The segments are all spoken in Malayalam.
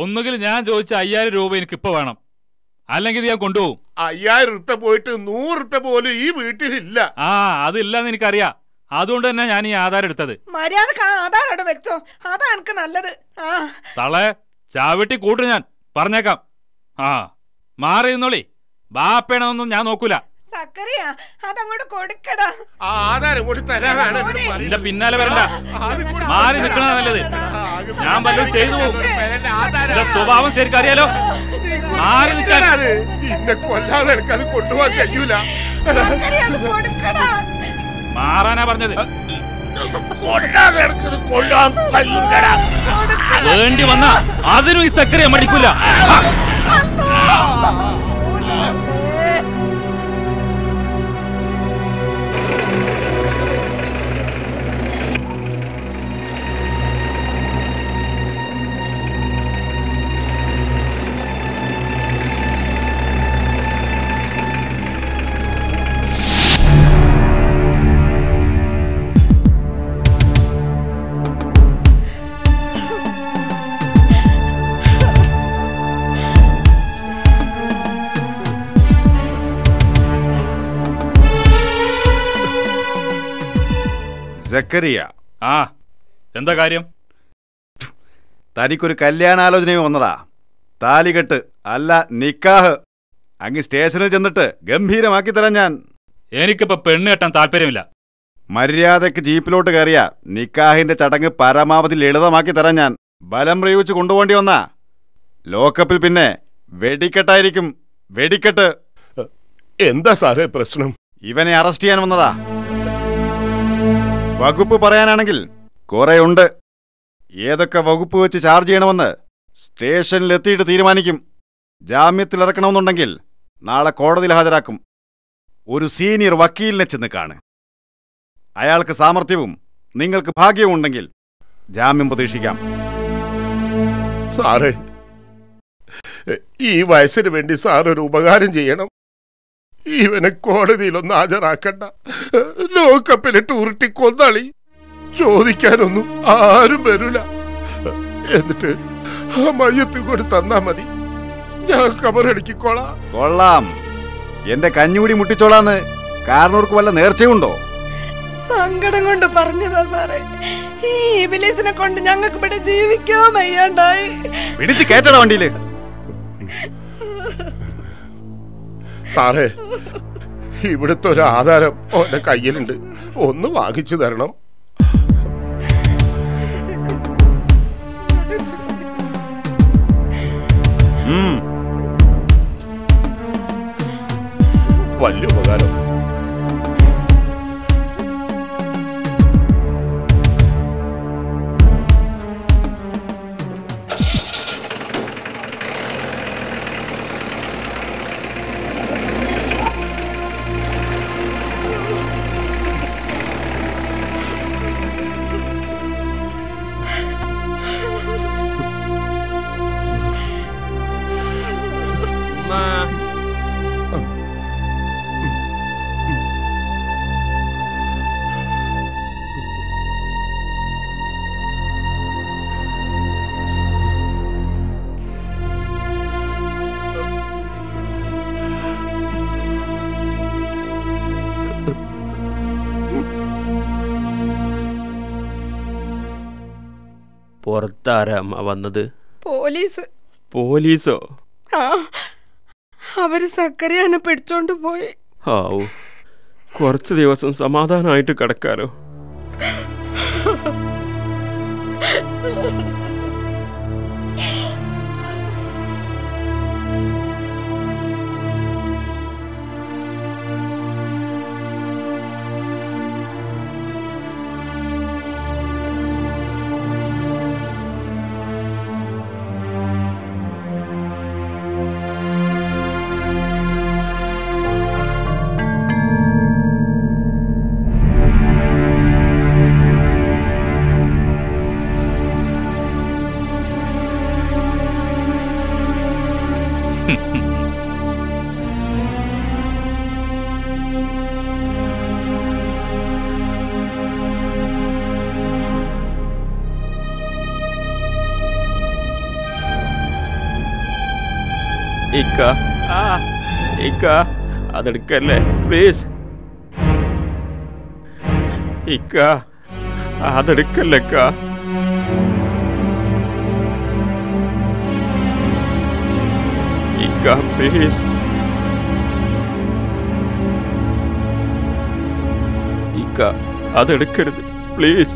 ഒന്നുകിൽ ഞാൻ ചോദിച്ച അയ്യായിരം രൂപ എനിക്ക് ഇപ്പൊ വേണം. അല്ലെങ്കിൽ ഞാൻ കൊണ്ടുപോകും. അയ്യായിരം റുപ്യ പോയിട്ട് നൂറ് റുപ്യ പോലും ഈ വീട്ടിലില്ല. ആ അതില്ലെന്ന് എനിക്കറിയാം. അതുകൊണ്ട് തന്നെ ഞാൻ ഈ ആധാരം എടുത്തത്. മര്യാദയ്ക്ക് ആ ആധാരം അവിടെ വെച്ചോ. അതാ എനിക്ക് നല്ലത്. തളെ ചാവിട്ടി കൂട്ടു ഞാൻ. പറഞ്ഞേക്കാം. ആ മാറി നിന്നോളി. ബാപ്പേണമെന്നൊന്നും ഞാൻ നോക്കൂല. സക്കറിയ? അതങ്ങോട്ട് കൊടുക്കടാ. ആ ആധാരം കൂടി തരാനാണ്. എന്റെ പിന്നാലെ വരണ്ട. മാറി നിൽക്കണ നല്ലത്. ഞാൻ വല്ലതും ചെയ്തു പോകും. ആധാരം. സ്വഭാവം ശരിക്കും അറിയാലോ മാറി നിൽക്കാൻ? ഇന്നെ കൊല്ലാതെ അത് കൊണ്ടുപോകാൻ കഴിയൂല. സക്കറിയ കൊടുക്കടാ. മാറാനാ പറഞ്ഞത്. വേണ്ടി വന്ന അതിനും ഈ സക്കറിയ മടിക്കൂല. സക്കരിയ. ആ എന്താ കാര്യം? തനിക്കൊരു കല്യാണാലോചനയും വന്നതാ. താലികെട്ട് അല്ല നിക്കാഹ്. അങ്ങ് സ്റ്റേഷനിൽ ചെന്നിട്ട് ഗംഭീരമാക്കി തരാം ഞാൻ. എനിക്കിപ്പോ പെണ്ണ് കെട്ടാൻ താല്പര്യമില്ല. മര്യാദയ്ക്ക് ജീപ്പിലോട്ട് കയറിയ നിക്കാഹിന്റെ ചടങ്ങ് പരമാവധി ലളിതമാക്കി തരാം ഞാൻ. ബലം പ്രയോഗിച്ച് കൊണ്ടുപോണ്ടി വന്ന. ലോക്കപ്പിൽ പിന്നെ വെടിക്കെട്ടായിരിക്കും. വെടിക്കെട്ട്. എന്താ സാറേ പ്രശ്നം? ഇവനെ അറസ്റ്റ് ചെയ്യാൻ വന്നതാ. വകുപ്പ് പറയാനാണെങ്കിൽ കുറെ ഉണ്ട്. ഏതൊക്കെ വകുപ്പ് വെച്ച് ചാർജ് ചെയ്യണമെന്ന് സ്റ്റേഷനിലെത്തിയിട്ട് തീരുമാനിക്കും. ജാമ്യത്തിൽ ഇറക്കണമെന്നുണ്ടെങ്കിൽ നാളെ കോടതിയിൽ ഹാജരാക്കും. ഒരു സീനിയർ വക്കീലിനെ ചെന്ന് കാണ് അയാൾക്ക് സാമർഥ്യവും നിങ്ങൾക്ക് ഭാഗ്യവും ഉണ്ടെങ്കിൽ ജാമ്യം പ്രതീക്ഷിക്കാം. സാറേ ഈ വയസ്സിന് വേണ്ടി സാർ ഒരു ഉപകാരം ചെയ്യണം. ഇവനെ കോടതിയിലൊന്നും ഹാജരാക്കണ്ട. ലോക്കപ്പിലിട്ട് ഉരുട്ടി കൊന്നളി ചോദിക്കാനൊന്നും ആരും വരൂല എന്നിട്ട് ആ മയ്യത്ത് കൂടി തന്നാ മതി. ഞാൻ കബറടിക്കോളാം കൊള്ളാം. എന്റെ കഞ്ഞുകൂടി മുട്ടിച്ചോളാന്ന് കാരണവർക്ക് വല്ല നേർച്ചയുണ്ടോ? സങ്കടം കൊണ്ട് പറഞ്ഞതാ സാറേ. ഈ ഇബിലീസിനെ കൊണ്ട് ഞങ്ങൾക്ക് ഇവിടെ ജീവിക്കാൻ വയ്യാണ്ടായി. പിടിച്ച് കേട്ടടാ വണ്ടിയിൽ. സാറേ ഇവിടുത്തെ ഒരു ആധാരം ഓന്റെ കയ്യിലുണ്ട്. ഒന്ന് വാങ്ങിച്ചു തരണം. വലിയ ഉപകാരം. അമ്മ വന്നത്? പോലീസ്. പോലീസോ? ആ അവർ സക്കരയാണ് പിടിച്ചോണ്ട് പോയി. ആവൂ കുറച്ച് ദിവസം സമാധാനമായിട്ട് കിടക്കാലോ. അതെടുക്കല്ലേ? പ്ലീസ് ഇക്ക അതെടുക്കല്ലേക്ക ഇക്ക? പ്ലീസ് ഇക്ക അതെടുക്കരുത്. പ്ലീസ്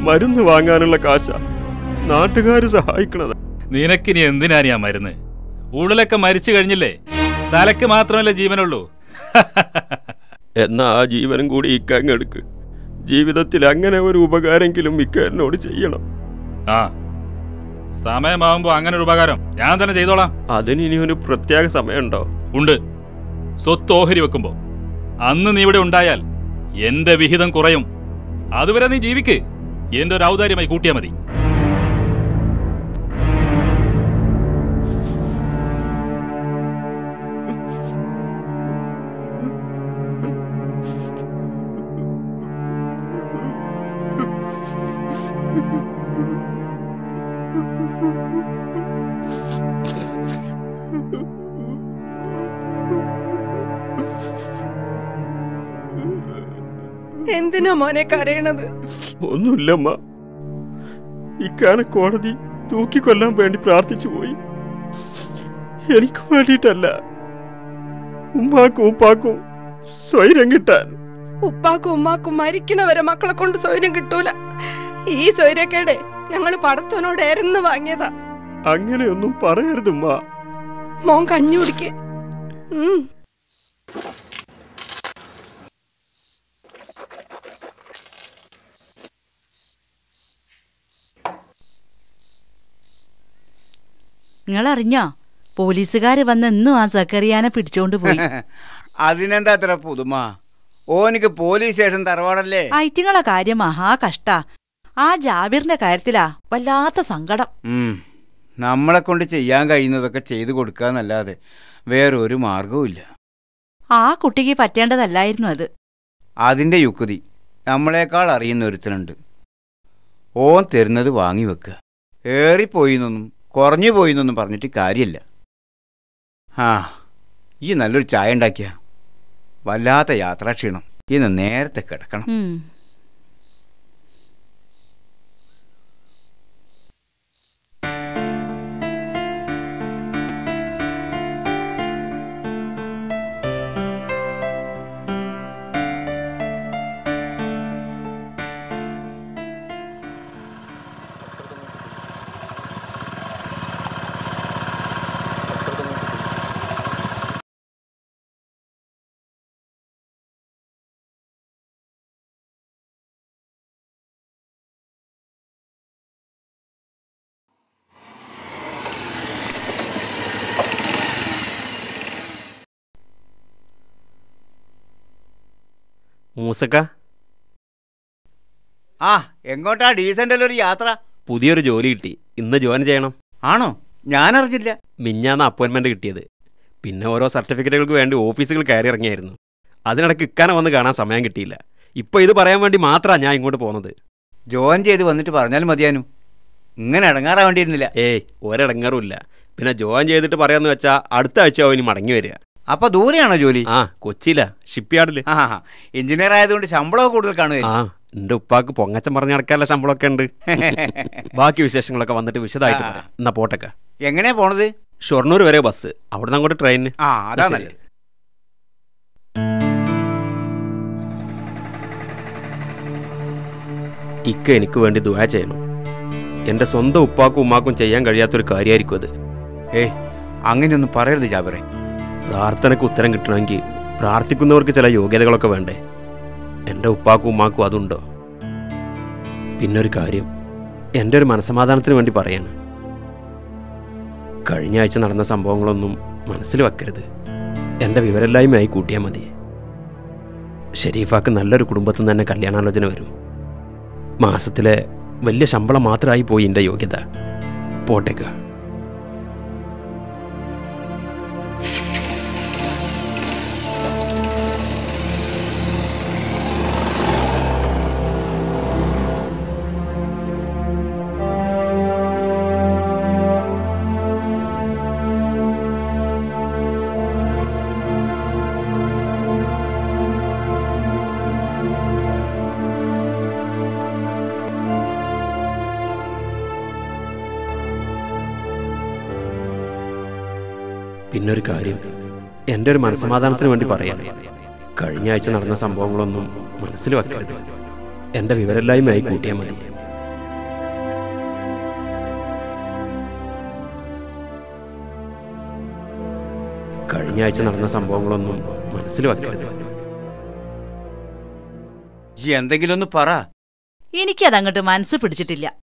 മരുന്ന് വാങ്ങാനുള്ള കാശ. നാട്ടുകാർ സഹായിക്കണത്. നിനക്കിനി എന്തിനാ മരുന്ന്? ഉടലൊക്കെ മരിച്ചു കഴിഞ്ഞില്ലേ? തലക്ക് മാത്രമല്ല ജീവനുള്ളൂ. എന്നാ ആ ജീവനും കൂടി ഇക്കങ്ങെടുക്ക് ജീവിതത്തിൽ അങ്ങനെ ഒരു ഉപകാരെങ്കിലും ഇക്കാരനോട് ചെയ്യണം. ആ. സമയമാവുമ്പോ അങ്ങനെ ഒരു ഉപകാരം. ഞാൻ തന്നെ ചെയ്തോളാം. അതിന് ഇനി ഒരു പ്രത്യേക സമയമുണ്ടോ? ഉണ്ട്. സ്വത്ത് ഓഹരി വെക്കുമ്പോ. അന്ന് നീ ഇവിടെ ഉണ്ടായാൽ എന്റെ വിഹിതം കുറയും. അതുവരെ നീ ജീവിക്ക്. എന്റെ ഒരു ഔദാര്യമായി കൂട്ടിയാ മതി. എന്തിനാ മോനെ കരയണത്? ഒന്നുമില്ലമ്മ. ഇക്കാനെ കോടതി തൂക്കിക്കൊല്ലാൻ വേണ്ടി പ്രാർത്ഥിച്ചു പോയി. എനിക്ക് വേണ്ടിയിട്ടല്ല. ഉമ്മാക്കും ഉപ്പാക്കും സ്വൈരം കിട്ടാൻ. ഉപ്പാക്കും ഉമ്മാക്കും മരിക്കണവരെ മക്കളെ കൊണ്ട് സ്വൈരം കിട്ടൂല. ഈ സ്വൈര്യക്കേടെ ഞങ്ങൾ പടത്തോനോട് എരന്ന് വാങ്ങിയതാ. അങ്ങനെയൊന്നും പറയരുത് മോൻ കഞ്ഞി കുടിക്ക്. ഉം. നിങ്ങളറിഞ്ഞോ? പോലീസുകാര് വന്ന് ഇന്നും ആ സക്കറിയാനെ പിടിച്ചോണ്ട് പോയി. അതിനെന്താ അത്ര പുതുമ? ഓനിക്ക് പോലീസ് സ്റ്റേഷൻ തറവാടല്ലേ? ഐറ്റിങ്ങളെ കാര്യം മഹാ കഷ്ടാ ആ ജാബിറിന്റെ കാര്യത്തിലാ വല്ലാത്ത സങ്കടം. നമ്മളെ കൊണ്ട് ചെയ്യാൻ കഴിയുന്നതൊക്കെ ചെയ്തു കൊടുക്കാന്നല്ലാതെ വേറൊരു മാർഗവും ഇല്ല. ആ കുട്ടിക്ക് പറ്റേണ്ടതല്ലായിരുന്നു അത്. അതിന്റെ യുക്തി നമ്മളെക്കാൾ അറിയുന്ന ഒരുത്തനുണ്ട്. ഓൻ തരുന്നത് വാങ്ങി വെക്കുക. ഏറിപ്പോയിന്നൊന്നും കുറഞ്ഞു പോയിന്നൊന്നും പറഞ്ഞിട്ട് കാര്യമില്ല. ആ ഈ നല്ലൊരു ചായ ഉണ്ടാക്കിയ. വല്ലാത്ത യാത്രാക്ഷീണം. ഇന്ന് നേരത്തെ കിടക്കണം. മൂസക്ക? ആ എങ്ങോട്ടാ ഡീസന്റല്ല ഒരു യാത്ര? പുതിയൊരു ജോലി കിട്ടി. ഇന്ന് ജോയിൻ ചെയ്യണം. ആണോ? ഞാനറിഞ്ഞില്ല. മിഞ്ഞാന്ന് അപ്പോയിൻമെന്റ് കിട്ടിയത്. പിന്നെ ഓരോ സർട്ടിഫിക്കറ്റുകൾക്ക് വേണ്ടി ഓഫീസുകൾ കയറി ഇറങ്ങിയായിരുന്നു അതിനിടയ്ക്ക് ഇക്കാനെ വന്ന് കാണാൻ സമയം കിട്ടിയില്ല. ഇപ്പൊ ഇത് പറയാൻ വേണ്ടി മാത്രമാണ് ഞാൻ ഇങ്ങോട്ട് പോകുന്നത് ജോയിൻ ചെയ്ത് വന്നിട്ട് പറഞ്ഞാൽ മതിയാനു. ഇങ്ങനെ ഇടങ്ങാറാവേണ്ടിയിരുന്നില്ല. ഏയ് ഒരിടങ്ങറുമില്ല പിന്നെ ജോയിൻ ചെയ്തിട്ട് പറയാന്ന് വെച്ചാൽ അടുത്ത ആഴ്ച ഇനി മടങ്ങി വരിക. അപ്പൊ ദൂരെയാണോ ജോലി? ആ കൊച്ചിയില ഷിപ്പ് യാർഡിൽ ആ എഞ്ചിനീയർ ആയതുകൊണ്ട് ശമ്പളമൊക്കെ കൂടുതൽ കാണുക എന്റെ ഉപ്പാക്ക് പൊങ്ങച്ചം പറഞ്ഞ നടക്കാനുള്ള ശമ്പളമൊക്കെ ഉണ്ട്. ബാക്കി വിശേഷങ്ങളൊക്കെ വന്നിട്ട് വിശദമായിട്ട് എന്നാ പോട്ടൊക്കെ. എങ്ങനെയാ പോണത്? ഷൊർണൂർ വരെ ബസ്. അവിടെ നിന്ന് അങ്ങോട്ട് ട്രെയിനിന് ആ അതാ നല്ലത്. ഇക്ക എനിക്ക് വേണ്ടി ദുആ ചെയ്യണം. എന്റെ സ്വന്തം ഉപ്പാക്കും ഉമ്മാക്കും ചെയ്യാൻ കഴിയാത്തൊരു കാര്യമായിരിക്കും അത്. ഏ അങ്ങനെയൊന്നും പറയരുത് ജാബറെ. പ്രാർത്ഥനയ്ക്ക് ഉത്തരം കിട്ടണമെങ്കിൽ പ്രാർത്ഥിക്കുന്നവർക്ക് ചില യോഗ്യതകളൊക്കെ വേണ്ടേ? എന്റെ ഉപ്പാക്കും ഉമ്മാക്കും അതുണ്ടോ? പിന്നൊരു കാര്യം എന്റെ ഒരു മനസമാധാനത്തിന് വേണ്ടി പറയാണ്. കഴിഞ്ഞ ആഴ്ച നടന്ന സംഭവങ്ങളൊന്നും മനസ്സിൽ വെക്കരുത്. എന്റെ വിവരമില്ലായ്മയായി കൂട്ടിയാൽ മതി. ഷെരീഫാക്ക് നല്ലൊരു കുടുംബത്തിൽ നിന്ന് തന്നെ കല്യാണാലോചന വരും. മാസത്തിലെ വലിയ ശമ്പളം മാത്രമായി പോയി എന്റെ യോഗ്യത. പോട്ടേക്ക്. പിന്നൊരു കാര്യം. എന്റെ ഒരു മനസ്സമാധാനത്തിന് വേണ്ടി പറയാം. കഴിഞ്ഞ ആഴ്ച നടന്ന സംഭവങ്ങളൊന്നും മനസ്സിൽ വെക്കരുത്. എന്റെ വിവരമില്ലായ്മയായി കൂട്ടിയാൽ മതി. കഴിഞ്ഞ ആഴ്ച നടന്ന സംഭവങ്ങളൊന്നും മനസ്സിൽ വെക്കരുത്. എന്തെങ്കിലും ഒന്ന് പറ. എനിക്കതങ്ങോട്ട് മനസ്സ് പിടിച്ചിട്ടില്ല.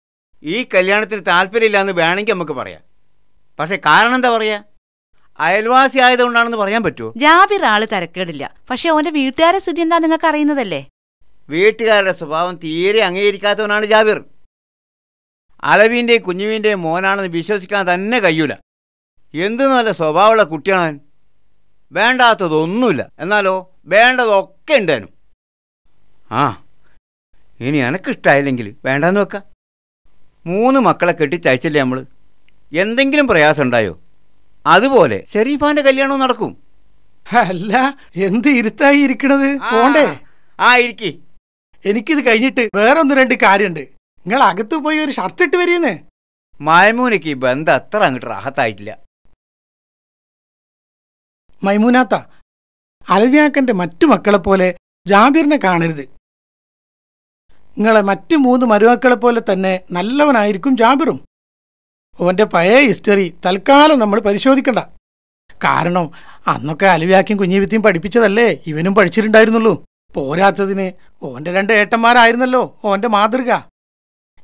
ഈ കല്യാണത്തിന് താല്പര്യമില്ലാന്ന് വേണമെങ്കിൽ നമുക്ക് പറയാം. പക്ഷെ കാരണം എന്താ പറയാ? അയൽവാസി ആയതുകൊണ്ടാണെന്ന് പറയാൻ പറ്റുമോ ജാബിർ ആൾ തരക്കേടില്ല. പക്ഷെ അവന്റെ വീട്ടുകാരെ സ്ഥിതി എന്താ നിങ്ങൾക്ക് അറിയുന്നതല്ലേ? വീട്ടുകാരുടെ സ്വഭാവം തീരെ അംഗീകരിക്കാത്തവനാണ് ജാബിർ. അലവിന്റെയും കുഞ്ഞുവിന്റെയും മോനാണെന്ന് വിശ്വസിക്കാൻ തന്നെ കഴിയൂല. എന്ത് നല്ല സ്വഭാവമുള്ള കുട്ടിയാണ് വേണ്ടാത്തതൊന്നുമില്ല. എന്നാലോ വേണ്ടതൊക്കെ ഉണ്ടാനും ആ ഇനി എനക്കിഷ്ടായില്ലെങ്കിൽ വേണ്ടാന്ന് വെക്ക. മൂന്ന് മക്കളെ കെട്ടിച്ചയച്ചില്ലേ നമ്മൾ എന്തെങ്കിലും പ്രയാസം ഉണ്ടായോ? അതുപോലെ ഷെരീഫാന്റെ കല്യാണവും നടക്കും. അല്ല എന്ത് ഇരുത്തായി ഇരിക്കണത്? പോണ്ടേ. ആ ഇരിക്കി. എനിക്കിത് കഴിഞ്ഞിട്ട് വേറെ ഒന്ന് രണ്ട് കാര്യമുണ്ട് നിങ്ങൾ അകത്ത് പോയി ഒരു ഷർട്ട് ഇട്ട് വരീന്ന് മയമൂനയ്ക്ക് ഈ ബന്ധം അത്ര അങ്ങോട്ട് റാഹത്തായിട്ടില്ല. മൈമൂനാത്ത അലവ്യാക്കന്റെ മറ്റു മക്കളെ പോലെ ജാബിറിനെ കാണരുത്. നിങ്ങളെ മറ്റു മൂന്ന് മരുമക്കളെ പോലെ തന്നെ നല്ലവനായിരിക്കും ജാബിറും. ഓന്റെ പഴയ ഹിസ്റ്ററി തൽക്കാലം നമ്മൾ പരിശോധിക്കണ്ട. കാരണം അന്നൊക്കെ അലുവ്യാക്കിയും കുഞ്ഞിവിത്തിയും പഠിപ്പിച്ചതല്ലേ? ഇവനും പഠിച്ചിട്ടുണ്ടായിരുന്നുള്ളൂ. പോരാത്തതിന് ഓന്റെ രണ്ട് ഏട്ടന്മാരായിരുന്നല്ലോ ഓന്റെ മാതൃക.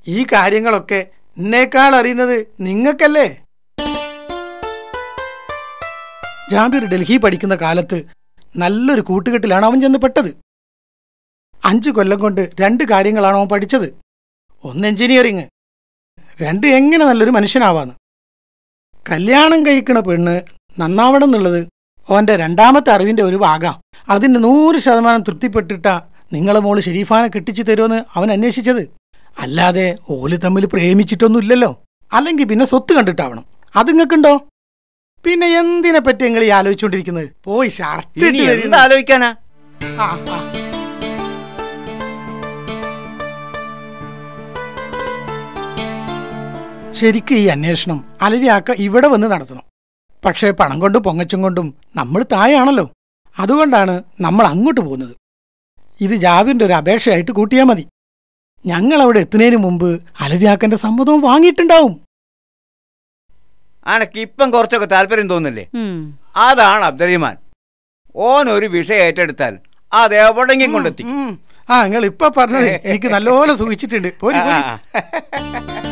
ഈ കാര്യങ്ങളൊക്കെ എന്നേക്കാൾ അറിയുന്നത് നിങ്ങൾക്കല്ലേ? ജാബിർ ഡൽഹി പഠിക്കുന്ന കാലത്ത് നല്ലൊരു കൂട്ടുകെട്ടിലാണ് അവൻ ചെന്ന് പെട്ടത്. അഞ്ച് കൊല്ലം കൊണ്ട് രണ്ട് കാര്യങ്ങളാണ് അവൻ പഠിച്ചത്. ഒന്ന് എഞ്ചിനീയറിങ് രണ്ട് എങ്ങനെ നല്ലൊരു മനുഷ്യനാവാന്ന്. കല്യാണം കഴിക്കണ പെണ്ണ് നന്നാവണം എന്നുള്ളത് അവന്റെ രണ്ടാമത്തെ അറിവിന്റെ ഒരു ഭാഗം. അതിന് നൂറ് ശതമാനം തൃപ്തിപ്പെട്ടിട്ടാ നിങ്ങളെ മോൾ ഷെരീഫാനെ കെട്ടിച്ചു തരുമെന്ന് അവൻ അന്വേഷിച്ചത്. അല്ലാതെ ഓൽ തമ്മിൽ പ്രേമിച്ചിട്ടൊന്നുമില്ലല്ലോ. അല്ലെങ്കിൽ പിന്നെ സ്വത്ത് കണ്ടിട്ടാവണം. അത് നിങ്ങൾക്കുണ്ടോ പിന്നെ എന്തിനെ പറ്റി നിങ്ങൾ ഈ ആലോചിച്ചുകൊണ്ടിരിക്കുന്നത് പോയി ഷർട്ട് ആലോചിക്കാനാ? ആ, ആ. ശരിക്കും ഈ അന്വേഷണം അലവിയാക്ക ഇവിടെ വന്ന് നടത്തണം. പക്ഷേ പണം കൊണ്ടും പൊങ്ങച്ചും കൊണ്ടും നമ്മൾ തായാണല്ലോ അതുകൊണ്ടാണ് നമ്മൾ അങ്ങോട്ട് പോകുന്നത്. ഇത് ജാബിന്റെ ഒരു അപേക്ഷയായിട്ട് കൂട്ടിയാൽ മതി. ഞങ്ങൾ അവിടെ എത്തുന്നതിന് മുമ്പ് അലവിയാക്കന്റെ സമ്മതവും വാങ്ങിയിട്ടുണ്ടാവും. അനക്ക് ഇപ്പം കുറച്ചൊക്കെ താല്പര്യം തോന്നില്ലേ. അതാണ് അബ്ദുറഹിമാൻ. ഓൻ ഒരു വിഷയം ഏറ്റെടുത്താൽ അത് എവിടെങ്കിലും കൊണ്ടെത്തി. ആ നിങ്ങൾ ഇപ്പൊ പറഞ്ഞത് എനിക്ക് നല്ലപോലെ സുഖിച്ചിട്ടുണ്ട്. പോരി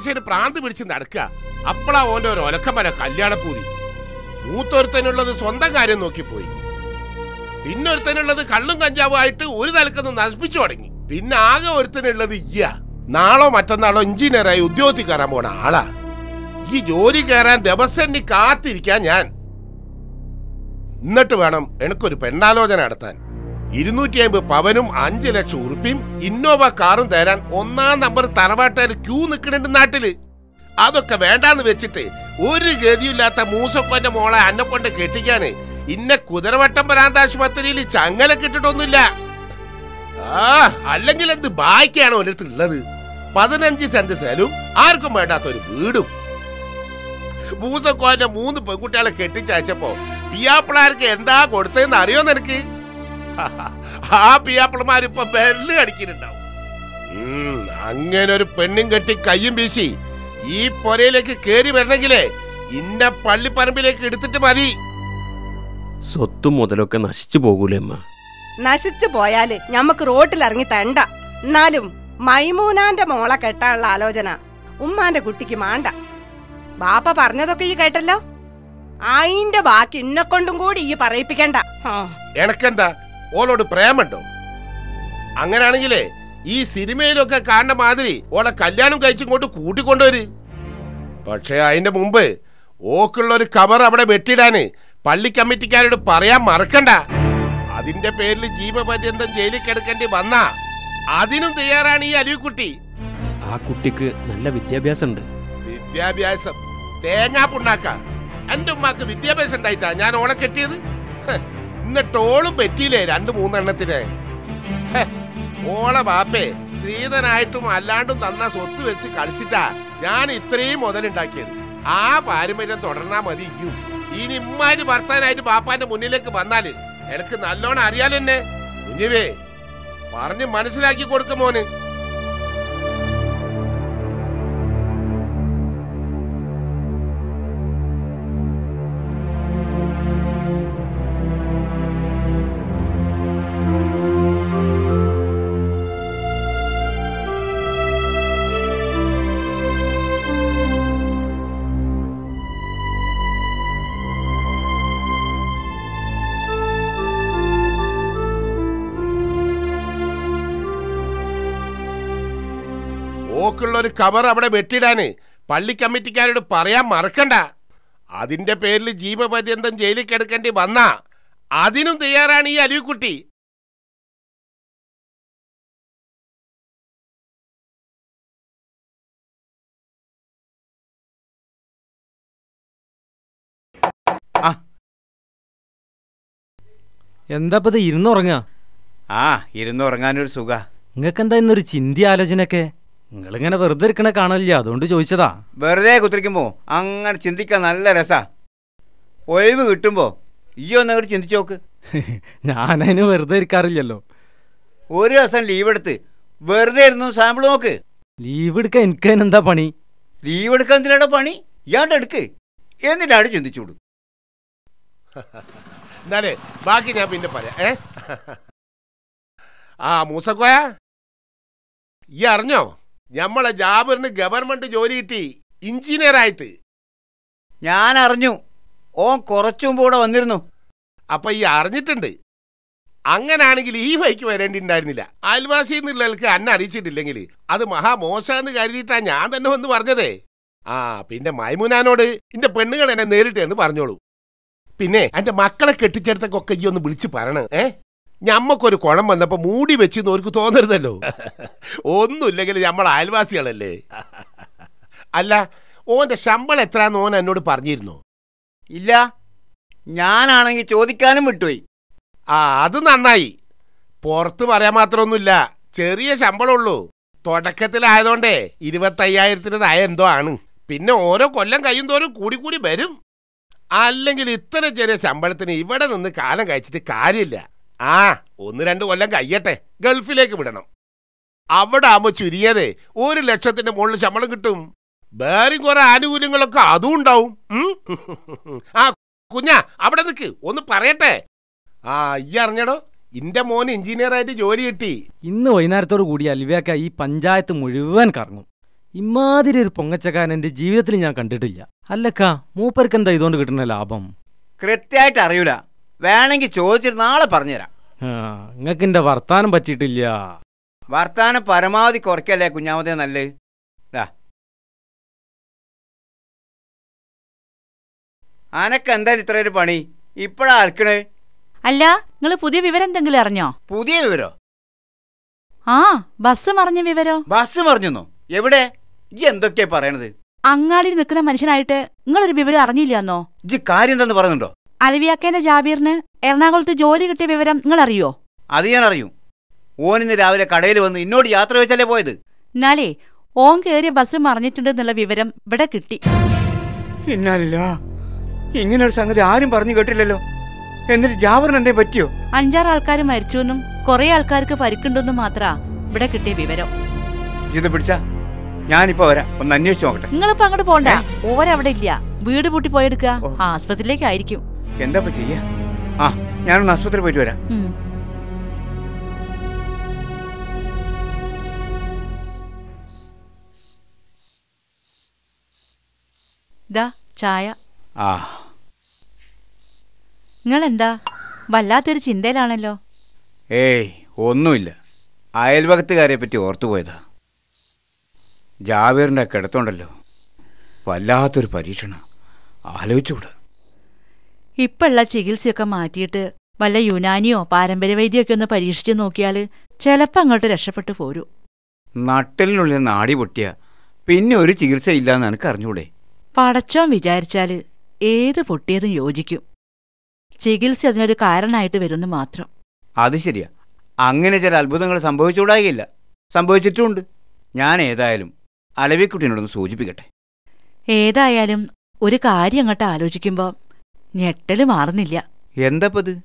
മനുഷ്യന് പ്രാന്ത് പിടിച്ച് നടക്കുക. അപ്പളാ ഓന്റെ ഒരു ഒലക്കമല കല്യാണപ്പൂതി മൂത്തൊരുത്തനുള്ളത് സ്വന്തം കാര്യം നോക്കിപ്പോയി. പിന്നൊരുത്തനുള്ളത് കള്ളും കഞ്ചാവും ആയിട്ട് ഒരു തലക്കൊന്ന് നശിപ്പിച്ചു തുടങ്ങി. പിന്നെ ആകെ ഒരുത്തനുള്ളത് ഇയ്യ നാളോ മറ്റന്നാളോ എഞ്ചിനീയറായി ഉദ്യോഗത്തിൽ കയറാൻ പോണ ആളാ. ഈ ജോലി കയറാൻ ദിവസം നീ കാത്തിരിക്കാൻ ഞാൻ. എന്നിട്ട് വേണം എനിക്കൊരു പെണ്ണാലോചന നടത്താൻ. ഇരുന്നൂറ്റി അമ്പത് പവനും അഞ്ച് ലക്ഷം ഉറുപ്പിയും ഇന്നോവ കാറും തരാൻ ഒന്നാം നമ്പർ തറവാട്ടയിൽ ക്യൂ നിൽക്കുന്നുണ്ട് നാട്ടിൽ. അതൊക്കെ വേണ്ടാന്ന് വെച്ചിട്ട് ഒരു ഗതിയില്ലാത്ത മൂസക്കൊന്റെ മോളെ അന്നെ കൊണ്ട് കെട്ടിക്കാന് ഇന്നെ കുതിരവട്ടം ഭ്രാന്താശുപത്രിയിൽ ചങ്ങല കിട്ടിട്ടൊന്നുമില്ല. ആ അല്ലെങ്കിൽ എന്ത് ബാക്കിയാണ് ഒരിടത്ത് ഉള്ളത്? പതിനഞ്ച് സെന്റ് സ്ഥലവും ആർക്കും വേണ്ടാത്ത ഒരു വീടും. മൂസക്കോന്റെ മൂന്ന് പെൺകുട്ടികളെ കെട്ടിച്ചയച്ചപ്പോ പിയാപ്പിളാർക്ക് എന്താ കൊടുത്തതെന്ന് അറിയോ നിനക്ക്? ആ പിയാപ്പിളമാരിപ്പൊ ബെല്ല് അടിക്കുന്നുണ്ടാവും അങ്ങനെ ഒരു പെണ്ണും കെട്ടി കയ്യും വീശി ഈ പൊരയിലേക്ക് കേറി വരണമെങ്കിലേ ഇന്ന പള്ളിപ്പറമ്പിലേക്ക് എടുത്തിട്ട് മതി. സ്വത്തും മുതലൊക്കെ നശിച്ചു പോകൂലേ അമ്മ. നശിച്ചു പോയാൽ ഞമ്മക്ക് റോട്ടിൽ ഇറങ്ങി തണ്ട. എന്നാലും മൈമൂനാന്റെ മോളെ കെട്ടാനുള്ള ആലോചന ഉമ്മാന്റെ കുട്ടിക്ക് മാണ്ട. ബാപ്പ പറഞ്ഞതൊക്കെ ഈ കേട്ടല്ലോ? അയിന്റെ ബാക്കി ഇന്നെ കൊണ്ടും കൂടി ഈ പറയിപ്പിക്കണ്ട. ആ. എനക്കെന്താ? ഓളോട് പ്രേമുണ്ടോ? അങ്ങനെയാണെങ്കിലേ ഈ സിനിമയിലൊക്കെ കാണുന്ന മാതിരി ഓളെ കല്യാണം കഴിച്ചിങ്ങോട്ട് കൂട്ടിക്കൊണ്ടുവര്. പക്ഷേ അതിന്റെ മുമ്പ് ഓക്കുള്ള ഒരു കവർ അവിടെ വെട്ടിടാന് പള്ളി കമ്മിറ്റിക്കാരോട് പറയാൻ മറക്കണ്ട. അതിന്റെ പേരിൽ ജീവപര്യന്തം ജയിലിൽ കിടക്കേണ്ടി വന്ന അതിനും തയ്യാറാണ് ഈ അരുവിക്കുട്ടി. ആ കുട്ടിക്ക് നല്ല വിദ്യാഭ്യാസം ഉണ്ട് വിദ്യാഭ്യാസം തേങ്ങാ പുണ്ണാക്ക. എന്റെ ഉമ്മാക്ക് വിദ്യാഭ്യാസം ഉണ്ടായിട്ടാ ഞാൻ ഓളെ കെട്ടിയത്? എന്നിട്ട് ഓളും പറ്റിയില്ലേ രണ്ട് മൂന്നെണ്ണത്തിന്? ഓളെ ബാപ്പേ ശ്രീധനായിട്ടും അല്ലാണ്ടും തന്ന സ്വത്ത് വെച്ച് കളിച്ചിട്ടാ ഞാൻ ഇത്രയും മുതലുണ്ടാക്കിയത്. ആ പാരമ്പര്യം തുടർന്നാ മതി ഇയും ഇനി ഇമ്മാര് ഭർത്താനായിട്ട് ബാപ്പാന്റെ മുന്നിലേക്ക് വന്നാൽ എനിക്ക് നല്ലോണം അറിയാലെന്നെ കുഞ്ഞുവേ പറഞ്ഞ് മനസ്സിലാക്കി കൊടുക്കും മോന്. ഓക്കുള്ള ഒരു കവർ അവിടെ വെട്ടിടാന്. പള്ളി കമ്മിറ്റിക്കാരോട് പറയാൻ മറക്കണ്ട. അതിന്റെ പേരിൽ ജീവപര്യന്തം ജയിലിൽ കിടക്കേണ്ടി വന്നാ. അതിനും തയ്യാറാണ് ഈ അരുവിക്കുട്ടി. എന്താപ്പത് ഇരുന്നുറങ്ങാ? ആ ഇരുന്നുറങ്ങാനൊരു സുഖ. നിങ്ങൾക്ക് എന്താ ഇന്നൊരു ചിന്തി ആലോചനയൊക്കെ നിങ്ങളിങ്ങനെ വെറുതെ ഇരിക്കണ കാണലില്ല. അതുകൊണ്ട് ചോദിച്ചതാ. വെറുതെ കുത്തിരിക്കുമ്പോ അങ്ങനെ ചിന്തിക്കാൻ നല്ല രസാ. ഒഴിവ് കിട്ടുമ്പോ ഈ ഒന്ന് അങ്ങോട്ട് ചിന്തിച്ചു നോക്ക്. ഞാനതിന് വെറുതെ ഇരിക്കാറില്ലല്ലോ. ഒരു ദിവസം ലീവ് എടുത്ത് വെറുതെ ഇരുന്നു സാമ്പിൾ നോക്ക്. ലീവ് എടുക്കാൻ എനിക്ക് എന്താ പണി? ലീവ് എടുക്കാൻ എന്തിനാടാ പണി? ഇയാണ്ട് എടുക്ക്. എന്നിട്ടാണ് ചിന്തിച്ചൂട് എന്നാലേ ബാക്കി ഞാൻ പിന്നെ പറയാം. ഏ? ആ മൂസക്കോയ ഈ അറിഞ്ഞോ? ഞമ്മളെ ജാബറിന് ഗവൺമെന്റ് ജോലി കിട്ടി. എഞ്ചിനീയറായിട്ട്. ഞാൻ അറിഞ്ഞു ഓൻ കുറച്ചും കൂടെ വന്നിരുന്നു. അപ്പൊ ഈ അറിഞ്ഞിട്ടുണ്ട്. അങ്ങനാണെങ്കിൽ ഈ വൈക്ക് വരേണ്ടിണ്ടായിരുന്നില്ല. അയൽവാസി എന്നുള്ളവർക്ക് അന്നെ അറിയിച്ചിട്ടില്ലെങ്കിൽ അത് മഹാമോശാന്ന് കരുതിയിട്ടാ ഞാൻ തന്നെ വന്ന് പറഞ്ഞതേ. ആ പിന്നെ മൈമുനാനോട് എന്റെ പെണ്ണുങ്ങൾ എന്നെ നേരിട്ട് എന്ന് പറഞ്ഞോളൂ. പിന്നെ എന്റെ മക്കളെ കെട്ടിച്ചെടുത്തൊക്കെ ഈ ഒന്ന് വിളിച്ചു പറയണേ ഏ? ഞമ്മക്കൊരു കുളം വന്നപ്പോൾ മൂടി വെച്ചെന്ന് അവർക്ക് തോന്നരുതല്ലോ. ഒന്നുമില്ലെങ്കിൽ നമ്മൾ അയൽവാസികളല്ലേ? അല്ല ഓന്റെ ശമ്പളം എത്രയാന്ന് ഓൻ എന്നോട് പറഞ്ഞിരുന്നു? ഇല്ല ഞാനാണെങ്കിൽ ചോദിക്കാനും വിട്ടുപോയി. ആ അത് നന്നായി. പുറത്ത് പറയാൻ മാത്രമൊന്നുമില്ല ചെറിയ ശമ്പളമുള്ളൂ. തുടക്കത്തിലായതുകൊണ്ടേ ഇരുപത്തയ്യായിരത്തിന് താഴെ എന്തോ ആണ്. പിന്നെ ഓരോ കൊല്ലം കഴിയും തോറും കൂടി കൂടി വരും. അല്ലെങ്കിൽ ഇത്ര ചെറിയ ശമ്പളത്തിന് ഇവിടെ നിന്ന് കാലം കഴിച്ചിട്ട് കാര്യമില്ല. ആ ഒന്ന് രണ്ട് കൊല്ലം കയ്യട്ടെ. ഗൾഫിലേക്ക് വിടണം. അവിടെ ആകുമ്പോൾ ചുരിയതേ ഒരു ലക്ഷത്തിന്റെ മുകളിൽ ശമ്പളം കിട്ടും. വേറെയും കുറെ ആനുകൂല്യങ്ങളൊക്കെ അതും ഉണ്ടാവും. ആ കുഞ്ഞാ അവിടെ നിൽക്ക് ഒന്ന് പറയട്ടെ. ആ ഈ അറിഞ്ഞടോ ഇന്റെ മോൻ എഞ്ചിനീയർ ആയിട്ട് ജോലി കിട്ടി. ഇന്ന് വൈകുന്നേരത്തോടു കൂടി അൽവിയാക്ക ഈ പഞ്ചായത്ത് മുഴുവൻ കറങ്ങും. ഇമാതിരി ഒരു പൊങ്ങച്ചക്കാരൻ എന്റെ ജീവിതത്തിൽ ഞാൻ കണ്ടിട്ടില്ല. അല്ലക്ക മൂപ്പർക്ക് എന്താ ഇതുകൊണ്ട് കിട്ടുന്ന ലാഭം? കൃത്യമായിട്ട് അറിയൂല. വേണമെങ്കിൽ ചോദിച്ചിട്ട് നാളെ പറഞ്ഞുതരാം. നിങ്ങൾക്ക് എന്റെ വർത്താനം പറ്റിയിട്ടില്ല. വർത്താനം പരമാവധി കുറയ്ക്കല്ലേ കുഞ്ഞാമതേ നല്ലത്? ദാ. അനക്ക് എന്താ ഇത്ര ഒരു പണി? ഇപ്പഴാ അൽക്കണേ അല്ല നിങ്ങൾ പുതിയ വിവരം എന്തെങ്കിലും അറിഞ്ഞോ? പുതിയ വിവരോ? ആ ബസ് മറിഞ്ഞ വിവരോ? ബസ് മറിഞ്ഞോ എവിടെ? ഇജ്ജ് എന്തൊക്കെയാ പറയണത്? അങ്ങാടിയിൽ നിൽക്കുന്ന മനുഷ്യനായിട്ട് നിങ്ങളൊരു വിവരം അറിഞ്ഞില്ലെന്നോ? ഇജ്ജ് കാര്യം എന്തെന്ന് പറയുന്നുണ്ടോ? അലവിയാക്കേന്റെ ജാബീറിന് എറണാകുളത്ത് ജോലി കിട്ടിയ വിവരം നിങ്ങൾ അറിയോ അത് ഞാൻ അറിയും ഓൻ ഇന്ന് രാവിലെ കടയിൽ വന്ന് ഇന്നോട് യാത്ര വെച്ചല്ലേ പോയത്? എന്നാലേ ഓൻ കയറിയ ബസ് മറിഞ്ഞിട്ടുണ്ടെന്നുള്ള വിവരം ഇവിടെ കിട്ടി. ഇന്നല്ല ഇങ്ങനെ ഒരു സംഗതി ആരും പറഞ്ഞു കേട്ടില്ലല്ലോ. എന്നിട്ട് ജാവറിന് എന്തേ പറ്റിയോ? അഞ്ചാറ് ആൾക്കാർ മരിച്ചുവെന്നും കുറെ ആൾക്കാർക്ക് പരിക്കുണ്ടെന്നും മാത്രാ ഇവിടെ കിട്ടിയ വിവരം. ഇത് പിടിച്ച? ഞാനിപ്പോ വരാം. ഒന്ന് അന്വേഷിച്ചു നോക്കട്ടെ. നിങ്ങളിപ്പോ അങ്ങോട്ട് പോണ്ട. ഓരവിടെ ഇല്ല. വീട് പൂട്ടി പോയെടുക്കുക ആസ്പത്രിയിലേക്കായിരിക്കും എന്താ ചെയ്യ? ആ ഞാനൊന്ന് ആസ്പത്രി പോയിട്ട് വരാം. ചായ. ആ. നിങ്ങളെന്താ? വല്ലാത്തൊരു ചിന്തയിലാണല്ലോ. ഏയ് ഒന്നുമില്ല. അയൽവകത്തുകാരെ പറ്റി ഓർത്തുപോയതാ ജാവേറിന്റെ കിടത്തുണ്ടല്ലോ. വല്ലാത്തൊരു പരീക്ഷണം. ആലോചിച്ചുകൂടാ. ഇപ്പോഴുള്ള ചികിത്സയൊക്കെ മാറ്റിയിട്ട് വല്ല യുനാനിയോ പാരമ്പര്യ വൈദ്യമൊക്കെ ഒന്ന് പരീക്ഷിച്ച് നോക്കിയാൽ ചിലപ്പോൾ അങ്ങോട്ട് രക്ഷപ്പെട്ടു പോരൂ. നട്ടലിനുള്ളിൽ നാടി പൊട്ടിയ പിന്നെ ഒരു ചികിത്സയില്ലാന്ന് എനിക്ക് അറിഞ്ഞൂടെ? പടച്ചോൻ വിചാരിച്ചാൽ ഏത് പൊട്ടിയതും യോജിക്കും. ചികിത്സ അതിനൊരു കാരണമായിട്ട് വരുന്നു മാത്രം. അത് ശരിയാ. അങ്ങനെ ചില അത്ഭുതങ്ങൾ സംഭവിച്ചുകൂടായില്ല. സംഭവിച്ചിട്ടുമുണ്ട് ഞാൻ ഏതായാലും അലവിക്കുട്ടിനോടൊന്ന് സൂചിപ്പിക്കട്ടെ. ഏതായാലും ഒരു കാര്യം അങ്ങോട്ട് ആലോചിക്കുമ്പോൾ ഞെട്ടൽ മാറുന്നില്ല. എന്തപ്പത്?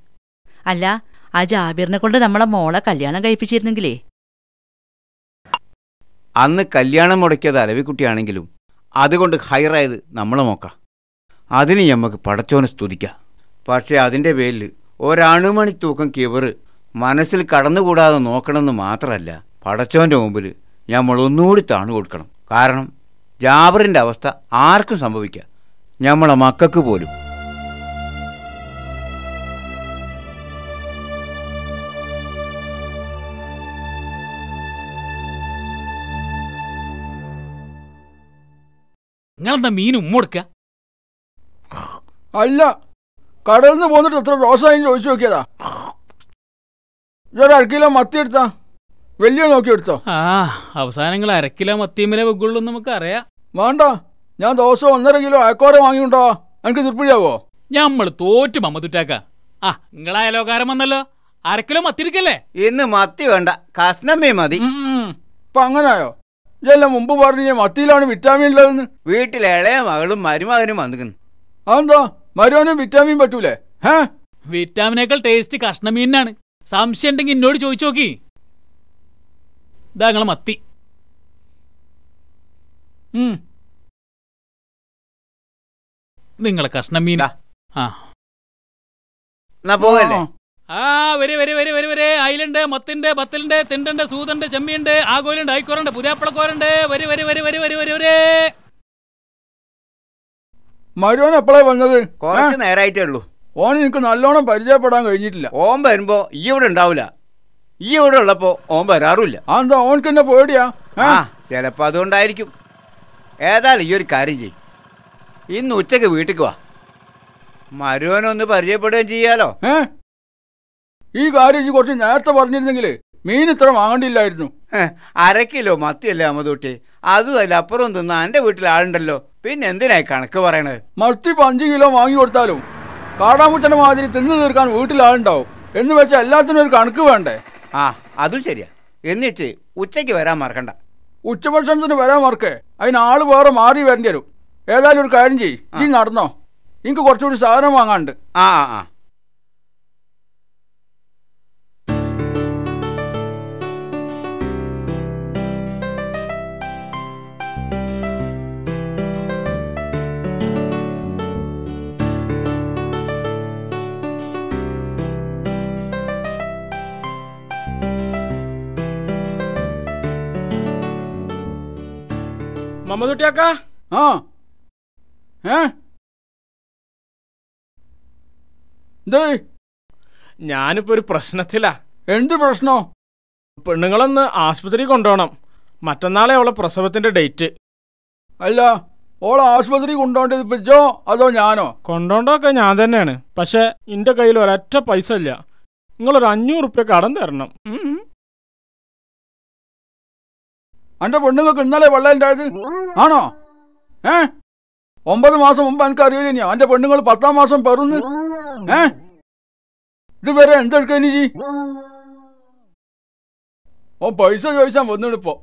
അല്ല ആ ജാബിറിനെ കൊണ്ട് നമ്മളെ മോളെ കല്യാണം കഴിപ്പിച്ചിരുന്നെങ്കിലേ. അന്ന് കല്യാണം മുടക്കിയത് അലവിക്കുട്ടിയാണെങ്കിലും അതുകൊണ്ട് ഹൈറായത് നമ്മളെ നോക്കാം അതിന് ഞമ്മക്ക് പടച്ചോനെ സ്തുതിക്കാം. പക്ഷേ അതിന്റെ പേരിൽ ഒരണുമണി തൂക്കം കിവറ് മനസ്സിൽ കടന്നുകൂടാതെ നോക്കണമെന്ന് മാത്രമല്ല പടച്ചോന്റെ മുമ്പിൽ നമ്മൾ ഒന്നുകൂടി താണു കൊടുക്കണം. കാരണം ജാബറിന്റെ അവസ്ഥ ആർക്കും സംഭവിക്കാം. നമ്മളെ മക്കൾക്ക് പോലും. നിങ്ങളെന്താ മീൻ ഉമ്മൊടുക്ക അല്ല കടലിൽ നിന്ന് പോന്നിട്ട് എത്ര റോസായി ചോദിച്ചു നോക്കിയതാ. ഇതൊരു അരക്കിലോ മത്തി എടുത്താ. വലിയ നോക്കി എടുത്തോ. ആ അവസാനങ്ങൾ അരക്കിലോ മത്തിയമ്മലെ വെക്കുള്ളൂ നമുക്ക് അറിയാം വേണ്ട ഞാൻ ദോശ ഒന്നര കിലോ അയക്കോര വാങ്ങിയുണ്ടോ എനിക്ക് തൃപ്തിയാവോ? ഞമ്മൾ തോറ്റു മമ്മതുറ്റാക്ക ആ നിങ്ങളായാലോകാരം വന്നല്ലോ. അരക്കിലോ മത്തിരിക്കല്ലേ ഇന്ന് മത്തി വേണ്ട കഷ്ണമേ മതി. ഇപ്പൊ അങ്ങനായോ? ഇതെല്ലാം മുമ്പ് പറഞ്ഞ മത്തിയിലാണ് വിറ്റാമിൻ ഉള്ളതെന്ന് വീട്ടിലെ ഇളയ മകളും മരുമകനും വന്നിക്കുന്നു. അതെന്താ? മരുവനും വിറ്റാമിൻ പറ്റൂലേ? ഹേ? വിറ്റാമിനേക്കാൾ ടേസ്റ്റ് കഷ്ണമീനാണ് സംശയം ഉണ്ടെങ്കിൽ എന്നോട് ചോദിച്ചു നോക്കി. ഇതാ നിങ്ങളെ മത്തി. നിങ്ങളെ കഷ്ണമീനാ ആ. എന്നാ പോകല്ലേ? ആ വരെ വരെ വരെ വരെ വരെ. അയിലുണ്ട് മത്തിന്റെ ബത്തലുണ്ട് തിണ്ടുണ്ട് സൂതുണ്ട് ചെമ്മിയുണ്ട് ആകോലുണ്ട് ഐക്കോറുണ്ട് പുതിയപ്പളക്കോരുണ്ട് വരെ വരെ വരെ വരെ വരെ വരെ വരെ. മരുവൻ എപ്പോഴാ വന്നത്? കുറച്ച് നേരായിട്ടേ ഉള്ളൂ. ഓൻ എനിക്ക് നല്ലോണം പരിചയപ്പെടാൻ കഴിഞ്ഞിട്ടില്ല. ഓൻ വരുമ്പോ ഈ ഇവിടെ ഉണ്ടാവില്ല ഈ ഇവിടെ ഉള്ളപ്പോ ഓൻ വരാറുമില്ല. എന്താ ഓൻക്ക് എന്നെ പേടിയാ? ആ ചിലപ്പോ അതുകൊണ്ടായിരിക്കും. ഏതായാലും ഈ ഒരു കാര്യം ചെയ്യും. ഇന്ന് ഉച്ചയ്ക്ക് വീട്ടിക്ക് വാ. മരുവനൊന്ന് പരിചയപ്പെടുകയും ചെയ്യാലോ. ഏ? ഈ കാര്യം കുറച്ച് നേരത്തെ പറഞ്ഞിരുന്നെങ്കിൽ മീൻ ഇത്ര വാങ്ങണ്ടില്ലായിരുന്നു അര കിലോ മത്തിയല്ലേ അമ്മതൂട്ടി? അതും അല്ല അപ്പുറം തിന്ന എന്റെ വീട്ടിൽ ആളുണ്ടല്ലോ. പിന്നെ എന്തിനായി കണക്ക് പറയണത്? മത്തി അഞ്ച് കിലോ വാങ്ങി കൊടുത്താലും കാടാമുച്ചനെ മാതിരി തിന്നു തീർക്കാൻ വീട്ടിൽ ആളുണ്ടാവും. എന്ന് വെച്ചാൽ എല്ലാത്തിനും ഒരു കണക്ക് വേണ്ടേ? ആ അതും ശരിയാ. എന്നിച്ച് ഉച്ചയ്ക്ക് വരാൻ മറക്കണ്ട. ഉച്ചഭക്ഷണത്തിന് വരാൻ മറക്കേ. അതിന് ആൾ വേറെ മാറി വരേണ്ടി വരും. ഏതായാലും ഒരു കാര്യം ചെയ്യ്. നീ നടന്നോ. എനിക്ക് കുറച്ചുകൂടി സാധനം വാങ്ങാണ്ട് ആ ആ. മമ്മദുട്ടിയാക്ക? ആ. ഏ? ദേ ഞാനിപ്പോ ഒരു പ്രശ്നത്തിലാ. എന്ത് പ്രശ്നോ? പെണ്ണുങ്ങളൊന്ന് ആശുപത്രി കൊണ്ടുപോകണം. മറ്റന്നാളെ അവളെ പ്രസവത്തിന്റെ ഡേറ്റ്. അല്ല ഓളെ ആശുപത്രി കൊണ്ടോണ്ടത് പിച്ചോ അതോ ഞാനോ? കൊണ്ടോണ്ടൊക്കെ ഞാൻ തന്നെയാണ്. പക്ഷെ എന്റെ കയ്യിൽ ഒരൊറ്റ പൈസ ഇല്ല. നിങ്ങളൊരു അഞ്ഞൂറ് റുപ്യ കടം തരണം. ഉം. അന്റെ പെണ്ണുങ്ങൾക്ക് ഇന്നലെ വെള്ളം ആണോ? ഏ? ഒമ്പത് മാസം മുമ്പ് എനിക്ക് അറിയില്ല അന്റെ പെണ്ണുങ്ങൾ പത്താം മാസം പെറുന്ന്? ഏ? ഇതുവരെ എന്തെടുക്കാൻ ജി ഓ പൈസ ചോദിച്ചാൽ വന്നിടിപ്പോ.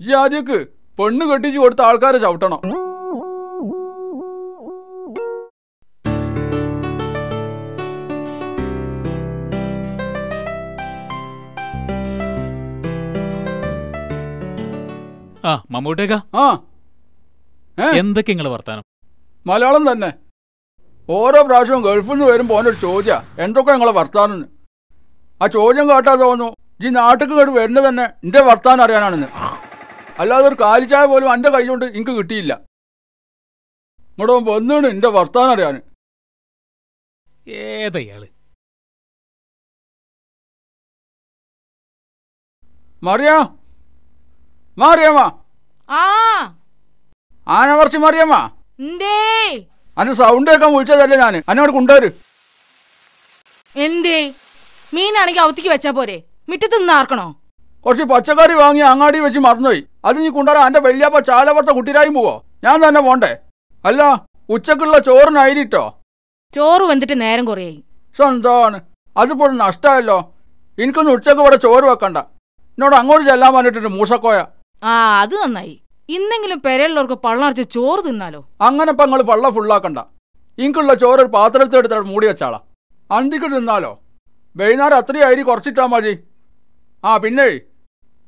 ഈ ആദ്യക്ക് പെണ്ണ് കെട്ടിച്ച് കൊടുത്ത ആൾക്കാരെ ചവിട്ടണം. ആ മമ്മൂട്ടേക്ക ആ. എന്തൊക്കെ നിങ്ങൾ വർത്താനം? മലയാളം തന്നെ. ഓരോ പ്രാവശ്യവും ഗൾഫിൽ നിന്ന് വരുമ്പോൾ ഓനൊരു ചോദ്യ. എന്തൊക്കെ ഞങ്ങളെ വർത്താനം ആ ചോദ്യം കേട്ടാ തോന്നുന്നു ഈ നാട്ടിൽ കേട്ട് വരുന്നത് തന്നെ എന്റെ വർത്താനം അറിയാനാണെന്ന്. അല്ലാതെ ഒരു കാലിച്ചായ പോലും എന്റെ കൈ കൊണ്ട് എനിക്ക് കിട്ടിയില്ല ഇങ്ങോട്ട് വന്നാണ് എന്റെ വർത്താനം അറിയാൻ ഏതയാൾ? മറിയാ മാറിയമ്മ. ആ. ആനവർച്ചി മാറിയമ്മ. എന്തേ? അന്ന് സൗണ്ട് കേൾക്കാൻ വിളിച്ചതല്ലേ ഞാൻ അന്നോട് കൊണ്ടുവരു. എന്തേ? മീനാണെങ്കിൽ അവത്തിക്ക് വെച്ചാ പോരെ. മിറ്റത്ത് നിന്നാർക്കണോ കുറച്ച് പച്ചക്കറി വാങ്ങി അങ്ങാടി വെച്ച് മറന്നുപോയി. അത് നീ കൊണ്ടുവരാൻ എന്റെ വല്യാപ്പ ചാലവർത്ത കുട്ടിരായി പോവോ? ഞാൻ തന്നെ പോണ്ടേ. അല്ല ഉച്ചക്കുള്ള ചോറിനായിരിട്ടോ ചോറ് വന്നിട്ട് നേരം കുറയായി. സ്വന്തമാണ് അതിപ്പോൾ നഷ്ടമല്ലോ എനിക്കൊന്ന് ഉച്ചയ്ക്ക് ഇവിടെ ചോറ് വെക്കണ്ട. എന്നോട് അങ്ങോട്ട് ചെല്ലാൻ പറഞ്ഞിട്ടുണ്ട് മൂസക്കോയ. ആ അത് നന്നായി. ഇന്നെങ്കിലും പെരയുള്ളവർക്ക് പള്ളർച്ച ചോറ് തിന്നാലോ? അങ്ങനെ പങ്ങൾ നിങ്ങൾ പള്ള ഫുള്ളാക്കണ്ട ഇങ്ങുള്ള ചോറ് ഒരു പാത്രത്തിൽ എടുത്തിട്ട് മൂടി വെച്ചാളാ. അന്തിക്ക് തിന്നാലോ? വൈകുന്നേരം അത്രയും അരി കുറച്ചിട്ടാ മതി. ആ പിന്നെ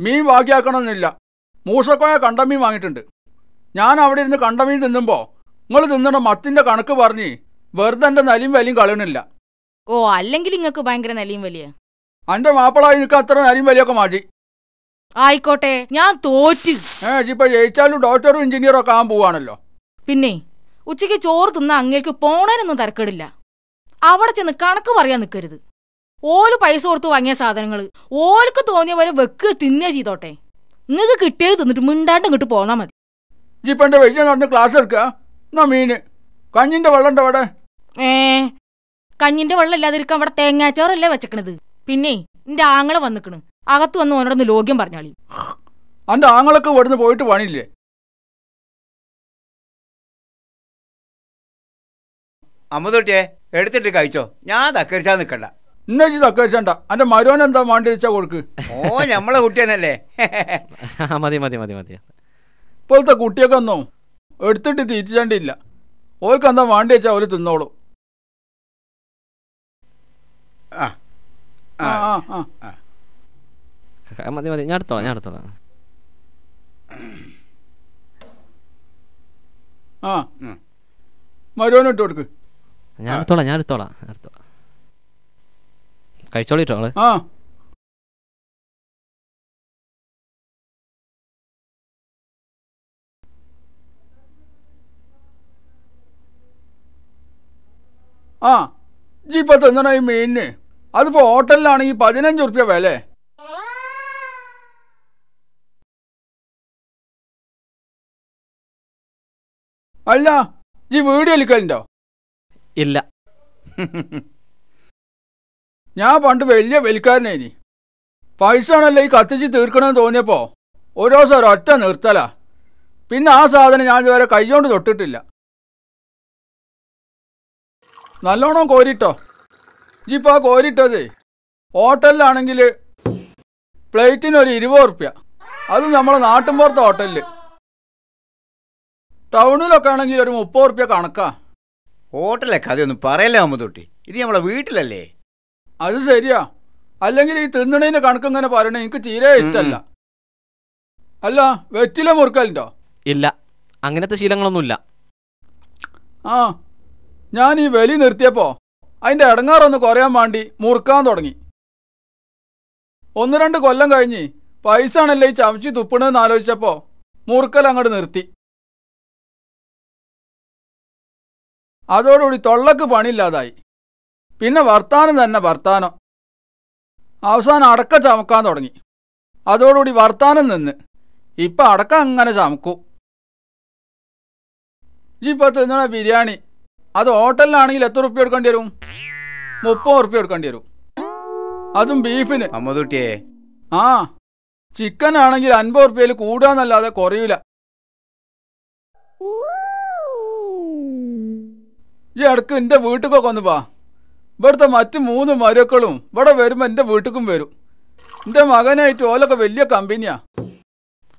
മീൻ ബാക്കിയാക്കണമെന്നില്ല മൂസക്കോയ കണ്ടമീൻ വാങ്ങിയിട്ടുണ്ട്. ഞാൻ അവിടെ ഇരുന്ന് കണ്ടമീൻ തിന്നുമ്പോൾ നിങ്ങൾ തിന്നണ മത്തിന്റെ കണക്ക് പറഞ്ഞ് വെറുതെ എന്റെ നലിയും വലിയും കളയണില്ല. ഓ അല്ലെങ്കിൽ നിങ്ങൾക്ക് ഭയങ്കര നലിയും വലിയ. എന്റെ മാപ്പിളായി നിൽക്കാൻ അത്ര നലിയും വലിയൊക്കെ മാറ്റി ആയിക്കോട്ടെ ഞാൻ തോറ്റ്. ഇപ്പൊ ജയിച്ചാലും ഡോക്ടറും എഞ്ചിനീയറും ഒക്കെ ആകാൻ പോവാണല്ലോ. പിന്നെ ഉച്ചയ്ക്ക് ചോറ് തിന്ന അങ്ങേക്ക് പോണേനൊന്നും തരക്കേടില്ല. അവിടെ ചെന്ന് കണക്ക് പറയാൻ നിൽക്കരുത് ഓൽ പൈസ കൊടുത്ത് വാങ്ങിയ സാധനങ്ങൾ ഓൽക്ക് തോന്നിയ പോലെ വെക്ക് തിന്നേ ചെയ്തോട്ടെ. നിങ്ങൾക്ക് കിട്ടിയത് തിന്നിട്ട് മിണ്ടാണ്ട് ഇങ്ങോട്ട് പോന്നാ മതി. ജിപ്പന്റെ വലിയ നടന്ന് ക്ലാസ് എടുക്കുക മീന്? കഞ്ഞിന്റെ വെള്ളം അവിടെ? ഏ കഞ്ഞിന്റെ വെള്ളം ഇല്ലാതിരിക്കാൻ അവിടെ തേങ്ങാച്ചോറല്ലേ വെച്ചക്കണത്. പിന്നെ എന്റെ ആങ്ങളെ വന്നിക്കണ്. അകത്ത് വന്ന് ഓനോടൊന്ന് ലോഗ്യം പറഞ്ഞാളി. അന്റെ ആങ്ങളൊക്കെ ഇവിടുന്ന് പോയിട്ട് പണിയില്ലേ? അമ്മതൊട്ടിയെ എടുത്തിട്ട് കഴിച്ചോ. ഞാൻ തക്കരിച്ചാ നിക്കണ്ട. ഇന്നെ ഇജ്ജ് അന്റെ മരുവൻ എന്താ വേണ്ടി കൊടുക്ക്? ഓ ഞമ്മളെ കുട്ടിയനല്ലേ? മതി മതി മതി മതി. ഇപ്പോഴത്തെ കുട്ടിയൊക്കെ ഒന്നും എടുത്തിട്ട് തിരിച്ചണ്ടില്ല ഓർക്ക് എന്താ വേണ്ടി വെച്ചാ അവർ തിന്നോളൂ. ആ ആ ആ. ആ. മതി മതി ഞാൻ എടുത്തോളാം ഞാൻ എടുത്തോളാം ആ മരുവനും ഇട്ട് കൊടുക്ക് ഞാൻ എടുത്തോളാം ഞാൻ എടുത്തോളാം എടുത്തോളാം കഴിച്ചോളിട്ടോ ആൾ ആ ആ ഇപ്പൊ തിന്നണ ഈ മീനിന് അതിപ്പോ ഹോട്ടലിലാണെങ്കിൽ പതിനഞ്ച് ഉറുപ്പ്യ വില അല്ല ഈ വീഡിയോ ലിക്കലുണ്ടോ ഇല്ല. ഞാൻ പണ്ട് വലിയ വലിക്കാരനേനി പൈസ ആണല്ലോ ഈ കത്തിച്ച് തീർക്കണമെന്ന് തോന്നിയപ്പോ. ഓരോ ദിവസം ഒറ്റ നിർത്തലാ. പിന്നെ ആ സാധനം ഞാൻ ഇതുവരെ കൈകൊണ്ട് തൊട്ടിട്ടില്ല. നല്ലോണം കോരിട്ടോ. ഇപ്പൊ ആ കോരിട്ടത് ഹോട്ടലിലാണെങ്കിൽ പ്ലേറ്റിന് ഒരു ഇരുപത് ഉറുപ്യ അത് നമ്മളെ നാട്ടിൻപുറത്തെ ഹോട്ടലിൽ ടൗണിലൊക്കെ ആണെങ്കിൽ ഒരു മുപ്പത് റുപ്യ കണക്കാ. ഹോട്ടലെ കഥയൊന്നും പറയല്ലേ അമ്മതൊട്ടി? ഇത് നമ്മളെ വീട്ടിലല്ലേ? അത് ശരിയാ. അല്ലെങ്കിൽ ഈ തിന്നണേന്റെ കണക്ക് ഇങ്ങനെ പറയണേ എനിക്ക് തീരെ ഇഷ്ടമല്ല അല്ല വെറ്റില മുറുക്കലുണ്ടോ? ഇല്ല. അങ്ങനത്തെ ശീലങ്ങളൊന്നുമില്ല. ആ ഞാൻ ഈ വലി നിർത്തിയപ്പോ അതിന്റെ ഇടങ്ങാറൊന്ന് കുറയാൻ വേണ്ടി മുറുക്കാൻ തുടങ്ങി. ഒന്ന് രണ്ട് കൊല്ലം കഴിഞ്ഞ് പൈസ ആണല്ലേ ഈ ചമച്ചി തുപ്പണെന്ന് ആലോചിച്ചപ്പോ മുറുക്കൽ അങ്ങോട്ട് നിർത്തി. അതോടുകൂടി തൊള്ളക്ക് പണിയില്ലാതായി. പിന്നെ വർത്താനം തന്നെ വർത്താനം. അവസാനം അടക്ക ചമക്കാൻ തുടങ്ങി. അതോടുകൂടി വർത്താനം നിന്ന്. ഇപ്പൊ അടക്ക അങ്ങനെ ചമക്കും. ഇപ്പൊ തിന്നണ ബിരിയാണി? അത് ഹോട്ടലിലാണെങ്കിൽ എത്ര ഉറുപ്പ്യ എടുക്കേണ്ടി വരും? മുപ്പത് ഉറുപ്പ്യ എടുക്കേണ്ടി വരും. അതും ബീഫിന്. ആ ചിക്കൻ ആണെങ്കിൽ അൻപത് ഉറുപ്പ്യയിൽ കൂടാന്നല്ലാതെ കുറയൂല. ഈ ഇടയ്ക്ക് എന്റെ വീട്ടിലൊക്കെ ഒന്ന് പോ. ഇവിടുത്തെ മറ്റു മൂന്ന് മരുക്കളും ഇവിടെ വരുമ്പോ എന്റെ വീട്ടിലും വരും. എന്റെ മകനായിട്ട് ഓലൊക്കെ വലിയ കമ്പനിയാ.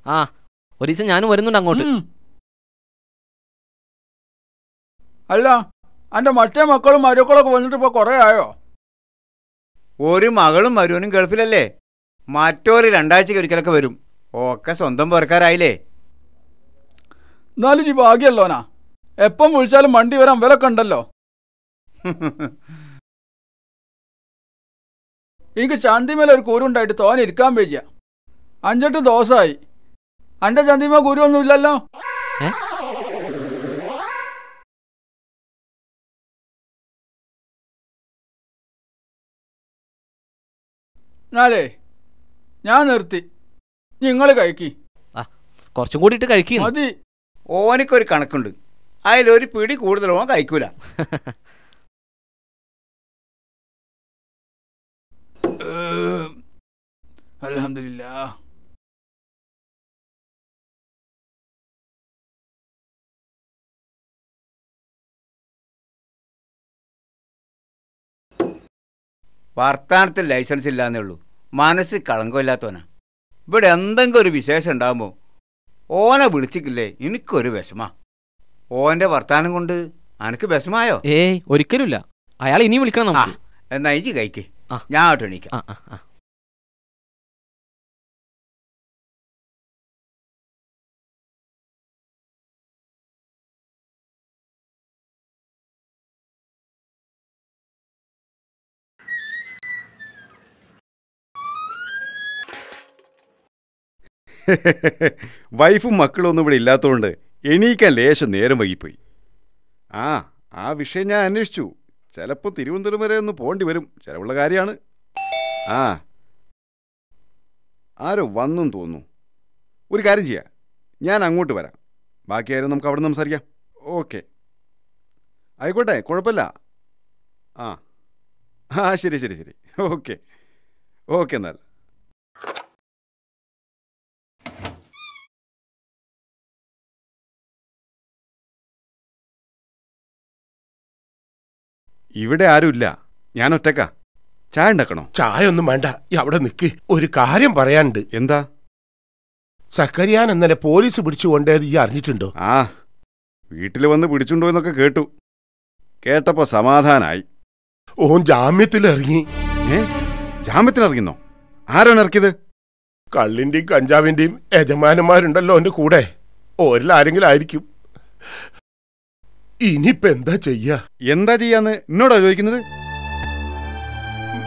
ആ ഒരു ദിവസം ഞാനും വരുന്നുണ്ട് അങ്ങോട്ട്. അല്ല എന്റെ മറ്റേ മക്കളും മരുക്കളൊക്കെ വന്നിട്ട് ഇപ്പൊ കൊറേ ആയോ? ഒരു മകളും മരുവനും ഗൾഫിലല്ലേ? മറ്റോര് രണ്ടാഴ്ചക്ക് ഒരിക്കലൊക്കെ വരും. ഒക്കെ സ്വന്തം പുറക്കാരായില്ലേ? എന്നാലും ഈ ഭാഗ്യല്ലോനാ എപ്പം വിളിച്ചാലും വണ്ടി വരാൻ വില കണ്ടല്ലോ എനിക്ക് ചന്തിമേല ഒരു കുരുണ്ടായിട്ട് തോനെ ഇരിക്കാൻ പേജിയ അഞ്ചെട്ട് ദോശമായി അന്റെ ചന്തിമ കുരുവൊന്നും ഇല്ലല്ലോ? ഏ? ഞാൻ നിർത്തി. നിങ്ങൾ കഴിക്കി. കുറച്ചും കൂടിയിട്ട് കഴിക്കും മതി. ഓനിക്കൊരു കണക്കുണ്ട്. അതിലൊരു പിടി കൂടുതൽ ഓൻ കഴിക്കൂല. അലഹമില്ല വർത്താനത്തിൽ ലൈസൻസ് ഇല്ലാന്നേ ഉള്ളൂ. മനസ്സ് കളങ്കമില്ലാത്തവനാ. ഇവിടെ എന്തെങ്കിലും ഒരു വിശേഷം ഉണ്ടാകുമ്പോൾ ഓനെ വിളിച്ചിട്ടില്ലേ? എനിക്കൊരു വിഷമ. ഓന്റെ വർത്താനം കൊണ്ട് അനക്ക് വിഷമായോ ഏയ് ഒരിക്കലുമില്ല. അയാൾ ഇനി വിളിക്കണം നമുക്ക്. എന്നാ ഇഞ്ചി കഴിക്ക്. ഞാൻ അങ്ങോട്ട് എണീക്കാം. വൈഫും മക്കളും ഒന്നും ഇവിടെ ഇല്ലാത്തതുകൊണ്ട് എണീക്കാൻ ലേശം നേരം വൈകിപ്പോയി. ആ ആ വിഷയം ഞാൻ അന്വേഷിച്ചു. ചിലപ്പോൾ തിരുവനന്തപുരം വരെ ഒന്ന് പോകേണ്ടി വരും. ചിലവുള്ള കാര്യമാണ്. ആ. ആരോ വന്നും തോന്നുന്നു. ഒരു കാര്യം ചെയ്യാം. ഞാൻ അങ്ങോട്ട് വരാം. ബാക്കി ആരും നമുക്ക് അവിടെ സംസാരിക്കാം. ഓക്കെ. ആയിക്കോട്ടെ കുഴപ്പമില്ല. ആ. ആ ശരി ശരി ശരി. ഓക്കെ. ഓക്കെ എന്നാൽ. ഇവിടെ ആരുമില്ല. ഞാൻ ഒറ്റക്കാ. ചായ ഉണ്ടാക്കണോ? ചായ ഒന്നും വേണ്ട അവിടെ നിൽക്ക് ഒരു കാര്യം പറയാനുണ്ട്. എന്താ? സക്കരിയാൻ ഇന്നലെ പോലീസ് പിടിച്ചു കൊണ്ടേത് ഈ അറിഞ്ഞിട്ടുണ്ടോ? ആ വീട്ടിൽ വന്ന് പിടിച്ചുണ്ടോ എന്നൊക്കെ കേട്ടു. കേട്ടപ്പോ സമാധാനായി. ഓൻ ജാമ്യത്തിൽ ഇറങ്ങി ഏ? ജാമ്യത്തിൽ ഇറങ്ങിന്നോ ആരാണ് ഇറക്കിയത്? കള്ളിന്റെയും കഞ്ചാവിന്റെയും യജമാനന്മാരുണ്ടല്ലോ എന്റെ കൂടെ. ഓരിലാരെങ്കിലും ആയിരിക്കും. ഇനിയിപ്പോ എന്താ ചെയ്യാ? എന്താ ചെയ്യാന്ന് എന്നോടാ ചോദിക്കുന്നത്?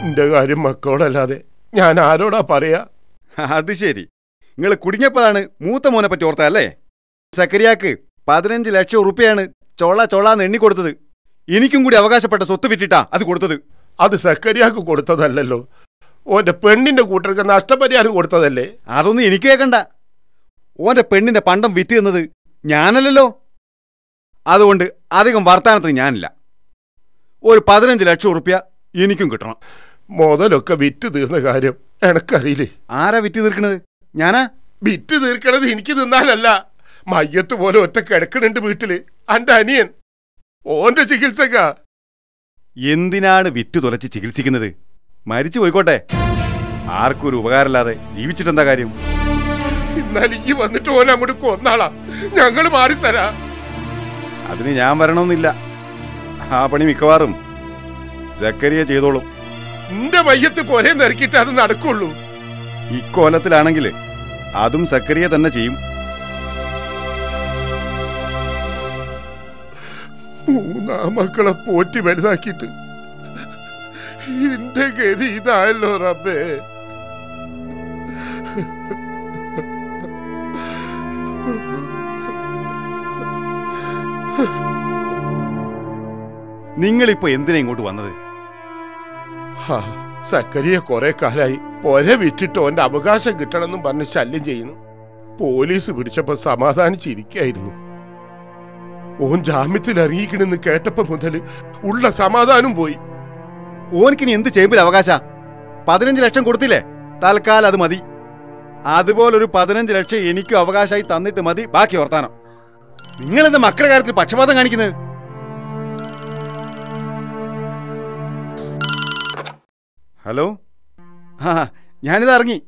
എന്റെ കാര്യം മക്കളോടല്ലാതെ ഞാൻ ആരോടാ പറയാ? അത് ശരി. നിങ്ങൾ കുടുങ്ങിയപ്പോഴാണ് മൂത്ത മോനെ പറ്റി ഓർത്തല്ലേ സക്കരിയാക്ക് പതിനഞ്ച് ലക്ഷം ഉറുപ്പിയാണ് ചൊള ചൊളാന്ന് എണ്ണി കൊടുത്തത്. എനിക്കും കൂടി അവകാശപ്പെട്ട സ്വത്ത് വിറ്റിട്ടാ അത് കൊടുത്തത്. അത് സക്കരിയാക്ക് കൊടുത്തതല്ലല്ലോ. ഓന്റെ പെണ്ണിന്റെ കൂട്ടർക്ക് നഷ്ടപരിഹാരം കൊടുത്തതല്ലേ? അതൊന്നും എനിക്ക് കേൾക്കണ്ട ഓന്റെ പെണ്ണിന്റെ പണ്ടം വിറ്റ് തന്നത് ഞാനല്ലല്ലോ. അതുകൊണ്ട് അധികം വർത്താനത്തിന് ഞാനില്ല. ഒരു പതിനഞ്ച് ലക്ഷം ഉറുപ്യ എനിക്കും കിട്ടണം. മുതലൊക്കെ വിറ്റ് തീർന്ന കാര്യം എനക്കറിയില്ലേ? ആരാ വിറ്റ് തീർക്കണത്? ഞാനാ? വിറ്റ് തീർക്കണത് എനിക്ക് തിന്നാനല്ല. മയ്യത്ത് പോലെ ഒറ്റ കിടക്കണുണ്ട് വീട്ടിൽ. അന്റെ അനിയൻ. ഓന്റെ ചികിത്സക്ക. എന്തിനാണ് വിറ്റ് തുലച്ച് ചികിത്സിക്കുന്നത്? മരിച്ചു പോയിക്കോട്ടെ. ആർക്കും ഒരു ഉപകാരമില്ലാതെ ജീവിച്ചിട്ടെന്താ കാര്യം? എന്നാൽ ഈ വന്നിട്ട് ഓനെ അങ്ങോട്ട് കൊന്നാളാ. ഞങ്ങൾ മാറിത്തരാ. അതിന് ഞാൻ വരണമെന്നില്ല. ആ പണി മിക്കവാറും ജക്കരിയെ ചെയ്തോളും. എന്റെ മയ്യത്ത് പോലെ നിരക്കിട്ട് അത് നടക്കുള്ളൂ. ഇക്കോലത്തിലാണെങ്കിൽ അതും സക്കരിയ തന്നെ ചെയ്യും. മൂന്നാം മക്കളെ പോറ്റി വലുതാക്കിയിട്ട്. എന്റെ ഗതി ഇതായല്ലോ റബ്ബേ. നിങ്ങളിപ്പോ എന്തിനാ ഇങ്ങോട്ട് വന്നത്? സക്കരിയെ സക്കരിയ കുറെ കാലായി പൊരെ വിറ്റിട്ട് ഓന്റെ അവകാശം കിട്ടണമെന്നും പറഞ്ഞ് ശല്യം ചെയ്യുന്നു. പോലീസ് പിടിച്ചപ്പോ സമാധാനിച്ചിരിക്കായിരുന്നു. ഓൻ ജാമ്യത്തിൽ ഇറങ്ങിക്കണെന്ന് കേട്ടപ്പോ മുതൽ ഉള്ള സമാധാനം പോയി. ഓനിക്കിനി എന്ത് ചെയ്യുമ്പോൾ അവകാശ? പതിനഞ്ച് ലക്ഷം കൊടുത്തില്ലേ? തൽക്കാലം അത് മതി. അതുപോലൊരു പതിനഞ്ച് ലക്ഷം എനിക്കും അവകാശമായി തന്നിട്ട് മതി. ബാക്കി വർത്താനം. നിങ്ങൾ എന്താ മക്കളുടെ കാര്യത്തിൽ പക്ഷപാതം കാണിക്കുന്നത്? ഹലോ? ആ ഞാനിത് ഇറങ്ങി.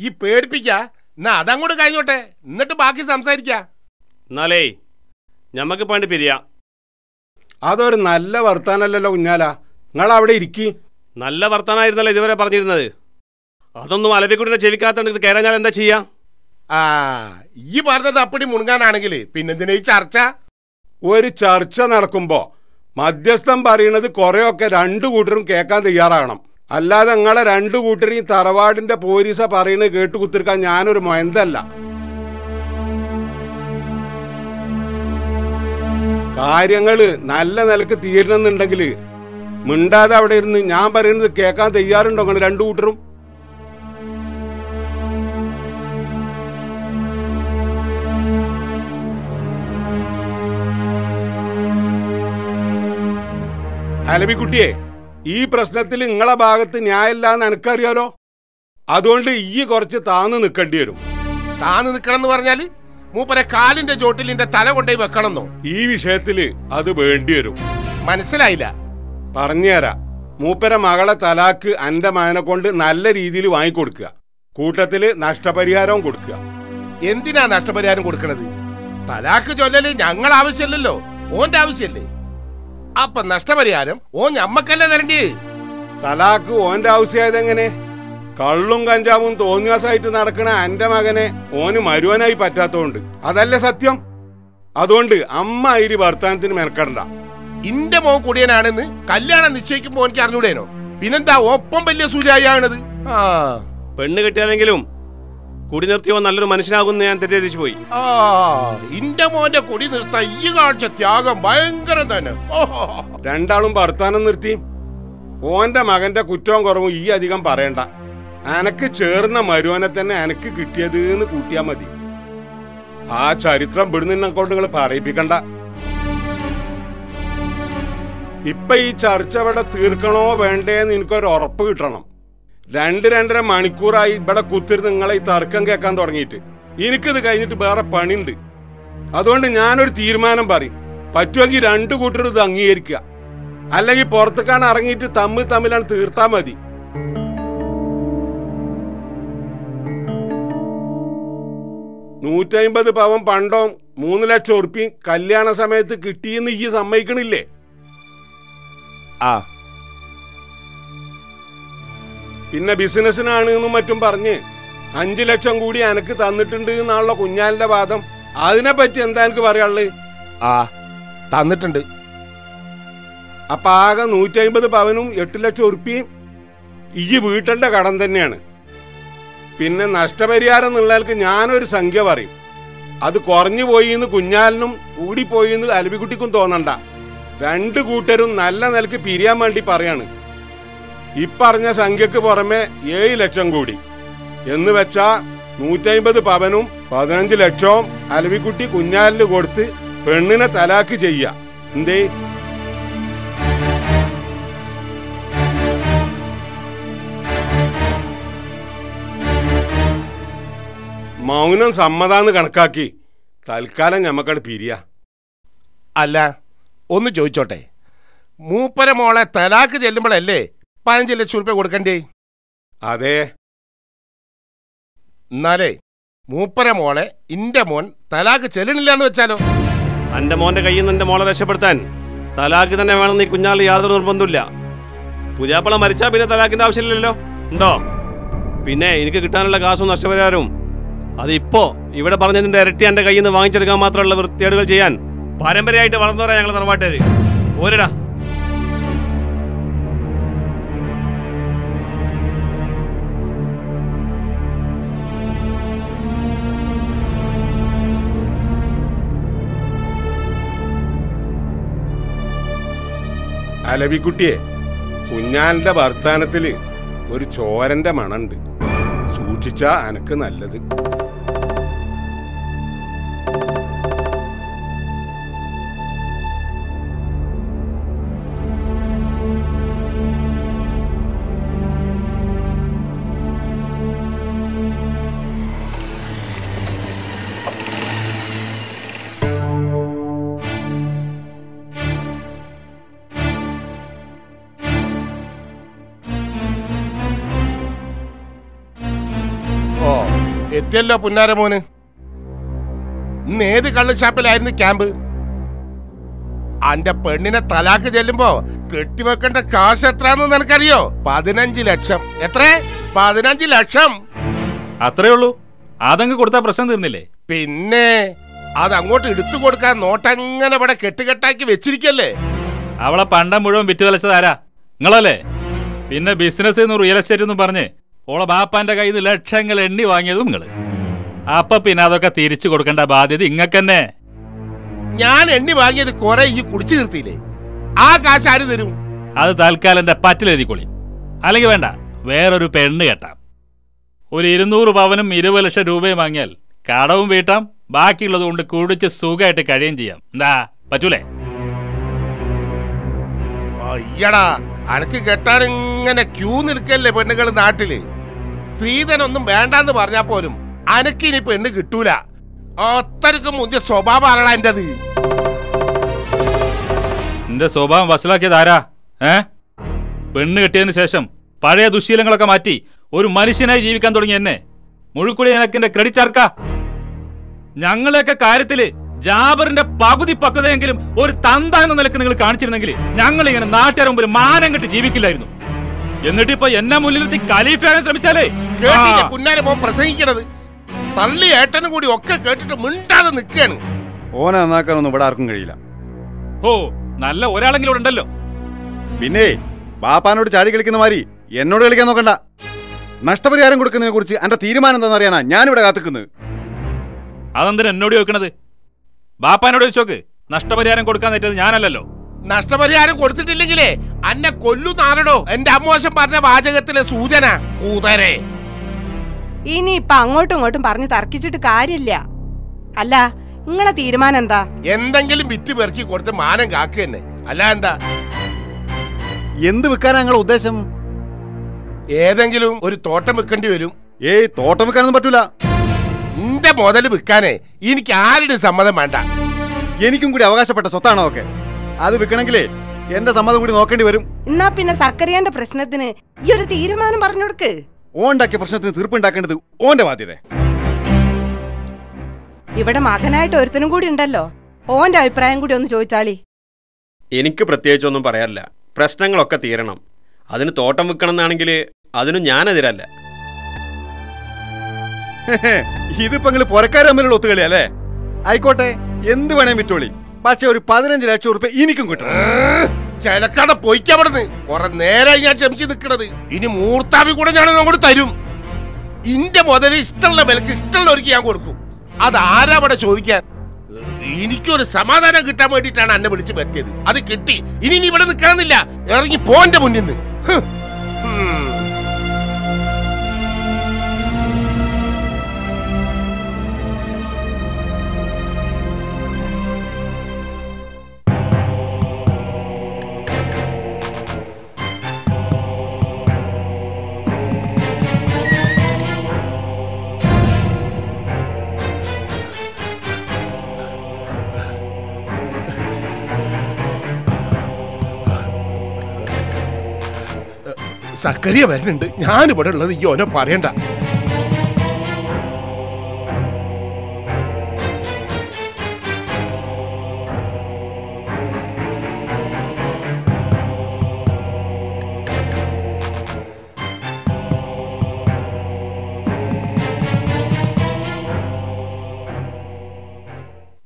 ഈ പേടിപ്പിക്ക എന്നാ അതങ്ങോട്ട് കഴിഞ്ഞോട്ടെ. എന്നിട്ട് ബാക്കി സംസാരിക്ക. എന്നാലേ ഞമ്മക്ക് പണ്ട് പിരിയാ. അതൊരു നല്ല വർത്താനല്ലല്ലോ കുഞ്ഞാല. നിങ്ങൾ അവിടെ ഇരിക്കി. നല്ല വർത്താനായിരുന്നല്ലോ ഇതുവരെ പറഞ്ഞിരുന്നത്. അതൊന്നും അലവിക്കുട്ടിനെ ചെവിക്കാത്തോണ്ട് കയറാൻ ഞാൻ എന്താ ചെയ്യാ? ആ ഈ പറഞ്ഞത് അപ്പടി മുണുങ്ങാനാണെങ്കിൽ പിന്നെന്തിനാ ഈ ചർച്ച? ഒരു ചർച്ച നടക്കുമ്പോ മധ്യസ്ഥം പറയുന്നത് കുറെയൊക്കെ രണ്ടു കൂട്ടരും കേൾക്കാൻ തയ്യാറാകണം. അല്ലാതെ നിങ്ങളെ രണ്ടു കൂട്ടരെയും തറവാടിന്റെ പോലീസ പറയുന്നത് കേട്ട് കുത്തിരിക്കാൻ ഞാനൊരു മൊയന്തല്ല. കാര്യങ്ങൾ നല്ല നിലയ്ക്ക് തീരണമെന്നുണ്ടെങ്കിൽ മിണ്ടാതെ അവിടെ ഇരുന്ന് ഞാൻ പറയുന്നത് കേൾക്കാൻ തയ്യാറുണ്ടോ നിങ്ങൾ രണ്ടു കൂട്ടരും? അലബിക്കുട്ടിയെ ഈ പ്രശ്നത്തിൽ നിങ്ങളെ ഭാഗത്ത് ന്യായമില്ലാന്ന് എനിക്കറിയാലോ? അതുകൊണ്ട് ഈ കുറച്ച് താന്ന് നിൽക്കേണ്ടി വരും. താന്ന് നിൽക്കണം എന്ന് പറഞ്ഞാൽ മൂപ്പരെ കാലിന്റെ ചോട്ടിൽ എന്റെ തല കൊണ്ടേ വെക്കണമെന്നോ? ഈ വിഷയത്തിൽ അത് വേണ്ടി വരും. മനസ്സിലായില്ല? പറഞ്ഞുതരാ മൂപ്പരെ മകളെ തലാക്ക് എന്റെ മകനെ കൊണ്ട് നല്ല രീതിയിൽ വാങ്ങിക്കൊടുക്കുക. കൂട്ടത്തിൽ നഷ്ടപരിഹാരവും കൊടുക്കുക. എന്തിനാ നഷ്ടപരിഹാരം കൊടുക്കണത്? തലാക്ക് ചൊല്ലല് ഞങ്ങൾ ആവശ്യമില്ലല്ലോ ഓന്റെ ആവശ്യമല്ലേ അപ്പൊ നഷ്ടപരിഹാരം ഓ ഞമ്മക്കല്ലേ തരണ്ടേ തലാക്ക് ഓന്റെ ആവശ്യമായത് എങ്ങനെ കള്ളും കഞ്ചാവും തോന്നിയാസായിട്ട് നടക്കണ എന്റെ മകനെ ഓന് മരുവനായി പറ്റാത്തോണ്ട്. അതല്ലേ സത്യം? അതുകൊണ്ട് അമ്മ അയിരി വർത്താനത്തിന് മെനക്കണ്ട ഇന്റെ മോൻ കുടിയനാണെന്ന് കല്യാണം നിശ്ചയിക്കുമ്പോ എനിക്ക് അറിഞ്ഞൂടേനോ? പിന്നെന്താ ഒപ്പം വലിയ സൂചായാണത് ആ. പെണ്ണ് കിട്ടിയാലെങ്കിലും കുടി നിർത്തിയോ നല്ലൊരു മനുഷ്യനാകുമെന്ന് ഞാൻ തെറ്റിദ്ധരിച്ചു പോയി. ആ ഇന്റെ മോന്റെ കുടി നിർത്ത ഈ കാഴ്ച ത്യാഗം ഭയങ്കര തന്നെ. രണ്ടാളും ഭർത്താനം നിർത്തി. ഓന്റെ മകന്റെ കുറ്റവും കുറവും ഈ അധികം പറയണ്ട. അനക്ക് ചേർന്ന മരുവനെ തന്നെ അനക്ക് കിട്ടിയത് എന്ന് കൂട്ടിയാ മതി. ആ ചരിത്രം ഇവിടുന്ന് കൊണ്ട് നിങ്ങൾ പറയിപ്പിക്കണ്ട. ഇപ്പൊ ഈ ചർച്ച ഇവിടെ തീർക്കണോ വേണ്ടേന്ന് എനിക്കൊരു ഉറപ്പ് കിട്ടണം. രണ്ട് രണ്ടര മണിക്കൂറായി ഇവിടെ കുത്തിരുന്ന് നിങ്ങളെ ഈ തർക്കം കേൾക്കാൻ തുടങ്ങിയിട്ട്. എനിക്കിത് കഴിഞ്ഞിട്ട് വേറെ പണിയുണ്ട്. അതുകൊണ്ട് ഞാനൊരു തീരുമാനം പറയും. പറ്റുമെങ്കിൽ രണ്ട് കൂട്ടരും ഇത് അംഗീകരിക്കുക. അല്ലെങ്കിൽ പുറത്തേക്കാണ് ഇറങ്ങിയിട്ട് തമ്മിൽ തമ്മിലാണ് തീർത്താ മതി. നൂറ്റമ്പത് പവൻ പണ്ടോ മൂന്ന് ലക്ഷം ഉറുപ്പിയും കല്യാണ സമയത്ത് കിട്ടിയെന്ന് ഈ സമ്മതിക്കണില്ലേ? ആ. പിന്നെ ബിസിനസ്സിനാണ് എന്നും മറ്റും പറഞ്ഞ് അഞ്ചു ലക്ഷം കൂടി എനക്ക് തന്നിട്ടുണ്ട് എന്നുള്ള കുഞ്ഞാലിന്റെ വാദം. അതിനെ പറ്റി എന്താ എനിക്ക് പറയാനുള്ളത് ആ തന്നിട്ടുണ്ട്. അപ്പൊ ആകെ നൂറ്റി അമ്പത് പവനും എട്ട് ലക്ഷം ഉറുപ്പിയും ഈ വീട്ടേണ്ട കടം തന്നെയാണ്. പിന്നെ നഷ്ടപരിഹാരം എന്നുള്ളവർക്ക് ഞാനൊരു സംഖ്യ പറയും. അത് കുറഞ്ഞു പോയി എന്ന് കുഞ്ഞാലിനും കൂടിപ്പോയി എന്ന് അലബിക്കുട്ടിക്കും തോന്നണ്ട. രണ്ട് കൂട്ടരും നല്ല നിലയ്ക്ക് പിരിയാൻ വേണ്ടി പറയാണ്. ഇപ്പറഞ്ഞ സംഖ്യക്ക് പുറമെ ഏഴ് ലക്ഷം കൂടി. എന്ന് വെച്ചാ നൂറ്റമ്പത് പവനും പതിനഞ്ച് ലക്ഷവും അലവിക്കുട്ടി കുഞ്ഞാലിന് കൊടുത്ത് പെണ്ണിനെ തലാക്ക് ചെയ്യ. എന്തേ? മൗനം സമ്മതാന്ന് കണക്കാക്കി തൽക്കാലം ഞമ്മക്കട് പിരിയ. അല്ല ഒന്ന് ചോദിച്ചോട്ടെ. മൂപ്പര മോളെ തലാക്ക് ചെല്ലുമ്പോഴല്ലേ പതിനഞ്ച് ലക്ഷം രൂപ കൊടുക്കണ്ടേ? അതെ. എന്നാലേ മൂപ്പര മോളെ ഇന്റെ മോൻ തലാക്ക് ചെല്ലണില്ല എന്ന് വെച്ചാലോ? എന്റെ മോന്റെ കയ്യിൽ നിന്ന് എന്റെ മോളെ രക്ഷപ്പെടുത്താൻ തലാക്ക് തന്നെ വേണമെന്ന് ഈ കുഞ്ഞാളിൽ യാതൊരു നിർബന്ധമില്ല പുതിയാപ്പള മരിച്ചാൽ പിന്നെ തലാക്കിന്റെ ആവശ്യമില്ലല്ലോ? ഉണ്ടോ? പിന്നെ എനിക്ക് കിട്ടാനുള്ള കാശും നഷ്ടപരിഹാരവും. അത് ഇപ്പോ ഇവിടെ പറഞ്ഞതിന്റെ ഇരട്ടി എന്റെ കയ്യിൽ നിന്ന് വാങ്ങിച്ചെടുക്കാൻ മാത്രമുള്ള വൃത്തിയേടുകൾ ചെയ്യാൻ പാരമ്പര്യമായിട്ട് വളർന്നവരാ ഞങ്ങൾ തറവാട്ടുകാര്. പോരടാ. അലവിക്കുട്ടിയെ കുഞ്ഞാലിന്റെ വർത്താനത്തിൽ ഒരു ചോരന്റെ മണുണ്ട്. സൂക്ഷിച്ചാ അനക്ക് നല്ലത്. എത്തിയല്ലോ പുന്നാര മോന്. ഇന്ന് ഏത് കള്ളുഷാപ്പിലായിരുന്നു ക്യാമ്പ്? അന്റെ പെണ്ണിനെ തലാക്ക് ചെല്ലുമ്പോ കെട്ടിവെക്കേണ്ട കാശ് എത്രയാന്ന് നിനക്കറിയോ? പതിനഞ്ച് ലക്ഷം. എത്ര? പതിനഞ്ച് ലക്ഷം. അത്രേ ഉള്ളൂ. അതങ്ങ് കൊടുത്താ പ്രശ്നം തീർന്നില്ലേ? പിന്നെ അത് അങ്ങോട്ട് എടുത്തു കൊടുക്കാൻ നോട്ടങ്ങനെ ഇവിടെ കെട്ടുകെട്ടാക്കി വെച്ചിരിക്കല്ലേ? അവളെ പണ്ടം മുഴുവൻ വിറ്റ് തലച്ചത് ആരാ? നിങ്ങളല്ലേ? പിന്നെ ബിസിനസ് റിയൽ എസ്റ്റേറ്റ് എന്ന് പറഞ്ഞ് ഓളെ ബാപ്പാന്റെ കയ്യിൽ നിന്ന് ലക്ഷങ്ങൾ എണ്ണി വാങ്ങിയതും നിങ്ങൾ. അപ്പൊ പിന്നെ അതൊക്കെ തിരിച്ചു കൊടുക്കേണ്ട ബാധ്യത ഇങ്ങക്കന്നെ. ഞാൻ എണ്ണി വാങ്ങിയത് കുറെ ഈ കുടിച്ചു തീർത്തില്ലേ ആ കാശ് ആര് തരും? അത് തൽക്കാലം എന്റെ പറ്റിലെഴുതിക്കൊള്ളി അല്ലെങ്കിൽ വേണ്ട വേറൊരു പെണ്ണ് കെട്ടാം. ഒരു ഇരുന്നൂറ് പവനും ഇരുപത് ലക്ഷം രൂപയും വാങ്ങിയാൽ കടവും വീട്ടാം ബാക്കിയുള്ളത് കൊണ്ട് കുടിച്ച് സുഖമായിട്ട് കഴിയുകയും ചെയ്യാം. എന്താ പറ്റൂലേ? അയ്യടാ അനക്ക് കെട്ടാൻ ഇങ്ങനെ ക്യൂ നിൽക്കല്ലേ പെണ്ണുങ്ങൾ നാട്ടിൽ? സ്ത്രീധനൊന്നും വേണ്ടാന്ന് പറഞ്ഞാ പോലും. അനക്കിനി പെണ്ണ് കിട്ടൂല. അത്രക്കും മുന്തിയ സ്വഭാവമാണടാ എന്റത്. നിന്റെ സ്വഭാവം വസലാക്കിയത് ആരാ? ഏ? പെണ്ണ് കെട്ടിയതിന് ശേഷം പഴയ ദുശീലങ്ങളൊക്കെ മാറ്റി ഒരു മനുഷ്യനായി ജീവിക്കാൻ തുടങ്ങി എന്നെ. മുഴുക്കുടി എനക്കിന്റെ ക്രെഡിറ്റ് ആർക്കാ ഞങ്ങളെയൊക്കെ കാര്യത്തിൽ ജാബറിന്റെ പകുതി പക്വതയെങ്കിലും ഒരു തന്ത എന്ന നിലയ്ക്ക് നിങ്ങൾ കാണിച്ചിരുന്നെങ്കിൽ ഞങ്ങൾ ഇങ്ങനെ നാട്ടുകാർ മുമ്പിൽ മാനം കെട്ടി ജീവിക്കില്ലായിരുന്നു. എന്നിട്ടിപ്പോ എന്നെ മുന്നിലെത്തി ഖലീഫയാകാൻ ശ്രമിച്ചാലേ? പ്രസംഗിക്കണത്? തള്ളി ഏട്ടനും കൂടി ഒക്കെ കേട്ടിട്ട് മിണ്ടാതെ നിൽക്കാണ് ഓനെ നന്നാക്കാനൊന്നും ഇവിടെ ആർക്കും കഴിയില്ല. ഓ നല്ല ഒരാളെങ്കിലും ഇവിടെ ഉണ്ടല്ലോ. പിന്നെ ബാപ്പാനോട് ചാടി കളിക്കുന്ന മാതിരി എന്നോട് കളിക്കാൻ നോക്കണ്ട. നഷ്ടപരിഹാരം കൊടുക്കുന്നതിനെ കുറിച്ച് എന്റെ തീരുമാനം എന്താണെന്ന് അറിയാനാ ഞാനിവിടെ കാത്തുക്കുന്നത്. അതെന്തിനാ എന്നോട് ചോദിക്കണത്? ബാപ്പാനോട് ചോദിച്ചോക്ക് നഷ്ടപരിഹാരം കൊടുക്കാൻ നേറ്റത് ഞാനല്ലല്ലോ. നഷ്ടപരിഹാരം കൊടുത്തിട്ടില്ലെങ്കിലേ അന്നെ കൊല്ലുന്നാണോ എന്റെ അമ്മോശം പറഞ്ഞ വാചകത്തിലെ സൂചന. കൂതരെ. ഇനിയിപ്പൊ അങ്ങോട്ടും ഇങ്ങോട്ടും പറഞ്ഞ് തർക്കിച്ചിട്ട് കാര്യമില്ല. അല്ല നിങ്ങളെ തീരുമാനം എന്താ? എന്തെങ്കിലും വിറ്റ് പെറുക്കി കൊടുത്ത് മാനം കാക്കുക തന്നെ അല്ല എന്താ? എന്ത് വെക്കാനാ നിങ്ങളെ ഉദ്ദേശം? ഏതെങ്കിലും ഒരു തോട്ടം വെക്കേണ്ടി വരും. ഏയ് തോട്ടം വെക്കാനൊന്നും പറ്റൂല. എന്റെ മുതൽ വിൽക്കാനേ എനിക്ക് ആരുടെ സമ്മതം വേണ്ട. എനിക്കും കൂടി അവകാശപ്പെട്ട സ്വത്താണോ ഒക്കെ? അത് വിൽക്കണമെങ്കിലേ എന്റെ സമ്മതം കൂടി നോക്കേണ്ടി വരും. എന്നാ പിന്നെ സക്കറിയാന്റെ പ്രശ്നത്തിന് ഈ ഒരു തീരുമാനം പറഞ്ഞു കൊടുക്ക്. ഓൻ ഉണ്ടാക്കിയ പ്രശ്നത്തിന് തീർപ്പുണ്ടാക്കേണ്ടത് ഓന്റെ ബാധ്യത ഇവിടെ മകനായിട്ട് ഒരുത്തനും കൂടി ഉണ്ടല്ലോ. ഓന്റെ അഭിപ്രായം കൂടി ഒന്ന് ചോദിച്ചാളി. എനിക്ക് പ്രത്യേകിച്ചൊന്നും പറയാനില്ല പ്രശ്നങ്ങളൊക്കെ തീരണം. അതിന് തോട്ടം വിൽക്കണം എന്നാണെങ്കിൽ അതിനും ഞാനെതിരല്ല. ഇതിപ്പോ നിങ്ങൾ പുറക്കാർ തമ്മിലുള്ള ഒത്തുകളി അല്ലേ ആയിക്കോട്ടെ എന്ത് വേണേ വിറ്റോളി. പക്ഷെ ഒരു പതിനഞ്ച് ലക്ഷം ഉറുപ്പ ഇനിക്കും കിട്ടണം. ചിലക്കാതെ പൊയ്ക്കവിടുന്ന് കൊറേ നേരമായി ഞാൻ ക്ഷമിച്ച് നിൽക്കണത് ഇനി മൂർത്താവി കൂടെ ഞാൻ അങ്ങോട്ട് തരും. ഇന്റെ മുതൽ ഇഷ്ടമുള്ള വിലക്ക് ഇഷ്ടമുള്ളവർക്ക് ഞാൻ കൊടുക്കും. അത് ആരാ അവിടെ ചോദിക്കാൻ? എനിക്കൊരു സമാധാനം കിട്ടാൻ വേണ്ടിയിട്ടാണ് എന്നെ വിളിച്ച് പറ്റിയത്. അത് കിട്ടി. ഇനി ഇവിടെ നിൽക്കാന്നില്ല ഇറങ്ങി പോന്റെ മുന്നിൽ നിന്ന് സക്കരിയ വരുന്നുണ്ട്. ഞാനിവിടെ ഉള്ളത് ഈ ഓനെ പറയണ്ട.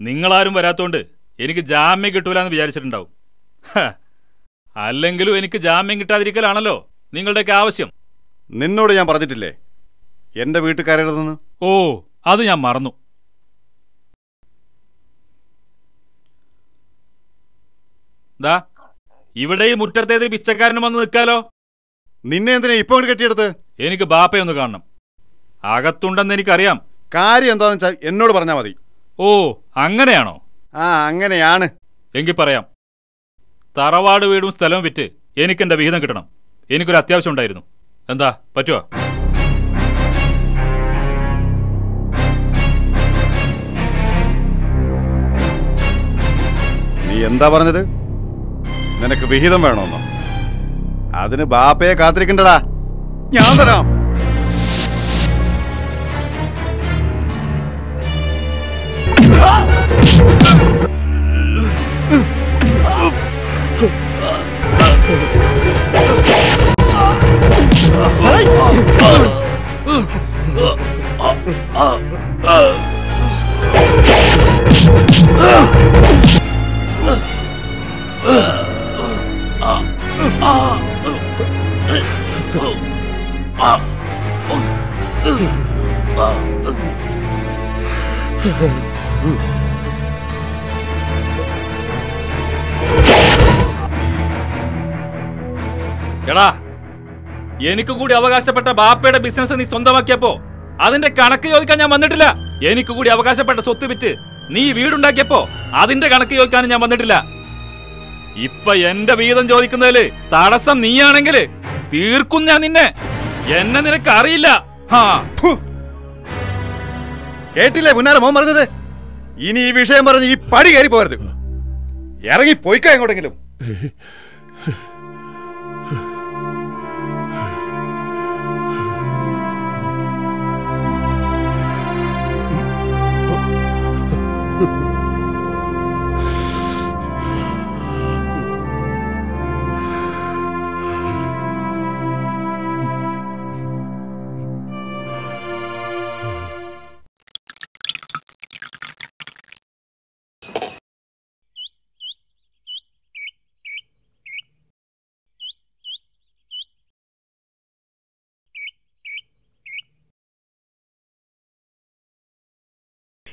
നിങ്ങളാരും വരാത്തോണ്ട് എനിക്ക് ജാമ്യം കിട്ടൂലെന്ന് വിചാരിച്ചിട്ടുണ്ടാവും. അല്ലെങ്കിലും എനിക്ക് ജാമ്യം കിട്ടാതിരിക്കലാണല്ലോ. നിങ്ങളുടെയൊക്കെ ആവശ്യം. നിന്നോട് ഞാൻ പറഞ്ഞിട്ടില്ലേ? എന്റെ കയറരുതെന്ന് ഓ അത് ഞാൻ മറന്നു. ദാ ഇവിടെ ഈ മുറ്റത്തേത് പിച്ചക്കാരനും വന്ന് നിൽക്കാലോ? നിന്നെ എന്തിനാ ഇപ്പൊ കെട്ടിയെടുത്ത്? എനിക്ക് ബാപ്പയൊന്ന് കാണണം. അകത്തുണ്ടെന്ന് എനിക്കറിയാം. കാര്യം എന്താന്ന് വെച്ചാൽ എന്നോട് പറഞ്ഞാൽ മതി. ഓ അങ്ങനെയാണോ? ആ അങ്ങനെയാണ്. എങ്കിൽ പറയാം. തറവാട് വീടും സ്ഥലവും വിറ്റ് എനിക്കെന്റെ വിഹിതം കിട്ടണം. എനിക്കൊരു അത്യാവശ്യം ഉണ്ടായിരുന്നു. എന്താ പറ്റുമോ നീ എന്താ പറഞ്ഞത്? നിനക്ക് വിഹിതം വേണമെന്നോ അതിന് ബാപ്പയെ കാത്തിരിക്കണ്ടടാ. ഞാൻ തരാം. Oh! எடா എനിക്ക് കൂടി അവകാശപ്പെട്ട ബാപ്പയുടെ ബിസിനസ് നീ സ്വന്തമാക്കിയപ്പോ അതിന്റെ കണക്ക് ചോദിക്കാൻ ഞാൻ വന്നിട്ടില്ല. എനിക്ക് കൂടി അവകാശപ്പെട്ട സ്വത്ത് വിറ്റ് നീ വീടുണ്ടാക്കിയപ്പോ അതിന്റെ കണക്ക് ചോദിക്കാനും ഞാൻ വന്നിട്ടില്ല. ഇപ്പൊ എന്റെ വീതം ചോദിക്കുന്നതിൽ തടസ്സം നീയാണെങ്കിൽ തീർക്കും ഞാൻ നിന്നെ. എന്നെ നിനക്ക് അറിയില്ല. കേട്ടില്ലേ മുന്നാരെ മോൻ പറഞ്ഞത്? ഇനി ഈ വിഷയം പറഞ്ഞ് ഈ പടി കയറി പോകരുത് ഇറങ്ങി പോയിക്കാ എങ്ങോട്ടെങ്കിലും.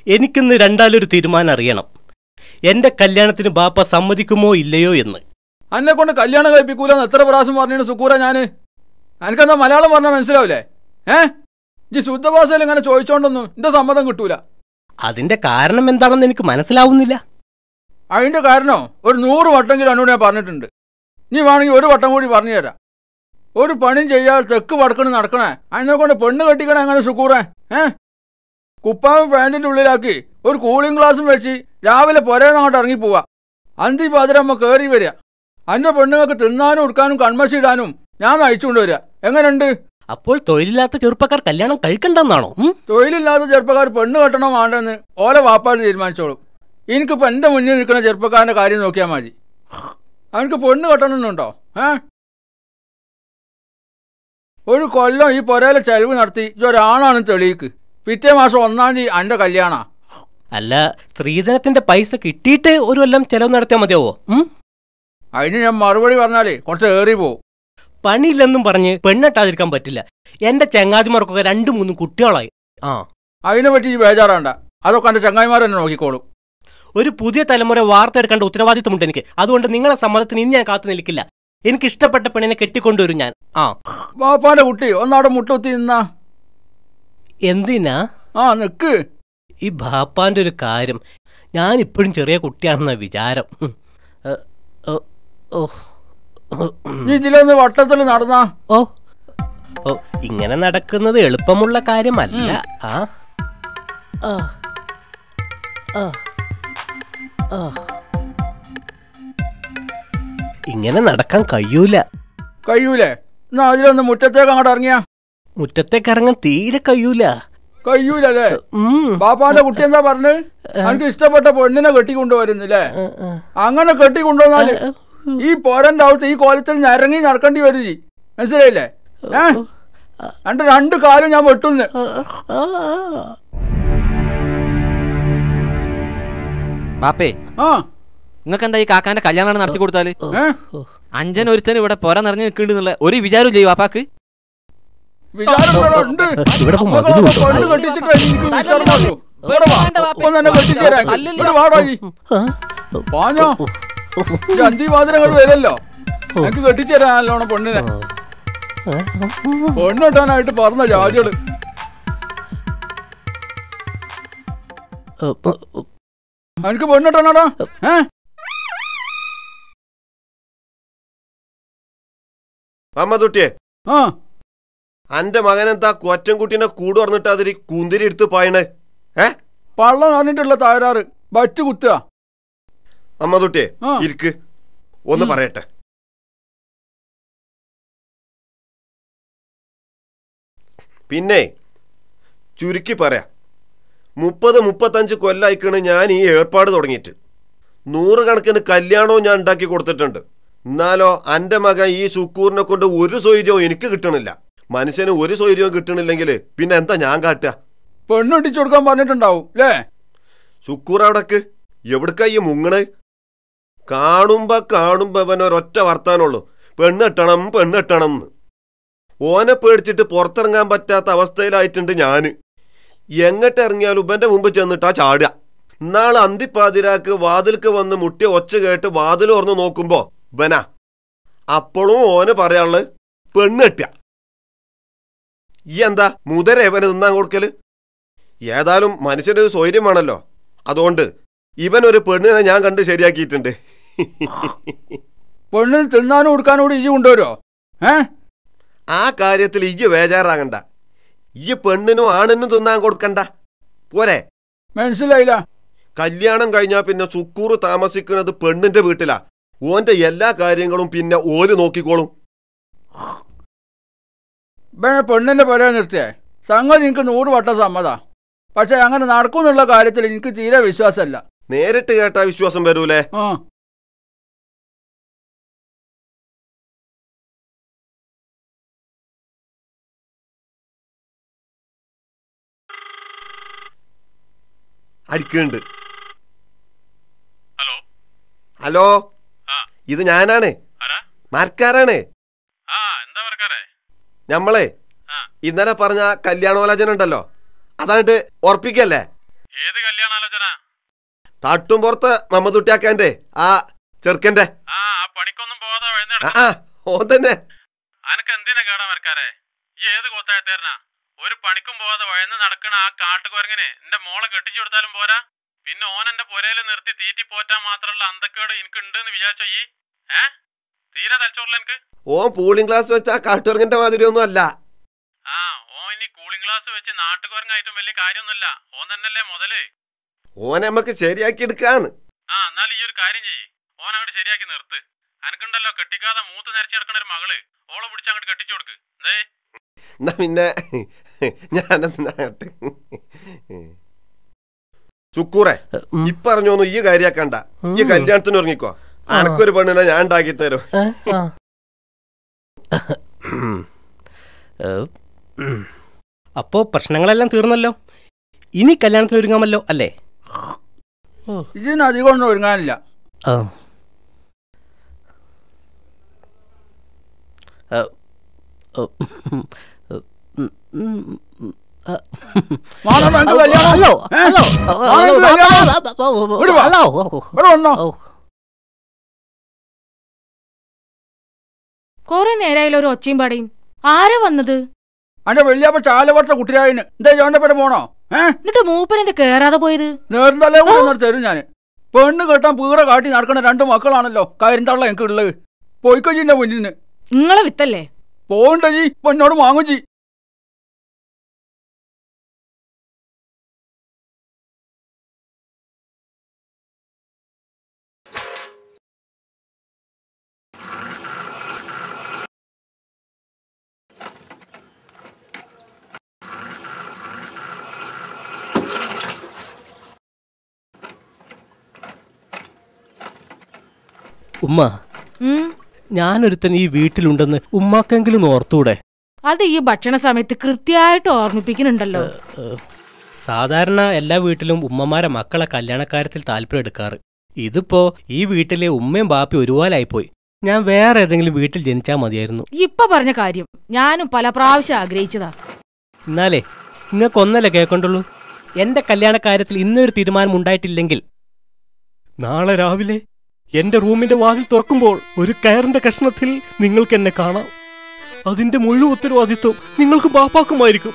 എനിക്കിന്ന് രണ്ടാലൊരു തീരുമാനം അറിയണം എന്റെ കല്യാണത്തിന് ബാപ്പ സമ്മതിക്കുമോ ഇല്ലയോ എന്ന്. അന്നെ കൊണ്ട് കല്യാണം കഴിപ്പിക്കൂലെന്ന് എത്ര പ്രാവശ്യം പറഞ്ഞു സുക്കൂറ ഞാൻ? എനിക്കെന്താ മലയാളം പറഞ്ഞാൽ മനസ്സിലാവില്ലേ? ഏ? ഈ ശുദ്ധഭാഷയിൽ ഇങ്ങനെ ചോദിച്ചോണ്ടൊന്നും എന്റെ സമ്മതം കിട്ടൂല. അതിന്റെ കാരണം എന്താണെന്ന് എനിക്ക് മനസ്സിലാവുന്നില്ല. അതിന്റെ കാരണോ? ഒരു നൂറ് വട്ടെങ്കിലും എന്നോട് ഞാൻ പറഞ്ഞിട്ടുണ്ട്. നീ വേണമെങ്കിൽ ഒരു വട്ടം കൂടി പറഞ്ഞു തരാം. ഒരു പണി ചെയ്യാതെ തെക്ക് വടക്കണ് നടക്കണേ. അതിനെ കൊണ്ട് പെണ്ണ് കെട്ടിക്കണേ അങ്ങനെ സുക്കൂറേ. ഏ? കുപ്പാവും പാന്റിന്റെ ഉള്ളിലാക്കി ഒരു കൂളിംഗ് ഗ്ലാസും വെച്ച് രാവിലെ പുരേന്ന് അങ്ങോട്ട് ഇറങ്ങി പോവാ അന്തി പാതിരമ്മ കയറി വരിക അന്റെ പെണ്ണുങ്ങൾക്ക് തിന്നാനും ഉടുക്കാനും കൺമശി ഇടാനും ഞാൻ നയിച്ചുകൊണ്ട് വരിക എങ്ങനെയുണ്ട് അപ്പോൾ തൊഴിലില്ലാത്ത ചെറുപ്പക്കാർ കല്യാണം കഴിക്കണ്ടെന്നാണോ? തൊഴിലില്ലാത്ത ചെറുപ്പക്കാർ പെണ്ണ് കെട്ടണോ വേണ്ടെന്ന് ഓലെ വാപ്പാട് തീരുമാനിച്ചോളും. എനിക്കിപ്പോ എന്റെ മുന്നിൽ നിൽക്കുന്ന ചെറുപ്പക്കാരന്റെ കാര്യം നോക്കിയാൽ മതി. അവനക്ക് പെണ്ണ് കെട്ടണമെന്നുണ്ടോ? ഏ? ഒരു കൊല്ലം ഈ പൊരയിലെ ചെലവ് നടത്തി ഇതൊരാണാണ് തെളിയിക്ക്. പിറ്റേ മാസം ഒന്നാം തീയതി അന്റെ കല്യാണ. അല്ല സ്ത്രീധനത്തിന്റെ പൈസ കിട്ടിയിട്ട് ഒരു കൊല്ലം ചെലവ് നടത്തിയാൽ മതിയാവോ? അതിന് ഞാൻ മറുപടി പറഞ്ഞാലേ കുറച്ച് ഏറി പോവും. പണിയില്ലെന്നും പറഞ്ഞ് പെണ്ണെട്ടാതിരിക്കാൻ പറ്റില്ല. എന്റെ ചങ്ങാതിമാർക്കൊക്കെ രണ്ടു മൂന്നും കുട്ടികളായി. ആ. അതിനെ പറ്റി ബേജാറാണ്ട. അതൊക്കെ എന്റെ ചങ്ങായിമാർ തന്നെ നോക്കിക്കോളും. ഒരു പുതിയ തലമുറ വാർത്തെടുക്കേണ്ട ഉത്തരവാദിത്തമുണ്ട് എനിക്ക്. അതുകൊണ്ട് നിങ്ങളെ സമ്മതത്തിന് ഇനി ഞാൻ കാത്തു നിൽക്കില്ല. എനിക്ക് ഇഷ്ടപ്പെട്ട പെണ്ണിനെ കെട്ടിക്കൊണ്ടുവരും ഞാൻ. ആ. ബാപ്പാന്റെ കുട്ടി ഒന്നാടെ മുട്ടുത്തി നിന്നാ. എന്തിനാ? ആ നിക്ക്. ഈ ബാപ്പാന്റെ ഒരു കാര്യം. ഞാൻ ഇപ്പോഴും ചെറിയ കുട്ടിയാണെന്ന വിചാരം. ഇതിലൊന്ന് വട്ടത്തിൽ നടന്നാ. ഓ ഓ ഇങ്ങനെ നടക്കുന്നത് എളുപ്പമുള്ള കാര്യമല്ല. ആ ഇങ്ങനെ നടക്കാൻ കഴിയൂല. കഴിയൂലേ? എന്നാ അതിലൊന്ന് മുറ്റത്തേക്ക് അങ്ങോട്ട് ഇറങ്ങിയാ. മുറ്റത്തേക്ക് ഇറങ്ങാൻ തീരെ കഴിയൂല. കഴിയൂലല്ലേ? ബാപ്പാന്റെ കുട്ടി എന്താ പറഞ്ഞു? എനിക്ക് ഇഷ്ടപ്പെട്ട പെണ്ണിനെ കെട്ടിക്കൊണ്ടുവരുന്നില്ലേ? അങ്ങനെ കെട്ടിക്കൊണ്ടുവന്നാൽ ഈ പോരന്റെ അവിടുത്തെ ഈ കോലത്തിൽ നിരങ്ങി നടക്കേണ്ടി വരും ജി. മനസ്സിലായില്ലേ? എന്റെ രണ്ട് രണ്ട് കാലം ഞാൻ വെട്ടുന്നു. ബാപ്പേ ആ. നിങ്ങൾക്ക് എന്താ ഈ കാക്കാന്റെ കല്യാണം നടത്തി കൊടുത്താൽ? അഞ്ചൻ ഒരുത്തൻ ഇവിടെ പൊര നിറഞ്ഞു നിൽക്കുന്നുണ്ടെന്നുള്ള ഒരു വിചാരം ചെയ്യും ബാപ്പാക്ക്? മാതിരങ്ങൾ വരല്ലോ. എനിക്ക് കെട്ടിച്ചേരാൻ നല്ലോണം പെണ്ണിനെ. പെണ്ണിട്ടാനായിട്ട് പറഞ്ഞ ജാതികൾ. എനിക്ക് പെണ്ണിട്ടാനാടാ ഏ? അമ്മതുട്ടിയെ ആ. അന്റെ മകനെന്താ കൊറ്റൻകുട്ടീനെ കൂട് പറഞ്ഞിട്ട് അതിരി കുന്തിരി എടുത്ത് പായണേ? ഏ? പള്ള നിറഞ്ഞിട്ടുള്ള തകരാറ് ബറ്റ് കുത്തുക. അമ്മതുട്ടിയെ തൊട്ടിയെ ഇരിക്ക്. ഒന്ന് പറയട്ടെ. പിന്നെ ചുരുക്കി പറയാം. മുപ്പത് മുപ്പത്തഞ്ച് കൊല്ലായിക്കണ് ഞാൻ ഈ ഏർപ്പാട് തുടങ്ങിയിട്ട്. നൂറുകണക്കിന് കല്യാണവും ഞാൻ ഉണ്ടാക്കി കൊടുത്തിട്ടുണ്ട്. എന്നാലോ എന്റെ മകൻ ഈ സുക്കൂറിനെ കൊണ്ട് ഒരു സൗകര്യവും എനിക്ക് കിട്ടണില്ല. മനുഷ്യന് ഒരു സൗകര്യവും കിട്ടണില്ലെങ്കിൽ പിന്നെ എന്താ ഞാൻ കാട്ടുക? പെണ്ണിട്ടിച്ചു കൊടുക്കാൻ പറഞ്ഞിട്ടുണ്ടാവും അല്ലേ സുക്കൂർ അവിടക്ക്. എവിടക്ക ഈ മുങ്ങണേ? കാണുമ്പോ കാണുമ്പോ അവൻ ഒരൊറ്റ വർത്താനുള്ളൂ. പെണ്ണെട്ടണം പെണ്ണെട്ടണം എന്ന്. ഓനെ പേടിച്ചിട്ട് പുറത്തിറങ്ങാൻ പറ്റാത്ത അവസ്ഥയിലായിട്ടുണ്ട് ഞാൻ. എങ്ങട്ട് ഇറങ്ങിയാലും ഇവന്റെ മുമ്പ് ചെന്നിട്ടാ ചാടുക. നാളെ അന്തിപ്പാതിരാക്ക് വാതിൽക്ക് വന്ന് മുട്ടിയ ഒച്ച കേട്ട് വാതിൽ ഓർന്ന് നോക്കുമ്പോ ബന അപ്പോഴും ഓന് പറയാനുള്ളത് പെണ്ണ് കെട്ടുക. ഈ എന്താ മുതര ഇവന് തിന്നാൻ കൊടുക്കൽ? ഏതായാലും മനുഷ്യന്റെ ഒരു സ്വൈര്യം വേണല്ലോ. അതുകൊണ്ട് ഇവൻ ഒരു പെണ്ണിനെ ഞാൻ കണ്ട് ശരിയാക്കിയിട്ടുണ്ട്. പെണ്ണിന് തിന്നാനും കൊടുക്കാനും കൂടി ഇജി കൊണ്ടുവരുമോ ഏ? ആ കാര്യത്തിൽ ഇജ്ജ് വേജാറാകണ്ട ഈ പെണ്ണിനും ആണിനും തിന്നാൻ കൊടുക്കണ്ട. പോരെ. മനസ്സിലായില്ല. കല്യാണം കഴിഞ്ഞാൽ പിന്നെ സുക്കൂറ് താമസിക്കുന്നത് പെണ്ണിന്റെ വീട്ടിലാ. ഓന്റെ എല്ലാ കാര്യങ്ങളും പിന്നെ ഓര് നോക്കിക്കോളും. ഇവനെ പെണ്ണിന്റെ പുര നിർത്തിയേ. സംഗതി എനിക്ക് നൂറ് വട്ടം സമ്മതാ. പക്ഷെ അങ്ങനെ നടക്കുന്നുള്ള കാര്യത്തിൽ എനിക്ക് തീരെ വിശ്വാസമല്ല. നേരിട്ട് കേട്ടാ വിശ്വാസം വരൂലേ? ആ. അടിക്കുന്നുണ്ട്. ഹലോ. ഇത് ഞാനാണ്. മരക്കാരാണ്. ഞമ്മളെ ഇന്നലെ പറഞ്ഞ കല്യാണോലോചന ഉണ്ടല്ലോ. അതായിട്ട് ഉറപ്പിക്കല്ലേ? തട്ടും പുറത്ത് മമ്മദുട്ടിയാക്കാന്റെ ആ ചെറുക്കന്റെ ആ ആ, തന്നെ. അനക്ക് എന്തിനാ കേടാ മരക്കാരെ ഈ ഏത് കോത്തായത്തേരനാ? ഒരു പണിക്കും നടക്കണ ആ കാട്ടുകുരങ്ങനെ എന്റെ മോളെ കെട്ടിച്ചു കൊടുത്താലും പോരാ? പിന്നെ ഓൻ എന്റെ പുരയിൽ നിർത്തി തീറ്റി പോറ്റാൻ മാത്രമുള്ള അന്തക്കേട് എനിക്ക് ഉണ്ടെന്ന് വിചാരിച്ചോ ഈ? ഏ? തീരെ തലച്ചോറില്ല എനിക്ക് ഓൻ പൂളിംഗ് ഗ്ലാസ് വെച്ച ആ കാട്ടുറങ്ങന്റെ മാതിരി ഒന്നും അല്ല. ആ ഓൻ ഇനി കൂളിംഗ് ഗ്ലാസ് വെച്ച് നാട്ടുകുരങ്ങായിട്ടും വലിയ കാര്യമൊന്നുമല്ല. ഓൻ തന്നെയല്ലേ മുതൽ? ഓനെ നമുക്ക് ശരിയാക്കി എടുക്കാന്ന്. ആ എന്നാൽ ഈ ഒരു കാര്യം ചെയ്യ്. ഓൻ അങ്ങോട്ട് ശരിയാക്കി നിർത്ത്. അനക്കുണ്ടല്ലോ കെട്ടിക്കാതെ മൂത്ത് നിരച്ച് കിടക്കണ ഒരു മകൾ. ഓളെ പിടിച്ച് അങ്ങോട്ട് കെട്ടിച്ചു കൊടുക്ക്. ദേ. എന്നാ പിന്നെ ഞാനെന്നാട്ടെ സുക്കൂറെ ഇപ്പറഞ്ഞോന്നു ഈ കാര്യാക്കണ്ട. ഈ കല്യാണത്തിന് ഇറങ്ങിക്കോ അനക്കൊരു പെണ്ണിനെ ഞാൻ ഉണ്ടാക്കി തരും. അപ്പോ പ്രശ്നങ്ങളെല്ലാം തീർന്നല്ലോ? ഇനി കല്യാണത്തിന് ഒരുങ്ങാമല്ലോ അല്ലേ? ഇതിന് അധികം ഒന്നും ഒരുങ്ങാനില്ല ഹലോ ഹലോ ഹലോ. ഹലോ. കൊറേ നേരായാലും ഒരു ഒച്ചയും പാടയും ആരാ വന്നത്? അന്റെ വെള്ളിയപ്പ ചാലവർത്ത കുട്ടിരായിന് എന്താ ചോന്റെ പോണോ? എന്നിട്ട് മൂപ്പൻ എന്താ കേറാതെ പോയത്? നേർന്നല്ലേ തരും ഞാൻ. പെണ്ണ് കെട്ടാൻ പീറ കാട്ടി നടക്കുന്ന രണ്ട് മക്കളാണല്ലോ കരിന്തള്ള എനിക്ക് ഉള്ളത് പോയിക്കോ ജിന്റെ മുന്നിന് നിങ്ങളെ വിത്തല്ലേ? പോകണ്ട ജി എന്നോട് വാങ്ങും ജി ഉമ്മ. ഞാനൊരുത്തൻ ഈ വീട്ടിലുണ്ടെന്ന് ഉമ്മാക്കെങ്കിലും ഓർത്തൂടെ? അത് ഈ ഭക്ഷണ സമയത്ത് കൃത്യമായിട്ട് ഓർമ്മിപ്പിക്കുന്നുണ്ടല്ലോ. സാധാരണ എല്ലാ വീട്ടിലും ഉമ്മമാരെ മക്കളെ കല്യാണക്കാര്യത്തിൽ താല്പര്യം എടുക്കാറ്. ഇതിപ്പോ ഈ വീട്ടിലെ ഉമ്മയും ബാപ്പി പോയി ഞാൻ വേറെ ഏതെങ്കിലും വീട്ടിൽ ജനിച്ചാൽ മതിയായിരുന്നു. ഇപ്പൊ പറഞ്ഞ കാര്യം ഞാനും പല പ്രാവശ്യം ആഗ്രഹിച്ചതാ. എന്നാലേ നിങ്ങൾക്ക് ഒന്നല്ലേ കേൾക്കണ്ടുള്ളൂ? എന്റെ കല്യാണക്കാര്യത്തിൽ ഇന്നൊരു തീരുമാനം ഉണ്ടായിട്ടില്ലെങ്കിൽ നാളെ രാവിലെ എന്റെ റൂമിന്റെ വാതിൽ തുറക്കുമ്പോൾ ഒരു കയറിന്റെ കഷ്ണത്തിൽ നിങ്ങൾക്ക് എന്നെ കാണാം. അതിന്റെ മുഴുവൻ ഉത്തരവാദിത്വം നിങ്ങൾക്ക് ബാപ്പാക്കുമായിരിക്കും.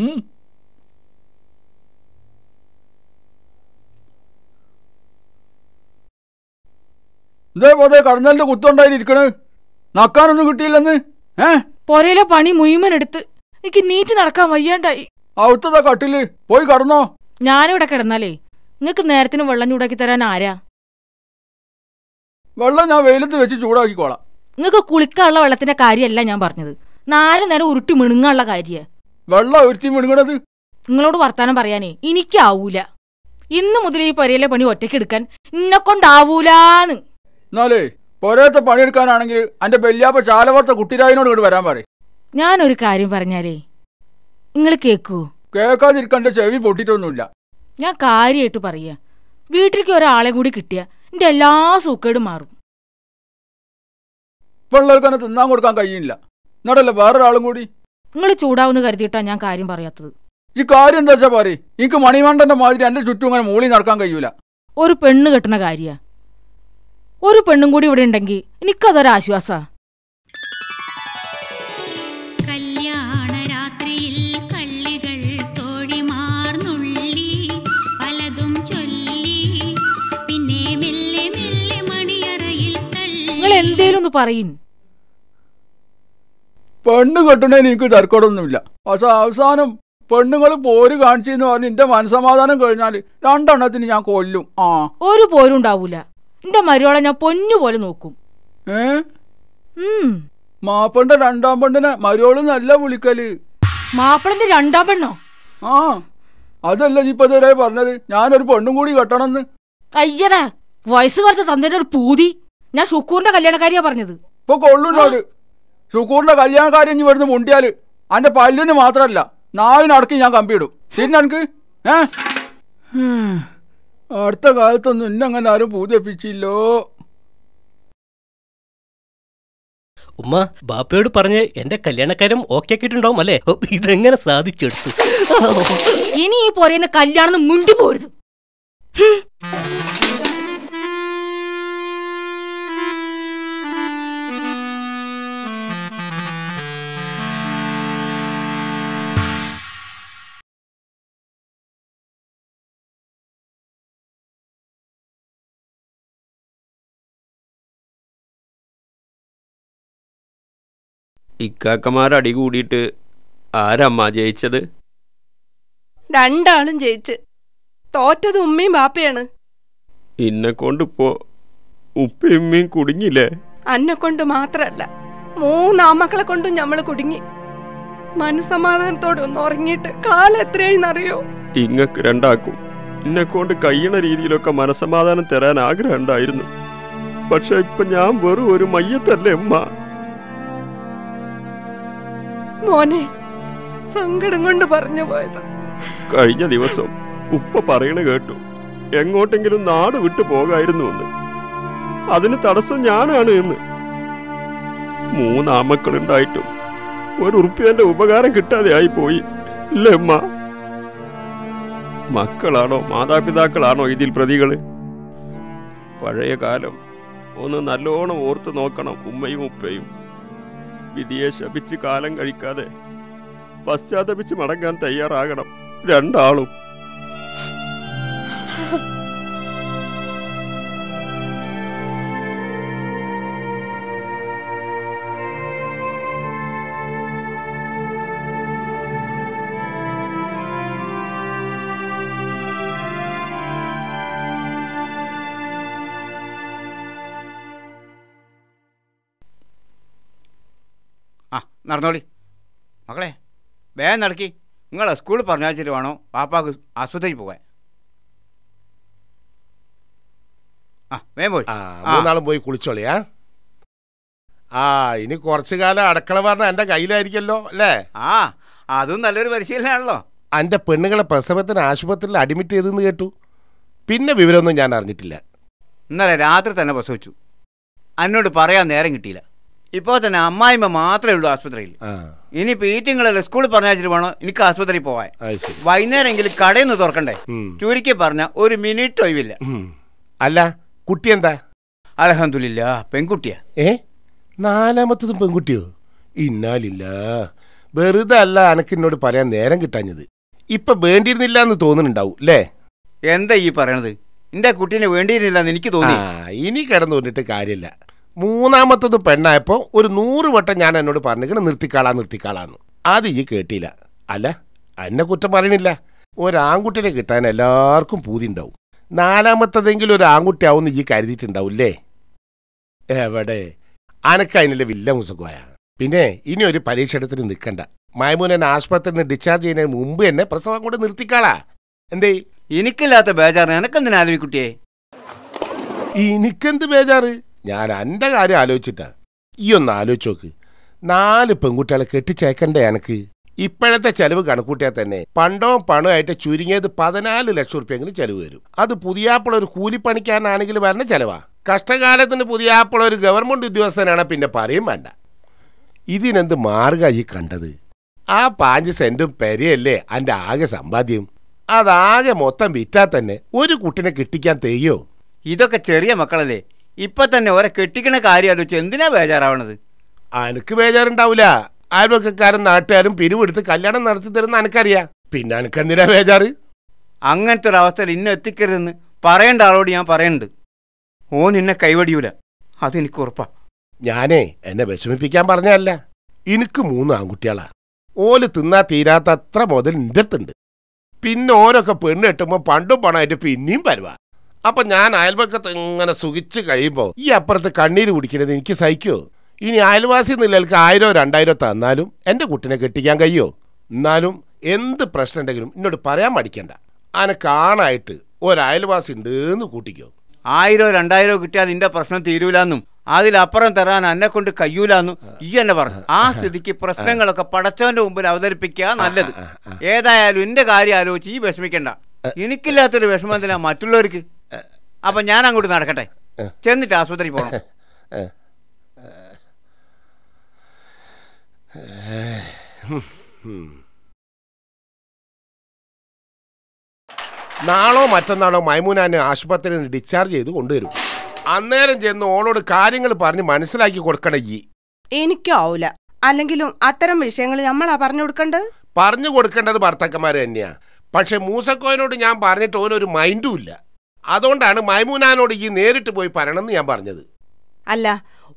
ആ, ഇതേ പോലെ കടന്നലിന്റെ കുത്തുണ്ടായി ഇരിക്കണ്. നക്കാനൊന്നും കിട്ടിയില്ലെന്ന്. ഏ? പൊരയിലെ പണി മുഴുവനെടുത്ത് എനിക്ക് നീറ്റ് നടക്കാൻ വയ്യാണ്ടായി. അവിടുത്തെ കട്ടിൽ. പോയി കടന്നോ. ഞാനിവിടെ കിടന്നാലേ നിങ്ങക്ക് നേരത്തിന് വെള്ളം ചൂടാക്കി തരാൻ ആരാ? വെള്ളം ഞാൻ വെയിലത്ത് വെച്ച് ചൂടാക്കിക്കോളാം. നിങ്ങക്ക് കുളിക്കാനുള്ള വെള്ളത്തിന്റെ കാര്യമല്ല ഞാൻ പറഞ്ഞത്. നാല് നേരം ഉരുട്ടി മിണുങ്ങാനുള്ള കാര്യ. വെള്ളം ഉരുട്ടി മിണുങ്ങണത്. നിങ്ങളോട് വർത്താനം പറയാനേ എനിക്കാവൂല. ഇന്നു മുതൽ ഈ പൊരയിലെ പണി ഒറ്റയ്ക്ക് എടുക്കാൻ ഇന്നെ കൊണ്ടാവൂലാന്ന് എന്നാലേ പൊരേത്തെ പണിയെടുക്കാനാണെങ്കിൽ അന്റെ വല്യാപ്പ ചാലവർത്ത കുട്ടിരായനോട് ഇങ്ങോട്ട് വരാൻ പറയും. ഞാനൊരു കാര്യം പറഞ്ഞാലേ നിങ്ങൾ കേക്കൂ. കേൾക്കാതിരിക്കാൻ ചെവി പൊട്ടിട്ടൊന്നുമില്ല ഞാൻ കാര്യമായിട്ട് പറയാ വീട്ടിലേക്ക് ഒരാളെ കൂടി കിട്ടിയ എന്റെ എല്ലാ സൂക്കേടും മാറും. പിള്ളേർക്ക് തന്നെ തിന്നാൻ കൊടുക്കാൻ കഴിയില്ല എന്നിട്ടല്ലേ വേറൊരാളും കൂടി? നിങ്ങൾ ചൂടാവുന്ന കരുതിയിട്ടാ ഞാൻ കാര്യം പറയാത്തത്. ഈ കാര്യം എന്താ വെച്ചാ പറയും എനിക്ക് മണിമണ്ടന്റെ മാതിരി എന്റെ ചുറ്റും ഇങ്ങനെ മൂളി നടക്കാൻ കഴിയൂല. ഒരു പെണ്ണ് കെട്ടണ കാര്യ. ഒരു പെണ്ണും കൂടി ഇവിടെ ഉണ്ടെങ്കിൽ എനിക്കതൊരാശ്വാസ നിങ്ങൾ എന്തേലും ഒന്ന് പെണ്ണ് കെട്ടണേ എനിക്ക് തർക്കടൊന്നുമില്ല. പക്ഷെ അവസാനം പെണ്ണുങ്ങൾ പോര് കാണിച്ചെന്ന് പറഞ്ഞ് എന്റെ മനസമാധാനം കഴിഞ്ഞാൽ രണ്ടെണ്ണത്തിന് ഞാൻ കൊല്ലും. ആ. ഒരു പോരും ഉണ്ടാവൂല. എന്റെ മരുവാളെ ഞാൻ പൊന്നു പോലെ നോക്കും. ഏ? മാപ്പന്റെ രണ്ടാം പെണ്ണിനെ മരോൾ നല്ല വിളിക്കൽ. മാപ്പിളന്റെ രണ്ടാം പെണ്ണോ? ആ അതല്ല നീ ഇപ്പൊ ഇതുവരെ പറഞ്ഞത്. ഞാനൊരു പെണ്ണും കൂടി കെട്ടണമെന്ന്. അയ്യടാ വയസ്സ് കുറച്ച് തന്നിട്ട് ഒരു പൂതി. ഞാൻ ഷുക്കൂറിന്റെ കല്യാണക്കാരിയാ പറഞ്ഞത്. ഇപ്പൊ കൊള്ളുണ്ടോട് ഷുക്കൂറിന്റെ കല്യാണക്കാരി ഇനി ഇവിടുന്ന് മുണ്ടിയാൽ അന്റെ പല്ലിന് മാത്രല്ല നാവിനടക്കി ഞാൻ കമ്പിയിടും. പിന്നെ എനിക്ക് ഏ. അടുത്ത കാലത്തൊന്നും ഇന്നങ്ങനെ ആരും പൂജപ്പിച്ചില്ലോ ഉമ്മ ബാപ്പയോട് പറഞ്ഞ് എന്റെ കല്യാണക്കാരം ഓക്കെ ആക്കിയിട്ടുണ്ടാവും അല്ലേ? ഇതെങ്ങനെ സാധിച്ചെടുത്തു? ഇനി ഈ പോരേന്ന് കല്യാണം മുണ്ടി പോരുത് അടി കൂടിയിട്ട് ആരമ്മ ജയിച്ചത്? രണ്ടാളും ജയിച്ച്. തോറ്റത് ഉമ്മയും ബാപ്പയാണ്. ഇന്നെ കൊണ്ടിപ്പോ ഉപ്പയും കുടുങ്ങില്ലേ അന്നെ കൊണ്ട് മാത്രല്ല മൂന്നാമക്കളെ കൊണ്ടും ഞമ്മൾ കുടുങ്ങി. മനസമാധാനത്തോടെ ഒന്ന് ഉറങ്ങിയിട്ട് കാലം എത്രയായിന്നറിയോ? ഇങ്ങക്ക് രണ്ടാക്കും. എന്നെ കൊണ്ട് കഴിയണ രീതിയിലൊക്കെ മനസമാധാനം തരാൻ ആഗ്രഹം ഉണ്ടായിരുന്നു. പക്ഷെ ഇപ്പൊ ഞാൻ വെറും ഒരു മയ്യത്തല്ലേ ഉമ്മ? മോനെ സങ്കടം കൊണ്ട് പറഞ്ഞു പോയത്. കഴിഞ്ഞ ദിവസം ഉപ്പ പറയണ കേട്ടു. എങ്ങോട്ടെങ്കിലും നാട് വിട്ടു പോകായിരുന്നു എന്ന്. അതിന് തടസ്സം ഞാനാണ് എന്ന്. മൂന്നാമക്കളുണ്ടായിട്ടും ഒരു ഉറുപ്പ്യന്റെ ഉപകാരം കിട്ടാതെ ആയി പോയി ഇല്ലേ അമ്മ മക്കളാണോ മാതാപിതാക്കളാണോ ഇതിൽ പ്രതികൾ? പഴയ കാലം ഒന്ന് നല്ലോണം ഓർത്തു നോക്കണം ഉമ്മയും ഉപ്പയും. വിധിയെ ശപിച്ച് കാലം കഴിക്കാതെ പശ്ചാത്തപിച്ച് മടങ്ങാൻ തയ്യാറാകണം രണ്ടാളും. നടന്നോളി. മക്കളെ വേഗം നടക്കി. നിങ്ങളെ സ്കൂളിൽ പറഞ്ഞാച്ചിട്ട് വേണോ? പാപ്പാക്ക് ആസ്പത്രിയിൽ പോകാൻ. ആ വേഗം പോയി. മൂന്നാളും പോയി കുളിച്ചോളിയാ ആ. ഇനി കുറച്ചു കാലം അടക്കള പറഞ്ഞ എന്റെ കയ്യിലായിരിക്കല്ലോ അല്ലേ? ആ അതും നല്ലൊരു പരിശീലനമാണല്ലോ എന്റെ പെണ്ണുങ്ങളെ പ്രസവത്തിന് ആശുപത്രിയിൽ അഡ്മിറ്റ് ചെയ്തെന്ന് കേട്ടു. പിന്നെ വിവരമൊന്നും ഞാൻ അറിഞ്ഞിട്ടില്ല. ഇന്നലെ രാത്രി തന്നെ പ്രസവിച്ചു. എന്നോട് പറയാൻ നേരം കിട്ടിയില്ല. ഇപ്പോൾ തന്നെ അമ്മായിമ്മ മാത്രമേ ഉള്ളൂ ആസ്പത്രിയിൽ. ഇനി പീറ്റിങ്ങളല്ലേ സ്കൂളിൽ പറഞ്ഞാച്ചിട്ട് വേണോ എനിക്ക് ആസ്പത്രിയിൽ വൈകുന്നേരം എങ്കിലും കടയിൽ നിന്ന് തുറക്കണ്ടേ? ചുരുക്കി പറഞ്ഞ ഒരു മിനിറ്റ് ഒഴിവില്ല. അല്ല കുട്ടി എന്താ? അലഹമില്ല പെൺകുട്ടിയാ. ഏ? നാലാമത്തതും പെൺകുട്ടിയോ? ഇന്നാലില്ല. വെറുതെ അല്ല അനക്ക് എന്നോട് പറയാൻ നേരം കിട്ടാഞ്ഞത്. ഇപ്പൊ വേണ്ടിയിരുന്നില്ല എന്ന് തോന്നുന്നുണ്ടാവും അല്ലേ എന്താ ഈ പറയണത്? എന്റെ കുട്ടീനെ വേണ്ടിയിരുന്നില്ല എന്ന് എനിക്ക് തോന്നി. ഇനി കിടന്നു കൊണ്ടിട്ട് കാര്യമില്ല മൂന്നാമത്തത് പെണ്ണായപ്പോൾ ഒരു നൂറ് വട്ടം ഞാൻ എന്നോട് പറഞ്ഞിങ്ങനെ നിർത്തിക്കാളാ നിർത്തിക്കാളാന്ന്. അത് ഈ കേട്ടില്ല. അല്ല എന്നെ കുറ്റം പറയണില്ല. ഒരാൺകുട്ടിനെ കിട്ടാൻ എല്ലാവർക്കും പൂതി ഉണ്ടാവും നാലാമത്തതെങ്കിലും ഒരു ആൺകുട്ടി ആവും ഈ കരുതിയിട്ടുണ്ടാവില്ലേ? എവിടെ? അനക്ക് അതിനുള്ള വില്ല മുസുഖമായ പിന്നെ ഇനി ഒരു പരീക്ഷണത്തിന് നിൽക്കണ്ട മായമൂനെ ആശുപത്രിയിൽ നിന്ന് ഡിസ്ചാർജ് ചെയ്യുന്നതിന് മുമ്പ് തന്നെ പ്രസവം കൊണ്ട് നിർത്തിക്കാളാ. എന്തേ? എനിക്കില്ലാത്ത ബേജാറ്. എനക്കെന്തിനാ ആലവി കുട്ടിയെ എനിക്കെന്ത് ബേജാറ്? ഞാൻ എന്റെ കാര്യം ആലോചിച്ചിട്ടാ. ഈ ഒന്ന് ആലോചിച്ച് നോക്ക്. നാല് പെൺകുട്ടികളെ കെട്ടിച്ചേക്കണ്ടേ എനക്ക്? ഇപ്പോഴത്തെ ചെലവ് കണക്കൂട്ടിയാൽ തന്നെ പണ്ടവും പണമായിട്ട് ചുരുങ്ങിയത് പതിനാല് ലക്ഷം റുപ്യെങ്കിലും ചെലവ് വരും. അത് പുതിയാപ്പിള ഒരു കൂലിപ്പണിക്കാരനാണെങ്കിൽ വരണ ചെലവാ. കഷ്ടകാലത്തിന് പുതിയാപ്പിള ഒരു ഗവൺമെന്റ് ഉദ്യോഗസ്ഥനാണ് പിന്നെ പറയും വേണ്ട. ഇതിനെന്ത് മാർഗ ഈ കണ്ടത്? ആ പാഞ്ച് സെന്റും പെരയല്ലേ എന്റെ ആകെ സമ്പാദ്യം? അതാകെ മൊത്തം വിറ്റാൽ തന്നെ ഒരു കുട്ടിനെ കിട്ടിക്കാൻ തെയ്യോ? ഇതൊക്കെ ചെറിയ മക്കളല്ലേ? ഇപ്പൊ തന്നെ ഓരെ കെട്ടിക്കണ കാര്യം ആലോചിച്ച് എന്തിനാ ബേജാറാവണത്? അനക്ക് ബേജാറുണ്ടാവൂല. അയൽവക്കക്കാരും നാട്ടുകാരും പിരിവെടുത്ത് കല്യാണം നടത്തി തരുന്ന അനക്കറിയാം. പിന്നെ അനക്ക് എന്തിനാ ബേജാറ്? അങ്ങനത്തെ ഒരു അവസ്ഥയിൽ ഇന്നെ എത്തിക്കരുതെന്ന് പറയേണ്ട ആളോട് ഞാൻ പറയുന്നുണ്ട് ഓ നിന്നെ കൈവടിയൂല. അതെനിക്ക് ഉറപ്പാ. ഞാനേ എന്നെ വിഷമിപ്പിക്കാൻ പറഞ്ഞല്ല എനിക്ക് മൂന്ന് ആൺകുട്ടികളാ. ഓൽ തിന്നാ തീരാത്ത അത്ര മുതൽ നിന്റെ അടുത്തുണ്ട് പിന്നെ ഓരൊക്കെ പെണ്ണ് കെട്ടുമ്പോൾ പണ്ടും പണമായിട്ട് പിന്നെയും വരുവാ. അപ്പൊ ഞാൻ അയൽപക്കത്ത് ഇങ്ങനെ സുഖിച്ച് കഴിയുമ്പോൾ ഈ അപ്പുറത്ത് കണ്ണീര് കുടിക്കുന്നത് എനിക്ക് സഹിക്കോ? ഇനി അയൽവാസി നിലയ്ക്ക് ആയിരോ രണ്ടായിരോ തന്നാലും എന്റെ കുട്ടിനെ കെട്ടിക്കാൻ കഴിയോ? എന്നാലും എന്ത് പ്രശ്നം ഉണ്ടെങ്കിലും എന്നോട് പറയാൻ മടിക്കണ്ട. അനക്കാണായിട്ട് ഒരയൽവാസി ഉണ്ട് എന്ന് കൂട്ടിക്കോ. ആയിരോ രണ്ടായിരോ കിട്ടിയാൽ നിന്റെ പ്രശ്നം തീരൂലെന്നും അതിലപ്പുറം തരാൻ എന്നെ കൊണ്ട് കഴിയൂലെന്നും ഈ എന്നെ പറഞ്ഞു. ആ സ്ഥിതിക്ക് പ്രശ്നങ്ങളൊക്കെ പടച്ചവന്റെ മുമ്പിൽ അവതരിപ്പിക്കുക നല്ലത്. ഏതായാലും എന്റെ കാര്യം ആലോചിച്ച് ഈ വിഷമിക്കണ്ട. എനിക്കില്ലാത്തൊരു വിഷമം എന്തിനാ മറ്റുള്ളവർക്ക്? അപ്പൊ ഞാൻ അങ്ങോട്ട് നടക്കട്ടെ. ചെന്നിട്ട് ആശുപത്രി പോകണം നാളോ മറ്റന്നാളോ മൈമൂനാനെ ആശുപത്രിയിൽ നിന്ന് ഡിസ്ചാർജ് ചെയ്ത് കൊണ്ടുവരും. അന്നേരം ചെന്ന് ഓളോട് കാര്യങ്ങൾ പറഞ്ഞ് മനസ്സിലാക്കി കൊടുക്കണ ഈ. എനിക്കാവൂല അല്ലെങ്കിലും അത്തരം വിഷയങ്ങൾ നമ്മളാ പറഞ്ഞു കൊടുക്കേണ്ടത് പറഞ്ഞു കൊടുക്കേണ്ടത് ഭർത്താക്കന്മാർ തന്നെയാ. പക്ഷെ മൂസക്കോയനോട് ഞാൻ പറഞ്ഞിട്ട് ഓനൊരു മൈൻഡും ഇല്ല. അതുകൊണ്ടാണ് മൈമൂനാനോട് ഈ നേരിട്ട് പോയി പറയണമെന്ന് ഞാൻ പറഞ്ഞത്. അല്ല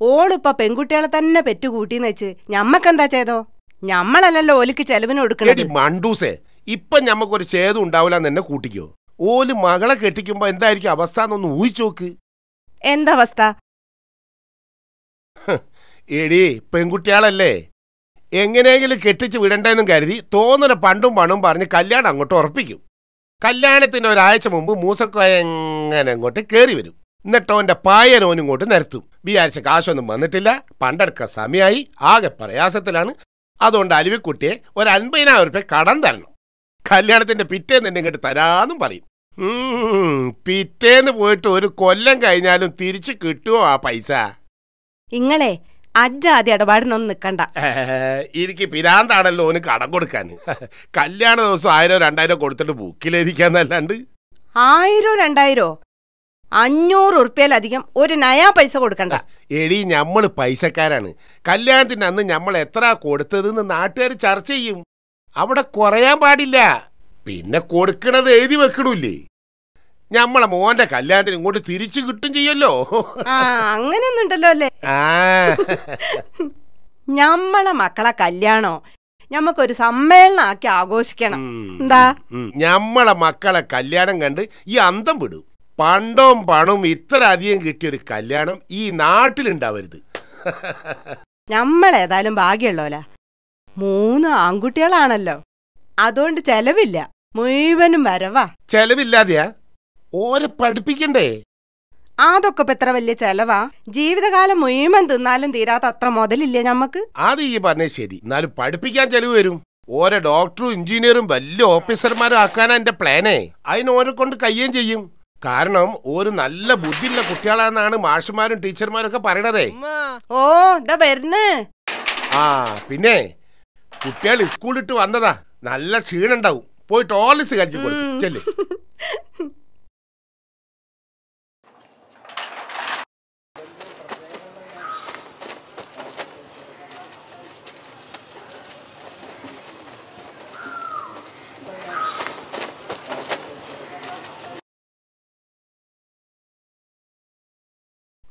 ഓളിപ്പ പെൺകുട്ടികളെ തന്നെ പെറ്റുകൂട്ടിന്ന് വെച്ച് ഞമ്മക്കെന്താ ചെയ്തോ ഞമ്മളല്ലല്ലോ ഓലിക്ക് ചെലവിന് കൊടുക്കണത്. മണ്ടൂസേ ഇപ്പൊ ഞമ്മക്കൊരു ഛേദം ഉണ്ടാവില്ല എന്ന് എന്നെ കൂട്ടിക്കോ. ഓൽ മകളെ കെട്ടിക്കുമ്പോ എന്തായിരിക്കും അവസ്ഥ എന്നൊന്ന് ഊഹിച്ചു നോക്ക്. എന്തവസ്ഥ എടി പെൺകുട്ടികളല്ലേ. എങ്ങനെയെങ്കിലും കെട്ടിച്ച് വിടണ്ടെന്നും കരുതി തോന്നുന്ന പണ്ടും പണും പറഞ്ഞ് കല്യാണം അങ്ങോട്ട് ഉറപ്പിക്കും. കല്യാണത്തിന് ഒരാഴ്ച മുമ്പ് മൂസക്കോയങ്ങനെ അങ്ങോട്ട് കയറി വരും? എന്നിട്ടോ പായനോനും ഇങ്ങോട്ട് നിരത്തും. വിചാരിച്ച കാശൊന്നും വന്നിട്ടില്ല. പണ്ടെടുക്ക സമയമായി ആകെ പ്രയാസത്തിലാണ്. അതുകൊണ്ട് അലുവിക്കുട്ടിയെ ഒരു അൻപതിനായിരം റുപ്യ കടം തരണം. കല്യാണത്തിന്റെ പിറ്റേന്ന് എന്നെ ഇങ്ങോട്ട് തരാന്നും പറയും. പിറ്റേന്ന് പോയിട്ട് ഒരു കൊല്ലം കഴിഞ്ഞാലും തിരിച്ചു കിട്ടുമോ ആ പൈസ? ഇങ്ങളെ അജ്ജാതി ഇടപാടിനൊന്നും നിക്കണ്ട. എനിക്ക് പിരാന്താണല്ലോ ഓന് കടം കൊടുക്കാൻ. കല്യാണ ദിവസം ആയിരം രണ്ടായിരം കൊടുത്തിട്ട് ബുക്കിലിരിക്കാന്നല്ലാണ്ട് ആയിരോ രണ്ടായിരോ? അഞ്ഞൂറ് ഉറുപ്പ്യയിലധികം ഒരു നയാ പൈസ കൊടുക്കണ്ട. എടി ഞമ്മൾ പൈസക്കാരാണ്. കല്യാണത്തിന് അന്ന് ഞമ്മൾ എത്ര കൊടുത്തതെന്ന് നാട്ടുകാർ ചർച്ച ചെയ്യും. അവിടെ കുറയാൻ പാടില്ല. പിന്നെ കൊടുക്കണത് എഴുതി വെക്കണില്ലേ? ഞമ്മളെ മോന്റെ കല്യാണത്തിന് ഇങ്ങോട്ട് തിരിച്ചു കിട്ടും ചെയ്യല്ലോ. അങ്ങനെയൊന്നുണ്ടല്ലോ അല്ലേ? ഞമ്മളെ മക്കളെ കല്യാണോ? ഞമ്മക്കൊരു സമ്മേളനാക്കി ആഘോഷിക്കണം. എന്താ? ഞമ്മളെ മക്കളെ കല്യാണം കണ്ട് ഈ അന്തം വിടും. പണ്ടവും പണും ഇത്ര അധികം കിട്ടിയൊരു കല്യാണം ഈ നാട്ടിലുണ്ടാവരുത്. ഞമ്മളേതായാലും ഭാഗ്യമുള്ളോല മൂന്ന് ആൺകുട്ടികളാണല്ലോ. അതുകൊണ്ട് ചെലവില്ല. മുഴുവനും വരവാ. ചെലവില്ലാതെയാ? ഓരെ പഠിപ്പിക്കണ്ടേ? അതൊക്കെ ഇപ്പൊ എത്ര വലിയ ചെലവാ? ജീവിതകാലം മുഴുവൻ തിന്നാലും തീരാത്ത അത്ര മുതലില്ലേ ഞമ്മക്ക്? അത് ഈ പറഞ്ഞ ശരി. എന്നാലും പഠിപ്പിക്കാൻ ചെലവ് വരും. ഓരോ ഡോക്ടറും എഞ്ചിനീയറും വലിയ ഓഫീസർമാരും ആക്കാനാ എന്റെ പ്ലാനേ. അതിന് ഓരെ കൊണ്ട് കയ്യേം ചെയ്യും. കാരണം ഒരു നല്ല ബുദ്ധിയുള്ള കുട്ടികളാണെന്നാണ് മാഷുമാരും ടീച്ചർമാരും ഒക്കെ പറയണതേ. ഓ ഇതാ വരുന്നേ. ആ പിന്നെ കുട്ടികൾ സ്കൂളിട്ട് വന്നതാ. നല്ല ക്ഷീണുണ്ടാവും. പോയിട്ട് ഓളിസ് കളിച്ചു കൊടുക്കും. ചെല്ല്.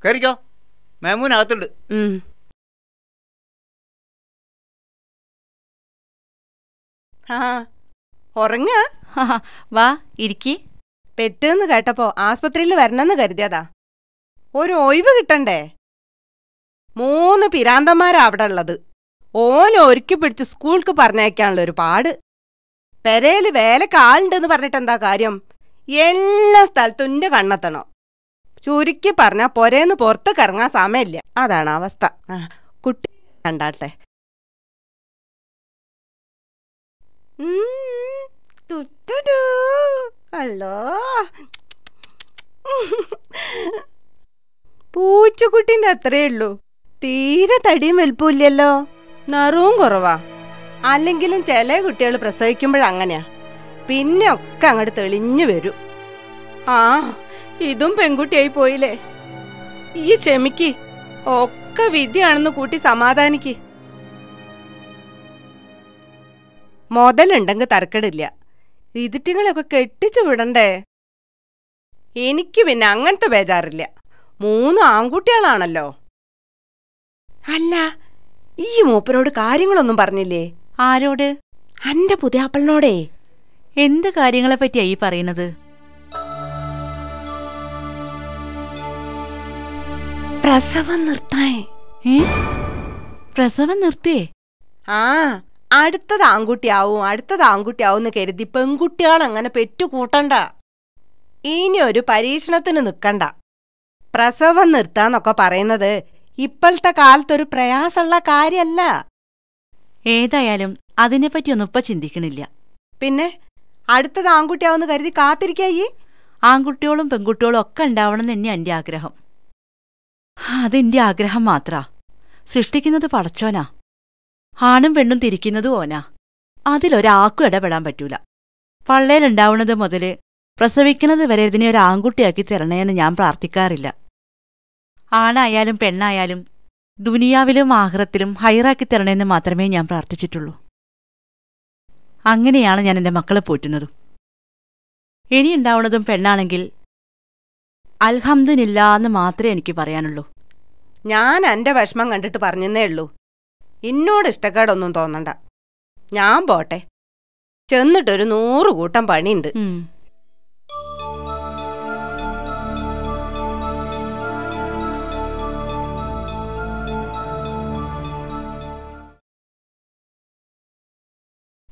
കയറിക്കോ മേമൂനകത്തുണ്ട്. ആ ഉറങ്ങ. വാ ഇരിക്കി. പെറ്റെന്ന് കേട്ടപ്പോ ആസ്പത്രിയിൽ വരണമെന്ന് കരുതിയതാ. ഒരു ഒഴിവ് കിട്ടണ്ടേ? മൂന്ന് പിരാന്തന്മാരാ അവിടെ ഉള്ളത്. ഓല ഒരുക്കി പിടിച്ച് സ്കൂൾക്ക് പറഞ്ഞയക്കാനുള്ള ഒരു പാട്. പെരയിൽ വേലക്ക് ആളുണ്ടെന്ന് പറഞ്ഞിട്ട് എന്താ കാര്യം? എല്ലാ സ്ഥലത്തും എന്റെ കണ്ണെത്തണം. ചുരുക്കി പറഞ്ഞാ പൊരേന്ന് പുറത്ത് കറങ്ങാൻ സമയമില്ല. അതാണ് അവസ്ഥ. ആ, കുട്ടി കണ്ടാട്ടെ. ഹലോ പൂച്ചക്കുട്ടിന്റെ അത്രേ ഉള്ളൂ. തീരെ തടിയും വലുപ്പമില്ലല്ലോ നിറവും കുറവാ. അല്ലെങ്കിലും ചില കുട്ടികൾ പ്രസവിക്കുമ്പോഴങ്ങനെയാ. പിന്നെ ഒക്കെ അങ്ങോട്ട് തെളിഞ്ഞു വരും. ആ ഇതും പെൺകുട്ടിയായി പോയില്ലേ? ഈ ക്ഷമിക്ക്. ഒക്കെ വിധിയാണെന്ന് കൂട്ടി സമാധാനിക്ക്. മുതലുണ്ടെങ്കിൽ തരക്കടില്ല ഇതിറ്റുങ്ങളൊക്കെ കെട്ടിച്ചു വിടണ്ടേ? എനിക്ക് പിന്നെ അങ്ങനത്തെ ബേജാറില്ല. മൂന്ന് ആൺകുട്ടികളാണല്ലോ. അല്ല ഈ മൂപ്പരോട് കാര്യങ്ങളൊന്നും പറഞ്ഞില്ലേ? ആരോട്? അന്റെ പുതിയാപ്പളിനോടേ. എന്ത് കാര്യങ്ങളെ പറ്റിയാ ഈ പറയുന്നത്? പ്രസവം നിർത്താൻ. ഏ? പ്രസവം നിർത്തിയേ? ആ അടുത്തത് ആൺകുട്ടിയാവും അടുത്തത് ആൺകുട്ടിയാവും എന്ന് കരുതി പെൺകുട്ടികൾ അങ്ങനെ പെറ്റു കൂട്ടണ്ട ഇനി ഒരു പരീക്ഷണത്തിന് നിൽക്കണ്ട പ്രസവം നിർത്താന്നൊക്കെ പറയുന്നത് ഇപ്പോഴത്തെ കാലത്തൊരു പ്രയാസമുള്ള കാര്യമല്ല ഏതായാലും അതിനെപ്പറ്റി ഒന്നും ഇപ്പൊ ചിന്തിക്കണില്ല. പിന്നെ അടുത്തത് ആൺകുട്ടിയാവുമെന്ന് കരുതി കാത്തിരിക്കായി ആൺകുട്ടികളും പെൺകുട്ടികളും ഒക്കെ ഉണ്ടാവണം തന്നെ എന്റെ ആഗ്രഹം. അതെന്റെ ആഗ്രഹം മാത്രാ. സൃഷ്ടിക്കുന്നത് പടച്ചോനാ. ആണും പെണ്ണും തിരിക്കുന്നത് ഓനാ. അതിലൊരാക്കും ഇടപെടാൻ പറ്റൂല. പള്ളയിലുണ്ടാവുന്നത് മുതൽ പ്രസവിക്കുന്നത് വരെ ഇതിനെ ഒരു ആൺകുട്ടിയാക്കി തരണേന്ന് ഞാൻ പ്രാർത്ഥിക്കാറില്ല. ആണായാലും പെണ്ണായാലും ദുനിയാവിലും ആഹ്റത്തിലും ഹൈറാക്കി തരണേന്ന് മാത്രമേ ഞാൻ പ്രാർത്ഥിച്ചിട്ടുള്ളൂ. അങ്ങനെയാണ് ഞാൻ എന്റെ മക്കളെ പോറ്റുന്നതും. ഇനിയുണ്ടാവുന്നതും പെണ്ണാണെങ്കിൽ അൽഹംദിനില്ല എന്ന് മാത്രമേ എനിക്ക് പറയാനുള്ളൂ. ഞാൻ എന്റെ വിഷമം കണ്ടിട്ട് പറഞ്ഞെന്നേ ഉള്ളൂ. എന്നോട് ഇഷ്ടക്കേടൊന്നും തോന്നണ്ട. ഞാൻ പോട്ടെ. ചെന്നിട്ടൊരു നൂറ് കൂട്ടം പണിയുണ്ട്.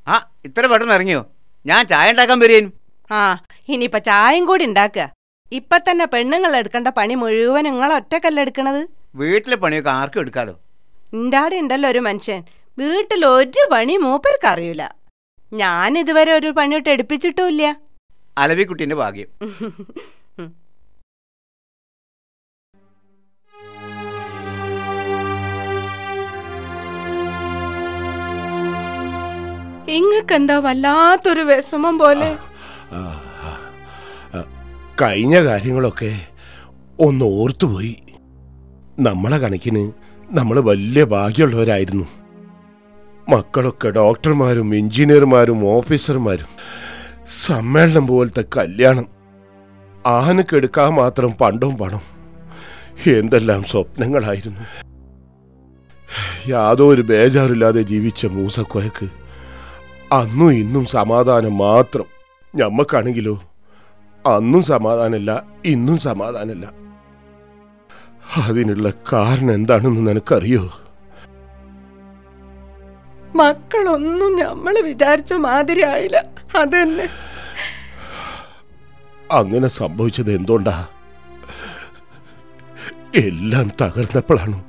ആ ഇത്ര പെട്ടെന്ന് ഇറങ്ങിയോ? ഞാൻ ചായ ഉണ്ടാക്കാൻ വരികയും. ആ ഇനിയിപ്പ ചായയും കൂടി ഉണ്ടാക്കുക. ഇപ്പൊ തന്നെ പെണ്ണുങ്ങൾ എടുക്കേണ്ട പണി മുഴുവൻ നിങ്ങൾ ഒറ്റക്കല്ല എടുക്കണത്? വീട്ടിലെ പണിയൊക്കെ ആർക്കും എടുക്കാലോ? ഇണ്ടാടെ ഉണ്ടല്ലോ ഒരു മനുഷ്യൻ. വീട്ടിൽ ഒരു പണി മൂപ്പർക്ക് അറിയൂല. ഞാൻ ഇതുവരെ ഒരു പണിയൊട്ട് എടുപ്പിച്ചിട്ടുമില്ല. അലവിക്കുട്ടിന്റെ ഭാഗ്യം. ഇങ്ങക്കെന്താ വല്ലാത്തൊരു വിഷമം പോലെ? കഴിഞ്ഞ കാര്യങ്ങളൊക്കെ ഒന്ന് ഓർത്തുപോയി. നമ്മളെ കണക്കിന് നമ്മൾ വലിയ ഭാഗ്യമുള്ളവരായിരുന്നു. മക്കളൊക്കെ ഡോക്ടർമാരും എഞ്ചിനീയർമാരും ഓഫീസർമാരും. സമ്മേളനം പോലത്തെ കല്യാണം. ആനക്കെടുക്കാൻ മാത്രം പണ്ടും പണം. എന്തെല്ലാം സ്വപ്നങ്ങളായിരുന്നു. യാതൊരു ബേജാറില്ലാതെ ജീവിച്ച മൂസക്കോയക്ക് അന്നും ഇന്നും സമാധാനം മാത്രം. ഞമ്മക്കാണെങ്കിലോ? അന്നും സമാധാനമില്ല ഇന്നും സമാധാനമില്ല. അതിനുള്ള കാരണം എന്താണെന്ന് നിനക്കറിയോ? മക്കളൊന്നും നമ്മൾ വിചാരിച്ച മാതിരി ആയില്ല. അതന്നെ. അങ്ങനെ സംഭവിച്ചത് എന്തുകൊണ്ടാ? എല്ലാം തകർന്നപ്പോഴാണ്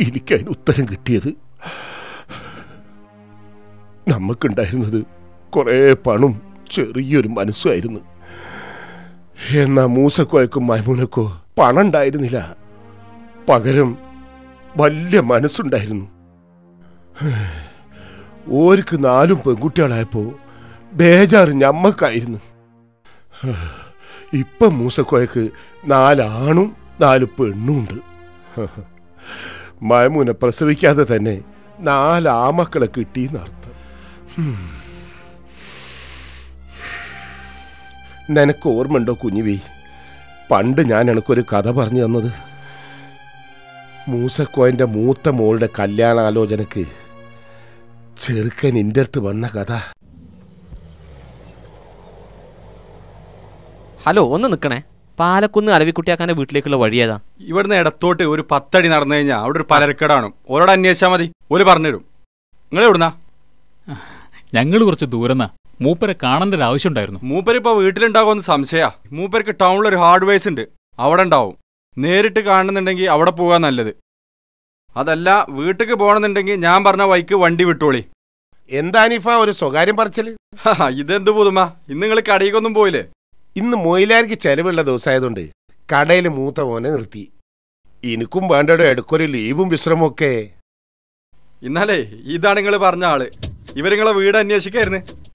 എനിക്കതിന് ഉത്തരം കിട്ടിയത്? നമുക്കുണ്ടായിരുന്നത് കുറേ പണും ചെറിയൊരു മനസ്സുമായിരുന്നു. എന്നാ മൂസക്കോയക്കും മൈമൂനക്കോ പണം ഉണ്ടായിരുന്നില്ല പകരം വലിയ മനസ്സുണ്ടായിരുന്നു. ഓർക്ക് നാലും പെൺകുട്ടികളായപ്പോ ബേജാറ് ഞമ്മക്കായിരുന്നു. ഇപ്പം മൂസക്കോയക്ക് നാലാണും നാല് പെണ്ണുണ്ട്. മയമൂനെ പ്രസവിക്കാതെ തന്നെ നാലാമക്കളെ കിട്ടിയെന്നർത്ഥം നിനക്ക് ഓർമ്മയുണ്ടോ കുഞ്ഞുവി? പണ്ട് ഞാൻ എനിക്കൊരു കഥ പറഞ്ഞു തന്നത്. മൂസക്കോയന്റെ മൂത്ത മോളുടെ കല്യാണാലോചനക്ക് ചെറുക്കൻ എന്റെ അടുത്ത് വന്ന കഥ. ഹലോ ഒന്ന് നിൽക്കണേ. പാലക്കുന്ന് അലവിക്കുട്ടിയാക്കാന്റെ വീട്ടിലേക്കുള്ള വഴിയേതാ ഇവിടുന്ന് ഇടത്തോട്ട് ഒരു പത്തടി നടന്നു കഴിഞ്ഞാൽ അവിടെ ഒരു പലരക്കടാണ്. ഓരോട് അന്വേഷിച്ചാൽ മതി. ഓര് പറഞ്ഞുതരും. നിങ്ങൾ എവിടുന്നാ ഞങ്ങൾ കുറച്ച് ദൂരന്നാ. മൂപ്പരെ കാണേണ്ട ഒരു ആവശ്യമുണ്ടായിരുന്നു. മൂപ്പര് ഇപ്പൊ വീട്ടിലുണ്ടാകുമെന്ന് സംശയാ. മൂപ്പർക്ക് ടൗണിൽ ഒരു ഹാർഡ്വെയർസ് ഉണ്ട്. അവിടെ ഉണ്ടാവും. നേരിട്ട് കാണുന്നുണ്ടെങ്കിൽ അവിടെ പോകാൻ നല്ലത്. അതല്ല വീട്ടിക്ക് പോകണമെന്നുണ്ടെങ്കിൽ ഞാൻ പറഞ്ഞ വൈക്ക് വണ്ടി വിട്ടോളി. എന്താ ഒരു സ്വകാര്യം പറച്ചൽ? ഇതെന്ത് പുതുമ? ഇന്ന് നിങ്ങൾ കടയിക്കൊന്നും പോയില്ലേ? ഇന്ന് മൊയിലാർക്ക് ചെലവുള്ള ദിവസമായതുകൊണ്ട് കടയിൽ മൂത്ത മോനെ നിർത്തി. എനിക്കും വേണ്ടടോ എടുക്കൊരു ലീവും വിശ്രമവും ഒക്കെ ഇന്നാലേ ഇതാണ് നിങ്ങൾ പറഞ്ഞ ആൾ. ഇവരിങ്ങളെ വീട് അന്വേഷിക്കായിരുന്നു.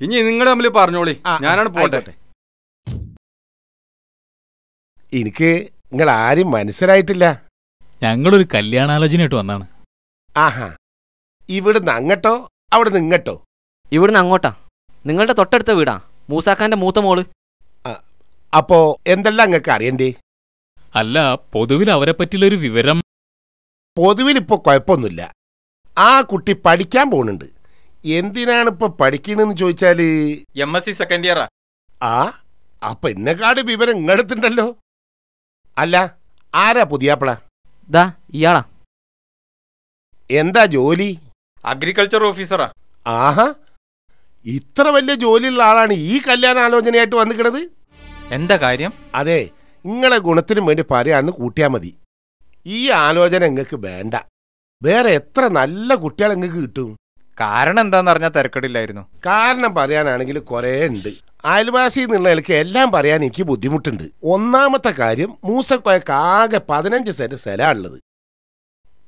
ഇനി നിങ്ങൾ തമ്മിൽ പറഞ്ഞോളി. ഞാനാണ് പോട്ടെ. എനിക്ക് നിങ്ങൾ ആരും മനസ്സിലായിട്ടില്ല. ഞങ്ങളൊരു കല്യാണാലോചനയായിട്ട് വന്നാണ്. ആഹാ. ഇവിടുന്ന് അങ്ങട്ടോ അവിടുന്ന് ഇങ്ങട്ടോ? ഇവിടുന്ന് അങ്ങോട്ടാ. നിങ്ങളുടെ തൊട്ടടുത്ത വീടാ. മൂസാക്കാന്റെ മൂത്ത മോൾ. അപ്പോ എന്തെല്ലാം അങ്ങക്ക് അറിയണ്ടേ? അല്ല പൊതുവിൽ അവരെ പറ്റിയുള്ള ഒരു വിവരം പൊതുവിൽ ഇപ്പൊ കുഴപ്പമൊന്നുമില്ല. ആ കുട്ടി പഠിക്കാൻ പോകുന്നുണ്ട് എന്തിനാണ് ഇപ്പൊ പഠിക്കണെന്ന് ചോദിച്ചാൽ? എം എസ് സി സെക്കൻഡ് ഇയറാ ആ. അപ്പൊ എന്നെക്കാട് വിവരം ഇങ്ങടുത്തുണ്ടല്ലോ. അല്ല ആരാ പുതിയാപ്പിള? ദാ ഇയാളാ. എന്താ ജോലി? അഗ്രികൾച്ചർ ഓഫീസറാ ആഹാ ഇത്ര വലിയ ജോലിയുള്ള ആളാണ് ഈ കല്യാണ ആലോചനയായിട്ട് വന്നിക്കണത്? എന്താ കാര്യം? അതെ നിങ്ങളെ ഗുണത്തിനും വേണ്ടി പറയാന്ന് കൂട്ടിയാ മതി. ഈ ആലോചന നിങ്ങൾക്ക് വേണ്ട. വേറെ എത്ര നല്ല കുട്ടികൾ നിങ്ങൾക്ക് കിട്ടും? കാരണം എന്താന്ന് അറിഞ്ഞാൽ തിരക്കടില്ലായിരുന്നു. കാരണം പറയാനാണെങ്കിൽ കുറേ ഉണ്ട്. അയൽവാസി എന്നുള്ളതിലേക്ക് എല്ലാം പറയാൻ എനിക്ക് ബുദ്ധിമുട്ടുണ്ട്. ഒന്നാമത്തെ കാര്യം മൂസക്കോയക്ക് ആകെ പതിനഞ്ച് സെന്റ് സ്ഥലമാണുള്ളത്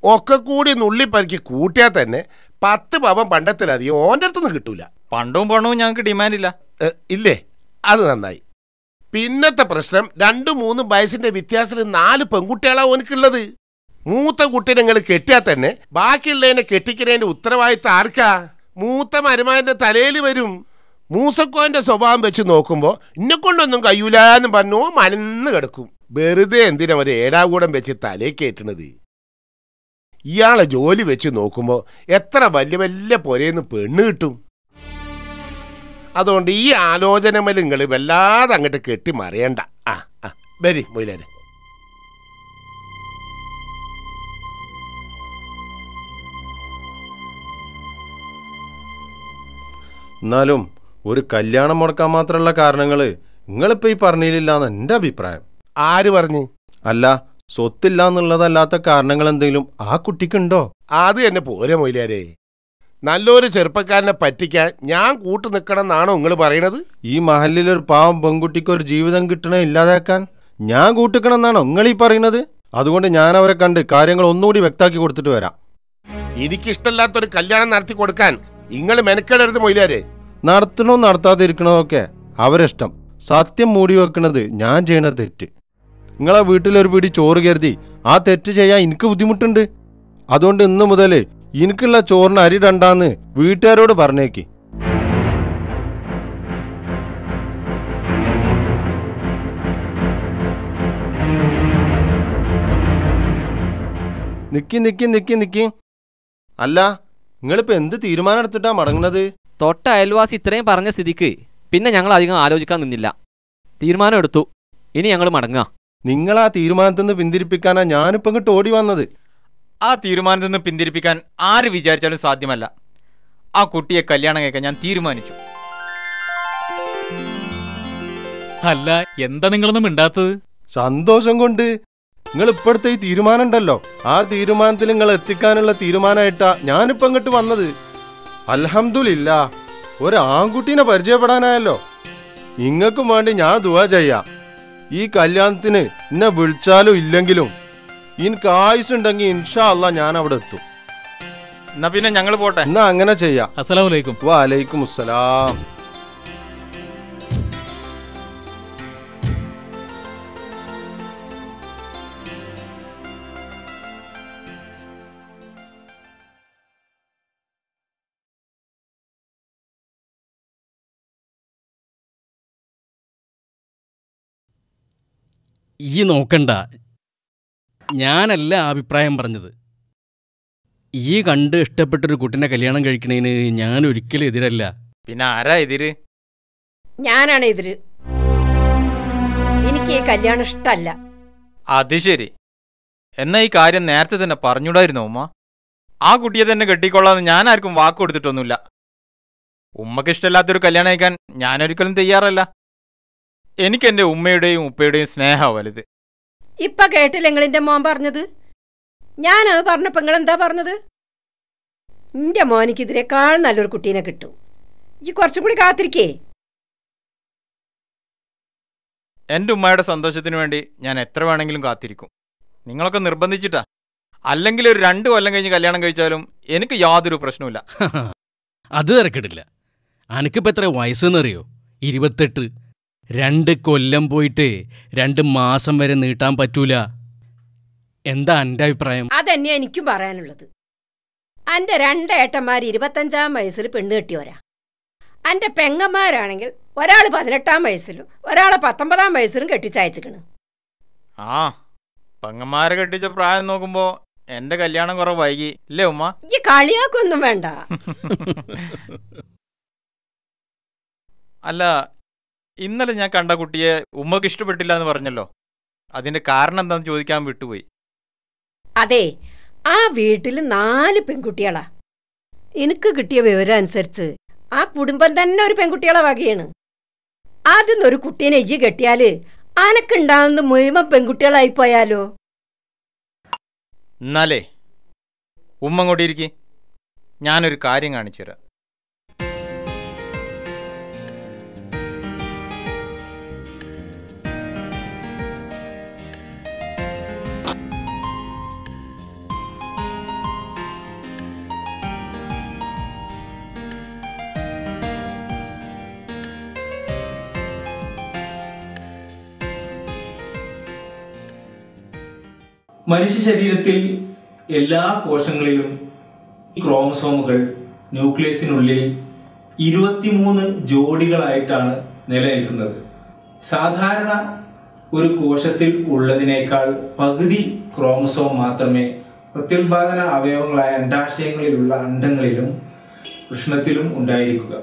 ഒക്കെ കൂടി നുള്ളിപ്പരിക്ക് കൂട്ടിയാൽ തന്നെ പത്ത് പവൻ പണ്ടത്തിലധികം ഓന്റെ അടുത്തൊന്നും കിട്ടൂല. പണ്ടും പണവും ഞങ്ങൾക്ക് ഡിമാൻഡ് ഇല്ല. ഇല്ലേ? അത് നന്നായി. പിന്നത്തെ പ്രശ്നം രണ്ടും മൂന്ന് വയസ്സിന്റെ വ്യത്യാസത്തിൽ നാല് പെൺകുട്ടികളാണ് ഓനക്കുള്ളത്. മൂത്ത കുട്ടീനെ നിങ്ങൾ കെട്ടിയാൽ തന്നെ ബാക്കിയുള്ളതിനെ കെട്ടിക്കുന്നതിന്റെ ഉത്തരവാദിത്തം ആർക്കാ? മൂത്ത മരുമാന്റെ തലയിൽ വരും. മൂസക്കോന്റെ സ്വഭാവം വെച്ച് നോക്കുമ്പോൾ ഇന്നെ കൊണ്ടൊന്നും കഴിയൂലെന്ന് പറഞ്ഞു മലന്ന് കിടക്കും. വെറുതെ എന്തിനാ ഒരു ഏടാകൂടം വെച്ച് തലേ കയറ്റണത് ഇയാളെ ജോലി വെച്ച് നോക്കുമ്പോൾ എത്ര വലിയ വലിയ പൊരയെന്ന് പെണ്ണ് കിട്ടും? അതുകൊണ്ട് ഈ ആലോചന നിങ്ങൾ വല്ലാതെ അങ്ങോട്ട് കെട്ടി മറിയണ്ട. ആ ആ വരി മൊയിലേനെ എന്നാലും ഒരു കല്യാണം മുടക്കാൻ മാത്രമുള്ള കാരണങ്ങൾ നിങ്ങളിപ്പോ ഈ പറഞ്ഞില്ലാന്ന് എന്റെ അഭിപ്രായം. ആര് പറഞ്ഞു? അല്ല സ്വത്തില്ല എന്നുള്ളതല്ലാത്ത കാരണങ്ങൾ എന്തെങ്കിലും ആ കുട്ടിക്കുണ്ടോ? അത് എന്നെ പോരെ മൊയിലാരേ. നല്ലൊരു ചെറുപ്പക്കാരനെ പറ്റിക്കാൻ ഞാൻ കൂട്ടു നിൽക്കണം എന്നാണോ നിങ്ങൾ പറയണത്? ഈ മഹലിലൊരു പാവം പെൺകുട്ടിക്ക് ഒരു ജീവിതം കിട്ടണേ ഇല്ലാതാക്കാൻ ഞാൻ കൂട്ടിക്കണം എന്നാണോ നിങ്ങൾ ഈ പറയുന്നത്? അതുകൊണ്ട് ഞാൻ അവരെ കണ്ട് കാര്യങ്ങൾ ഒന്നുകൂടി വ്യക്താക്കി കൊടുത്തിട്ട് വരാം. എനിക്കിഷ്ടമില്ലാത്തൊരു കല്യാണം നടത്തി കൊടുക്കാൻ നിങ്ങൾ മെനക്കെടരുത് മൊയിലാരെ. നടത്തണോ നടത്താതിരിക്കണോ ഒക്കെ അവരിഷ്ടം. സത്യം മൂടി വെക്കണത് ഞാൻ ചെയ്യണ തെറ്റ്. നിങ്ങളെ വീട്ടിലൊരു പിടി ചോറ് കരുതി ആ തെറ്റ് ചെയ്യാൻ എനിക്ക് ബുദ്ധിമുട്ടുണ്ട്. അതുകൊണ്ട് ഇന്ന് മുതൽ എനിക്കുള്ള ചോറിന് അരി രണ്ടാന്ന് വീട്ടുകാരോട് പറഞ്ഞേക്ക്. നിക്കി നിക്കി നിക്കി നിക്കി. അല്ല നിങ്ങളിപ്പോ എന്ത് തീരുമാനം എടുത്തിട്ടാ മടങ്ങുന്നത്? തൊട്ട അയൽവാസി ഇത്രയും പറഞ്ഞ സ്ഥിതിക്ക് പിന്നെ ഞങ്ങൾ അധികം ആലോചിക്കാൻ നിന്നില്ല. തീരുമാനം എടുത്തു. ഇനി ഞങ്ങൾ മടങ്ങുക. നിങ്ങൾ ആ തീരുമാനത്തിൽ നിന്ന് പിന്തിരിപ്പിക്കാനാ ഞാനിപ്പോ ഇങ്ങോട്ട് ഓടി വന്നത്. ആ തീരുമാനത്തിൽ നിന്ന് പിന്തിരിപ്പിക്കാൻ ആര് വിചാരിച്ചാലും സാധ്യമല്ല. ആ കുട്ടിയെ കല്യാണം കേൾക്കാൻ ഞാൻ തീരുമാനിച്ചു. അല്ല എന്താ നിങ്ങളൊന്നും മിണ്ടാത്തത്? സന്തോഷം കൊണ്ട് നിങ്ങൾ ഇപ്പോഴത്തെ ഈ തീരുമാനം ഉണ്ടല്ലോ ആ തീരുമാനത്തിൽ നിങ്ങൾ എത്തിക്കാനുള്ള തീരുമാനമായിട്ടാ ഞാനിപ്പോ ഇങ്ങോട്ട് വന്നത്. അലഹമില്ല ഒരു ആൺകുട്ടീനെ പരിചയപ്പെടാനായല്ലോ. നിങ്ങൾക്കും വേണ്ടി ഞാൻ ദുവാ ചെയ്യാം. ഈ കല്യാണത്തിന് എന്നെ വിളിച്ചാലും ഇല്ലെങ്കിലും എനിക്ക് ആയുസുണ്ടെങ്കിൽ ഇൻഷാ അല്ല ഞാൻ അവിടെ എത്തും. എന്നാ പിന്നെ ഞങ്ങൾ പോട്ടെ. എന്നാ അങ്ങനെ ചെയ്യാം. അസ്സലാമലൈക്കും വാലൈക്കും അസ്സലാം ഈ നോക്കണ്ട. ഞാനല്ല അഭിപ്രായം പറഞ്ഞത്. ഈ കണ്ട് ഇഷ്ടപ്പെട്ടൊരു കുട്ടിനെ കല്യാണം കഴിക്കണതിന് ഞാൻ ഒരിക്കലും എതിരല്ല. പിന്നെ ആരാ എതിര്? ഞാനാണ് എതിര്. എനിക്ക് ഈ കല്യാണം ഇഷ്ടല്ല. അത് ശരി. എന്നാ ഈ കാര്യം നേരത്തെ തന്നെ പറഞ്ഞൂടായിരുന്നോ ഉമ്മ? ആ കുട്ടിയെ തന്നെ കെട്ടിക്കൊള്ളാന്ന് ഞാൻ ആർക്കും വാക്ക് കൊടുത്തിട്ടൊന്നുമില്ല. ഉമ്മക്ക് ഇഷ്ടമില്ലാത്തൊരു കല്യാണം അയക്കാൻ ഞാനൊരിക്കലും തയ്യാറല്ല. എനിക്ക് എന്റെ ഉമ്മയുടെയും ഉപ്പയുടെയും സ്നേഹമാണ് വലുത്. ഇപ്പൊ കേട്ടില്ലെങ്കിൽ എന്റെ മോൻ പറഞ്ഞത്? ഞാനത് പറഞ്ഞപ്പോ നിങ്ങൾ എന്താ പറഞ്ഞത്? എന്റെ മോനിക്കെതിരെക്കാൾ നല്ലൊരു കുട്ടീനെ കിട്ടും. ഈ കുറച്ചും കൂടി കാത്തിരിക്കേ. എന്റെ ഉമ്മയുടെ സന്തോഷത്തിന് വേണ്ടി ഞാൻ എത്ര വേണമെങ്കിലും കാത്തിരിക്കും. നിങ്ങളൊക്കെ നിർബന്ധിച്ചിട്ടാ. അല്ലെങ്കിൽ ഒരു രണ്ട് കൊല്ലം കഴിഞ്ഞ് കല്യാണം കഴിച്ചാലും എനിക്ക് യാതൊരു പ്രശ്നവുമില്ല. അത് തിരക്കിടില്ല. അനക്കിപ്പോ എത്ര വയസ്സെന്നറിയോ? ഇരുപത്തെട്ട്. രണ്ട് കൊല്ലം പോയിട്ട് രണ്ട് മാസം വരെ നീട്ടാൻ പറ്റൂല. എന്താ എന്റെ അഭിപ്രായം? അതന്നെയാ എനിക്കും പറയാനുള്ളത്. അന്റെ രണ്ടേട്ടന്മാർ ഇരുപത്തഞ്ചാം വയസ്സിൽ പെണ്ണ് കെട്ടിയോരാ അന്റെ പെങ്ങന്മാരാണെങ്കിൽ ഒരാൾ പതിനെട്ടാം വയസ്സിലും ഒരാളെ പത്തൊമ്പതാം വയസ്സിലും കെട്ടിച്ചയച്ചിക്കണ്. ആ പെങ്ങന്മാരെ കെട്ടിച്ച പ്രായം നോക്കുമ്പോ എന്റെ കല്യാണം കുറെ വൈകി. ഇല്ലേ ഉമ്മ? ഈ കളിയാക്കൊന്നും വേണ്ട. അല്ല ഇന്നലെ ഞാൻ കണ്ട കുട്ടിയെ ഉമ്മക്ക് ഇഷ്ടപ്പെട്ടില്ല എന്ന് പറഞ്ഞല്ലോ. അതിന്റെ കാരണം എന്താന്ന് ചോദിക്കാൻ വിട്ടുപോയി. അതെ ആ വീട്ടിൽ നാല് പെൺകുട്ടികളാ. എനിക്ക് കിട്ടിയ വിവരം അനുസരിച്ച് ആ കുടുംബം തന്നെ ഒരു പെൺകുട്ടികളെ വകയാണ്. ആദ്യം ഒരു കുട്ടീനെ ഇജ്ജ് കെട്ടിയാൽ ആനക്കുണ്ടാകുന്ന മുഴുവൻ പെൺകുട്ടികളായി പോയാലോ? എന്നാലേ ഉമ്മ ഇരിക്കി. ഞാനൊരു കാര്യം കാണിച്ചു തരാം മനുഷ്യ ശരീരത്തിൽ എല്ലാ കോശങ്ങളിലും ക്രോമസോമുകൾ ന്യൂക്ലിയസിനുള്ളിൽ ഇരുപത്തിമൂന്ന് ജോഡികളായിട്ടാണ് നിലനിൽക്കുന്നത്. സാധാരണ ഒരു കോശത്തിൽ ഉള്ളതിനേക്കാൾ പകുതി ക്രോമസോം മാത്രമേ പ്രത്യുൽപാദന അവയവങ്ങളായ അണ്ടാശയങ്ങളിലുള്ള അണ്ടങ്ങളിലും കൃഷ്ണത്തിലും ഉണ്ടായിരിക്കുക.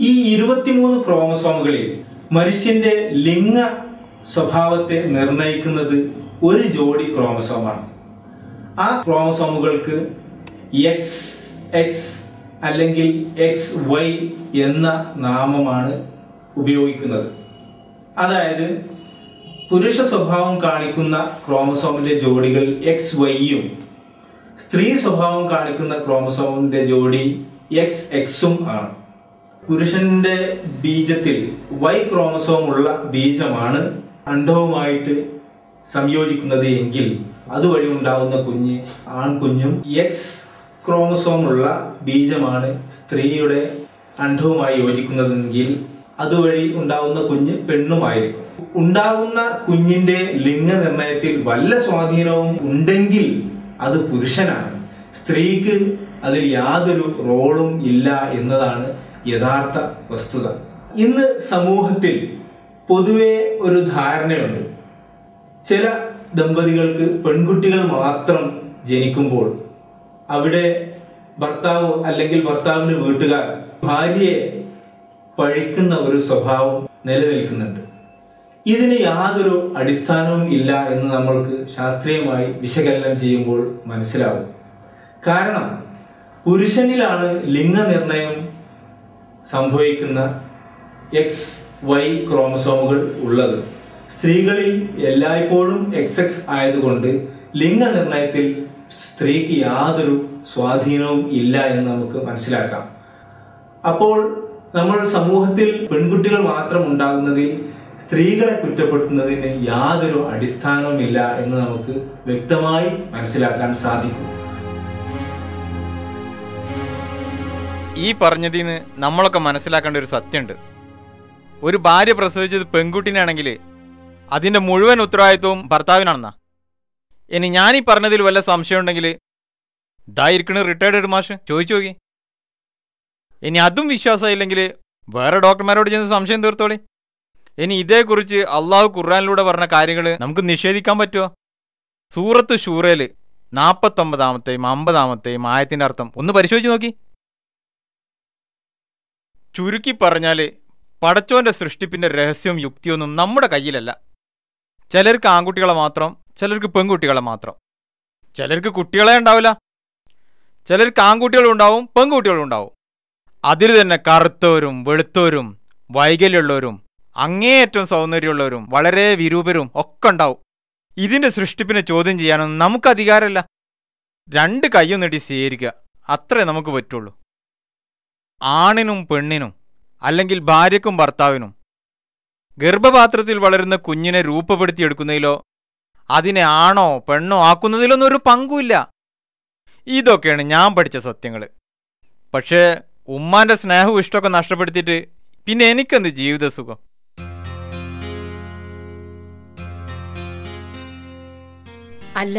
ഈ ഇരുപത്തിമൂന്ന് ക്രോമസോമുകളിൽ മനുഷ്യന്റെ ലിംഗ സ്വഭാവത്തെ നിർണയിക്കുന്നത് ഒരു ജോഡി ക്രോമസോമാണ്. ആ ക്രോമസോമുകൾക്ക് എക്സ് എക്സ് അല്ലെങ്കിൽ എക്സ് വൈ എന്ന നാമമാണ് ഉപയോഗിക്കുന്നത്. അതായത് പുരുഷ സ്വഭാവം കാണിക്കുന്ന ക്രോമസോമിന്റെ ജോഡികൾ എക്സ് വൈയും സ്ത്രീ സ്വഭാവം കാണിക്കുന്ന ക്രോമസോമിന്റെ ജോഡി എക്സ് എക്സും ആണ്. പുരുഷന്റെ ബീജത്തിൽ വൈ ക്രോമസോം ഉള്ള ബീജമാണ് അണ്ഡവുമായിട്ട് സംയോജിക്കുന്നത് എങ്കിൽ അതുവഴി ഉണ്ടാകുന്ന കുഞ്ഞ് ആൺകുഞ്ഞും എക്സ് ക്രോമസോം ഉള്ള ബീജമാണ് സ്ത്രീയുടെ അണ്ഡവുമായി യോജിക്കുന്നതെങ്കിൽ അതുവഴി ഉണ്ടാകുന്ന കുഞ്ഞ് പെണ്ണുമായിരിക്കും. ഉണ്ടാകുന്ന കുഞ്ഞിന്റെ ലിംഗനിർണയത്തിൽ വല്ല സ്വാധീനവും ഉണ്ടെങ്കിൽ അത് പുരുഷനാണ്. സ്ത്രീക്ക് അതിൽ യാതൊരു റോളും ഇല്ല എന്നതാണ് യഥാർത്ഥ വസ്തുത. ഇന്ന് സമൂഹത്തിൽ പൊതുവെ ഒരു ധാരണയുണ്ട്. ചില ദമ്പതികൾക്ക് പെൺകുട്ടികൾ മാത്രം ജനിക്കുമ്പോൾ അവിടെ ഭർത്താവ് അല്ലെങ്കിൽ ഭർത്താവിന്റെ വീട്ടുകാർ ഭാര്യയെ പഴിക്കുന്ന ഒരു സ്വഭാവം നിലനിൽക്കുന്നുണ്ട്. ഇതിന് യാതൊരു അടിസ്ഥാനവും ഇല്ല എന്ന് നമ്മൾക്ക് ശാസ്ത്രീയമായി വിശകലനം ചെയ്യുമ്പോൾ മനസ്സിലാവും. കാരണം പുരുഷനിലാണ് ലിംഗനിർണയം സംഭവിക്കുന്ന എക്സ് വൈ ക്രോമസോമുകൾ ഉള്ളത്. സ്ത്രീകളിൽ എല്ലായ്പ്പോഴും എക്സ് എക്സ് ആയതുകൊണ്ട് ലിംഗനിർണയത്തിൽ സ്ത്രീക്ക് യാതൊരു സ്വാധീനവും ഇല്ല എന്ന് നമുക്ക് മനസ്സിലാക്കാം. അപ്പോൾ നമ്മൾ സമൂഹത്തിൽ പെൺകുട്ടികൾ മാത്രം ഉണ്ടാകുന്നതിൽ സ്ത്രീകളെ കുറ്റപ്പെടുത്തുന്നതിന് യാതൊരു അടിസ്ഥാനവുമില്ല എന്ന് നമുക്ക് വ്യക്തമായി മനസ്സിലാക്കാൻ സാധിക്കും. ഈ പറഞ്ഞതിൽ നിന്ന് നമ്മളൊക്കെ മനസ്സിലാക്കേണ്ട ഒരു സത്യമുണ്ട്. ഒരു ഭാര്യ പ്രസവിച്ചത് പെൺകുട്ടിനാണെങ്കിൽ അതിന്റെ മുഴുവൻ ഉത്തരവാദിത്വവും ഭർത്താവിനാണെന്നാ. ഇനി ഞാനീ പറഞ്ഞതിൽ വല്ല സംശയം ഉണ്ടെങ്കിൽ ഇതായിരിക്കണ റിട്ടയർഡ് ഒരു മാഷ് ചോദിച്ചു നോക്കി. ഇനി അതും വിശ്വാസമില്ലെങ്കിൽ വേറെ ഡോക്ടർമാരോട് ചെന്ന് സംശയം തീർത്തോളി. ഇനി ഇതേക്കുറിച്ച് അള്ളാഹു ഖുർആാനിലൂടെ പറഞ്ഞ കാര്യങ്ങൾ നമുക്ക് നിഷേധിക്കാൻ പറ്റുമോ സൂറത്ത് ഷൂറയിൽ നാൽപ്പത്തൊമ്പതാമത്തെയും അമ്പതാമത്തെയും ആയത്തിന്റെ അർത്ഥം ഒന്ന് പരിശോധിച്ച് നോക്കി. ചുരുക്കി പറഞ്ഞാൽ പടച്ചോന്റെ സൃഷ്ടിപ്പിന്റെ രഹസ്യവും യുക്തിയൊന്നും നമ്മുടെ കയ്യിലല്ല. ചിലർക്ക് ആൺകുട്ടികളെ മാത്രം ചിലർക്ക് പെൺകുട്ടികളെ മാത്രം. ചിലർക്ക് കുട്ടികളെ ഉണ്ടാവില്ല. ചിലർക്ക് ആൺകുട്ടികളും ഉണ്ടാവും പെൺകുട്ടികളും ഉണ്ടാവും. അതിൽ തന്നെ കറുത്തവരും വെളുത്തവരും വൈകല്യമുള്ളവരും അങ്ങേയറ്റം സൗന്ദര്യമുള്ളവരും വളരെ വിരൂപരും ഒക്കെ ഉണ്ടാവും. ഇതിന്റെ സൃഷ്ടിപ്പിനെ ചോദ്യം ചെയ്യാനൊന്നും നമുക്ക് അധികാരമല്ല. രണ്ട് കയ്യും നീട്ടി സ്വീകരിക്കുക. അത്രേ നമുക്ക് പറ്റുള്ളൂ. ആണിനും പെണ്ണിനും അല്ലെങ്കിൽ ഭാര്യക്കും ഭർത്താവിനും ഗർഭപാത്രത്തിൽ വളരുന്ന കുഞ്ഞിനെ രൂപപ്പെടുത്തിയെടുക്കുന്നതിലോ അതിനെ ആണോ പെണ്ണോ ആക്കുന്നതിലൊന്നും ഒരു പങ്കുമില്ല. ഇതൊക്കെയാണ് ഞാൻ പഠിച്ച സത്യങ്ങൾ. പക്ഷേ ഉമ്മാന്റെ സ്നേഹവും ഇഷ്ടമൊക്കെ നഷ്ടപ്പെടുത്തിയിട്ട് പിന്നെ എനിക്കെന്ത് ജീവിത സുഖം? അല്ല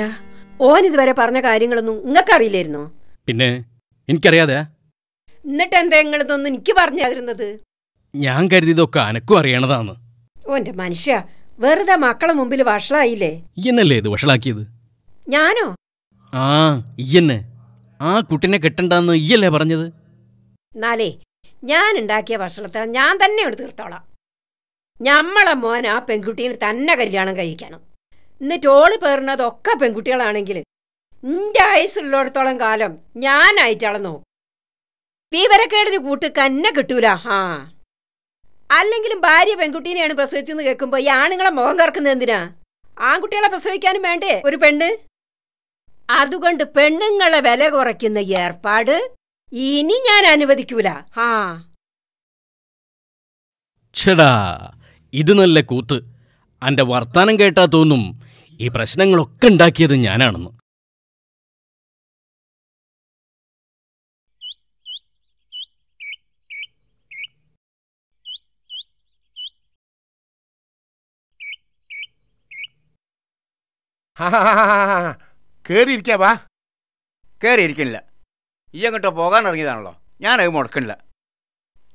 ഓൻ ഇതുവരെ പറഞ്ഞ കാര്യങ്ങളൊന്നും നിങ്ങൾക്കറിയില്ലായിരുന്നോ പിന്നെ എനിക്കറിയാതെ? എന്നിട്ട് എന്താ നിങ്ങളിതൊന്നും എനിക്ക് പറഞ്ഞു തരുന്നത് ഞാൻ കരുതിയതൊക്കെ അനക്കും അറിയണതാന്ന്. ഓന്റെ മനുഷ്യ വെറുതെ മക്കളെ മുമ്പിൽ വഷളായില്ലേ? ഇയ്യെന്നല്ലേ ഇത് വഷളാക്കിയത്? ഞാനോ? ആ ഇയ്യന്നെ. ആ കുട്ടിനെ കെട്ടണ്ടെന്ന് ഇയ്യല്ലേ പറഞ്ഞത്? എന്നാലേ ഞാൻ ഉണ്ടാക്കിയ ഭക്ഷണത്തെ ഞാൻ തന്നെ ഒന്ന് തീർത്തോളാം ഞമ്മളെ മോൻ ആ പെൺകുട്ടീനെ തന്നെ കല്യാണം കഴിക്കണം. എന്നിട്ട് ഓൾ പേറുന്നതൊക്കെ പെൺകുട്ടികളാണെങ്കിൽ നിന്റെ ആയുസുള്ളിടത്തോളം കാലം ഞാനായിട്ടാളെ നോക്കും. വിവരക്കേടിന് കൂട്ട് കന്നെ കിട്ടൂല. ആ. അല്ലെങ്കിലും ഭാര്യ പെൺകുട്ടീനെയാണ് പ്രസവിച്ചെന്ന് കേൾക്കുമ്പോ ഈ ആണുങ്ങളെ മുഖം കറക്കുന്നത് എന്തിനാ? ആൺകുട്ടികളെ പ്രസവിക്കാനും വേണ്ടേ ഒരു പെണ്ണ്? അതുകൊണ്ട് പെണ്ണുങ്ങളെ വില കുറയ്ക്കുന്ന ഏർപ്പാട് ഇനി ഞാൻ അനുവദിക്കൂല. ഛടാ ഇത് നല്ല കൂത്ത്. അന്റെ വർത്താനം കേട്ടാ തോന്നും ഈ പ്രശ്നങ്ങളൊക്കെ ഉണ്ടാക്കിയത് ഞാനാണെന്ന്. കേറിയിരിക്കാ വാ. കയറിയിരിക്കണില്ല ഈ അങ്ങോട്ട് പോകാൻ ഇറങ്ങിയതാണല്ലോ. ഞാനത് മുടക്കണില്ല.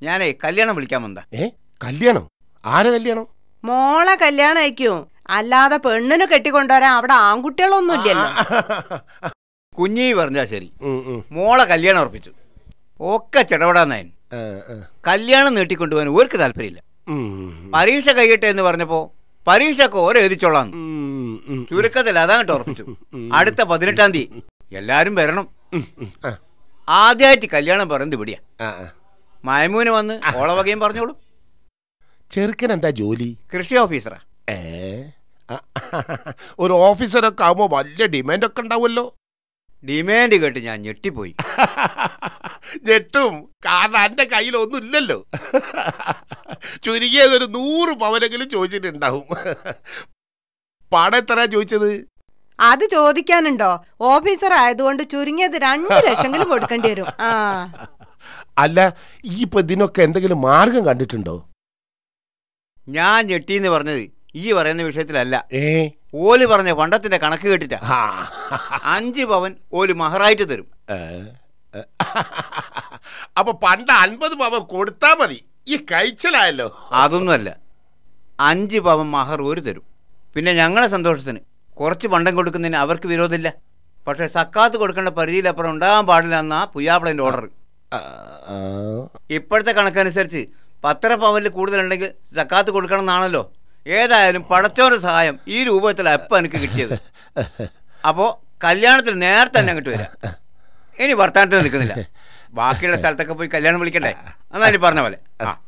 ഞാനേ കല്യാണം വിളിക്കാൻ വന്നതാ. ഏ കല്യാണം? ആരെ കല്യാണം? മോളെ കല്യാണം അയക്കൂ. അല്ലാതെ പെണ്ണിന് കെട്ടിക്കൊണ്ടുവരാൻ അവിടെ ആൺകുട്ടികളൊന്നും ഇല്ലല്ലോ കുഞ്ഞി പറഞ്ഞാ ശരി. മോളെ കല്യാണം ഉറപ്പിച്ചു. ഒക്കെ ചെടപെടാന്നായൻ കല്യാണം നീട്ടിക്കൊണ്ടുപോകാൻ ഓർക്ക് താല്പര്യമില്ല. പരീക്ഷ കഴിയട്ടെ എന്ന് പറഞ്ഞപ്പോ പരീക്ഷക്ക് ഓരോ എഴുതിച്ചോളാന്ന് ചുരുക്കത്തിൽ കേട്ടോ ഉറപ്പിച്ചു. അടുത്ത പതിനെട്ടാം തീയതി. എല്ലാരും വരണം. ആദ്യമായിട്ട് കല്യാണം പറയുന്നത് ഇവിടെയാ. മയമൂന് വന്ന് ഓളവകയും പറഞ്ഞോളൂ. ചെറുക്കൻ എന്താ ജോലി? കൃഷി ഓഫീസറാ. ഏ? ഒരു ഓഫീസറൊക്കെ ആവുമ്പോ വലിയ ഡിമാൻഡ് ഒക്കെ ഉണ്ടാവുമല്ലോ. ഡിമാൻഡ് കേട്ട് ഞാൻ ഞെട്ടിപ്പോയി. ഞെട്ടും. കാരണം എന്റെ കയ്യിൽ ഒന്നും ഇല്ലല്ലോ ചുരുങ്ങിയത് ഒരു നൂറ് പവനെങ്കിലും ചോദിച്ചിട്ടുണ്ടാവും. പണം എത്ര ചോദിച്ചത്? അത് ചോദിക്കാനുണ്ടോ? ഓഫീസർ ആയതുകൊണ്ട് ചുരുങ്ങിയത് രണ്ട് ലക്ഷമെങ്കിലും കൊടുക്കേണ്ടി വരും. ആ. അല്ല ഈ ഇപ്പൊ ഇതിനൊക്കെ എന്തെങ്കിലും മാർഗം കണ്ടിട്ടുണ്ടോ? ഞാൻ ഞെട്ടിന്ന് പറഞ്ഞത് ഈ പറയുന്ന വിഷയത്തിലല്ല. ഏ? ഓൽ പറഞ്ഞ പണ്ടത്തിന്റെ കണക്ക് കേട്ടിട്ട. അഞ്ച് പവൻ ഓൽ മഹറായിട്ട് തരും. അപ്പൊ പണ്ട് അൻപത് പവൻ കൊടുത്താ മതി. ഈ കഴിച്ചലായല്ലോ. അതൊന്നുമല്ല. അഞ്ച് പവൻ മഹർ ഒരു തരും. പിന്നെ ഞങ്ങളെ സന്തോഷത്തിന് കുറച്ച് പണ്ടം കൊടുക്കുന്നതിന് അവർക്ക് വിരോധമില്ല. പക്ഷെ സക്കാത്ത് കൊടുക്കേണ്ട പരിധിയിലപ്പുറം ഉണ്ടാകാൻ പാടില്ല എന്നാ പുയ്യാപ്പിളന്റെ ഓർഡർ ഇപ്പോഴത്തെ കണക്കനുസരിച്ച് പത്തര പവനിൽ കൂടുതലുണ്ടെങ്കിൽ സക്കാത്ത് കൊടുക്കണം എന്നാണല്ലോ. ഏതായാലും പടച്ചോന്റെ സഹായം ഈ രൂപത്തിലാണ് എപ്പം എനിക്ക് കിട്ടിയത്. അപ്പോൾ കല്യാണത്തിന് നേരത്തെ തന്നെ അങ്ങോട്ട് വരാം. ഇനി വർത്താനത്തിന് നിൽക്കുന്നില്ല. ബാക്കിയുള്ള സ്ഥലത്തൊക്കെ പോയി കല്യാണം വിളിക്കണ്ടേ? എന്നാ ഇനി പറഞ്ഞ പോലെ. ആ.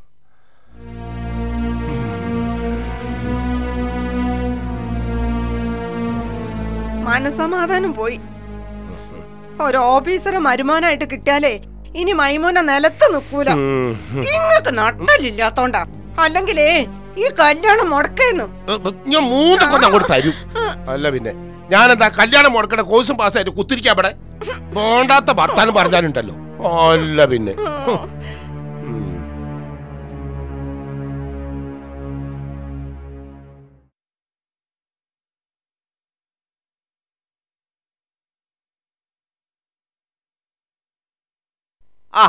മനസമാധാനം പോയി. ഒരു ഓഫീസറെ മരുമാനായിട്ട് കിട്ടിയാലേ ഇനി മൈമോനെ നിലത്ത് നിൽക്കൂല. നിങ്ങൾക്ക് നട്ടലില്ലാത്തോണ്ടാ? അല്ലെങ്കിലേ ഈ കല്യാണം മുടക്കേന്നു. ഞാൻ മൂന്ന് കൊല്ലം അങ്ങോട്ട് തരും. അല്ല പിന്നെ ഞാനെന്താ കല്യാണം മുടക്കണ കോഴ്സും പാസ്സായിട്ട് കുത്തിരിക്കാ അവിടെ വേണ്ടാത്ത ഭർത്താനം പറഞ്ഞാലുണ്ടല്ലോ. അല്ല പിന്നെ. ആ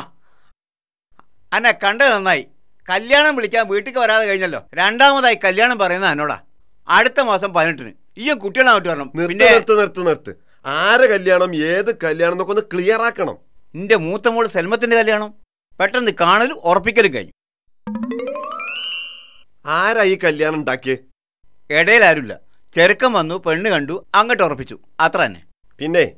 അന്നെ കണ്ടത് നന്നായി. കല്യാണം വിളിക്കാൻ വീട്ടിൽ വരാതെ കഴിഞ്ഞല്ലോ. രണ്ടാമതായി കല്യാണം പറയുന്നത് എന്നോടാ. അടുത്ത മാസം പതിനെട്ടിന്. ഈ കുട്ടികളായിട്ട് വരണം. പിന്നെ നിർത്ത് നിർത്ത് നിർത്ത്. ആരെ കല്യാണം ഏത് കല്യാണം എന്നൊക്കെ ഒന്ന് ക്ലിയർ ആക്കണം. നിന്റെ മൂത്ത മോൾ സെൽമത്തിന്റെ കല്യാണം. പെട്ടെന്ന് കാണലും ഉറപ്പിക്കലും കഴിഞ്ഞു. ആരാ ഈ കല്യാണം ഉണ്ടാക്കിയേ? ഇടയിൽ ആരുമില്ല. ചെറുക്കം വന്നു പെണ്ണ് കണ്ടു അങ്ങോട്ട് ഉറപ്പിച്ചു. അത്ര തന്നെ. പിന്നെ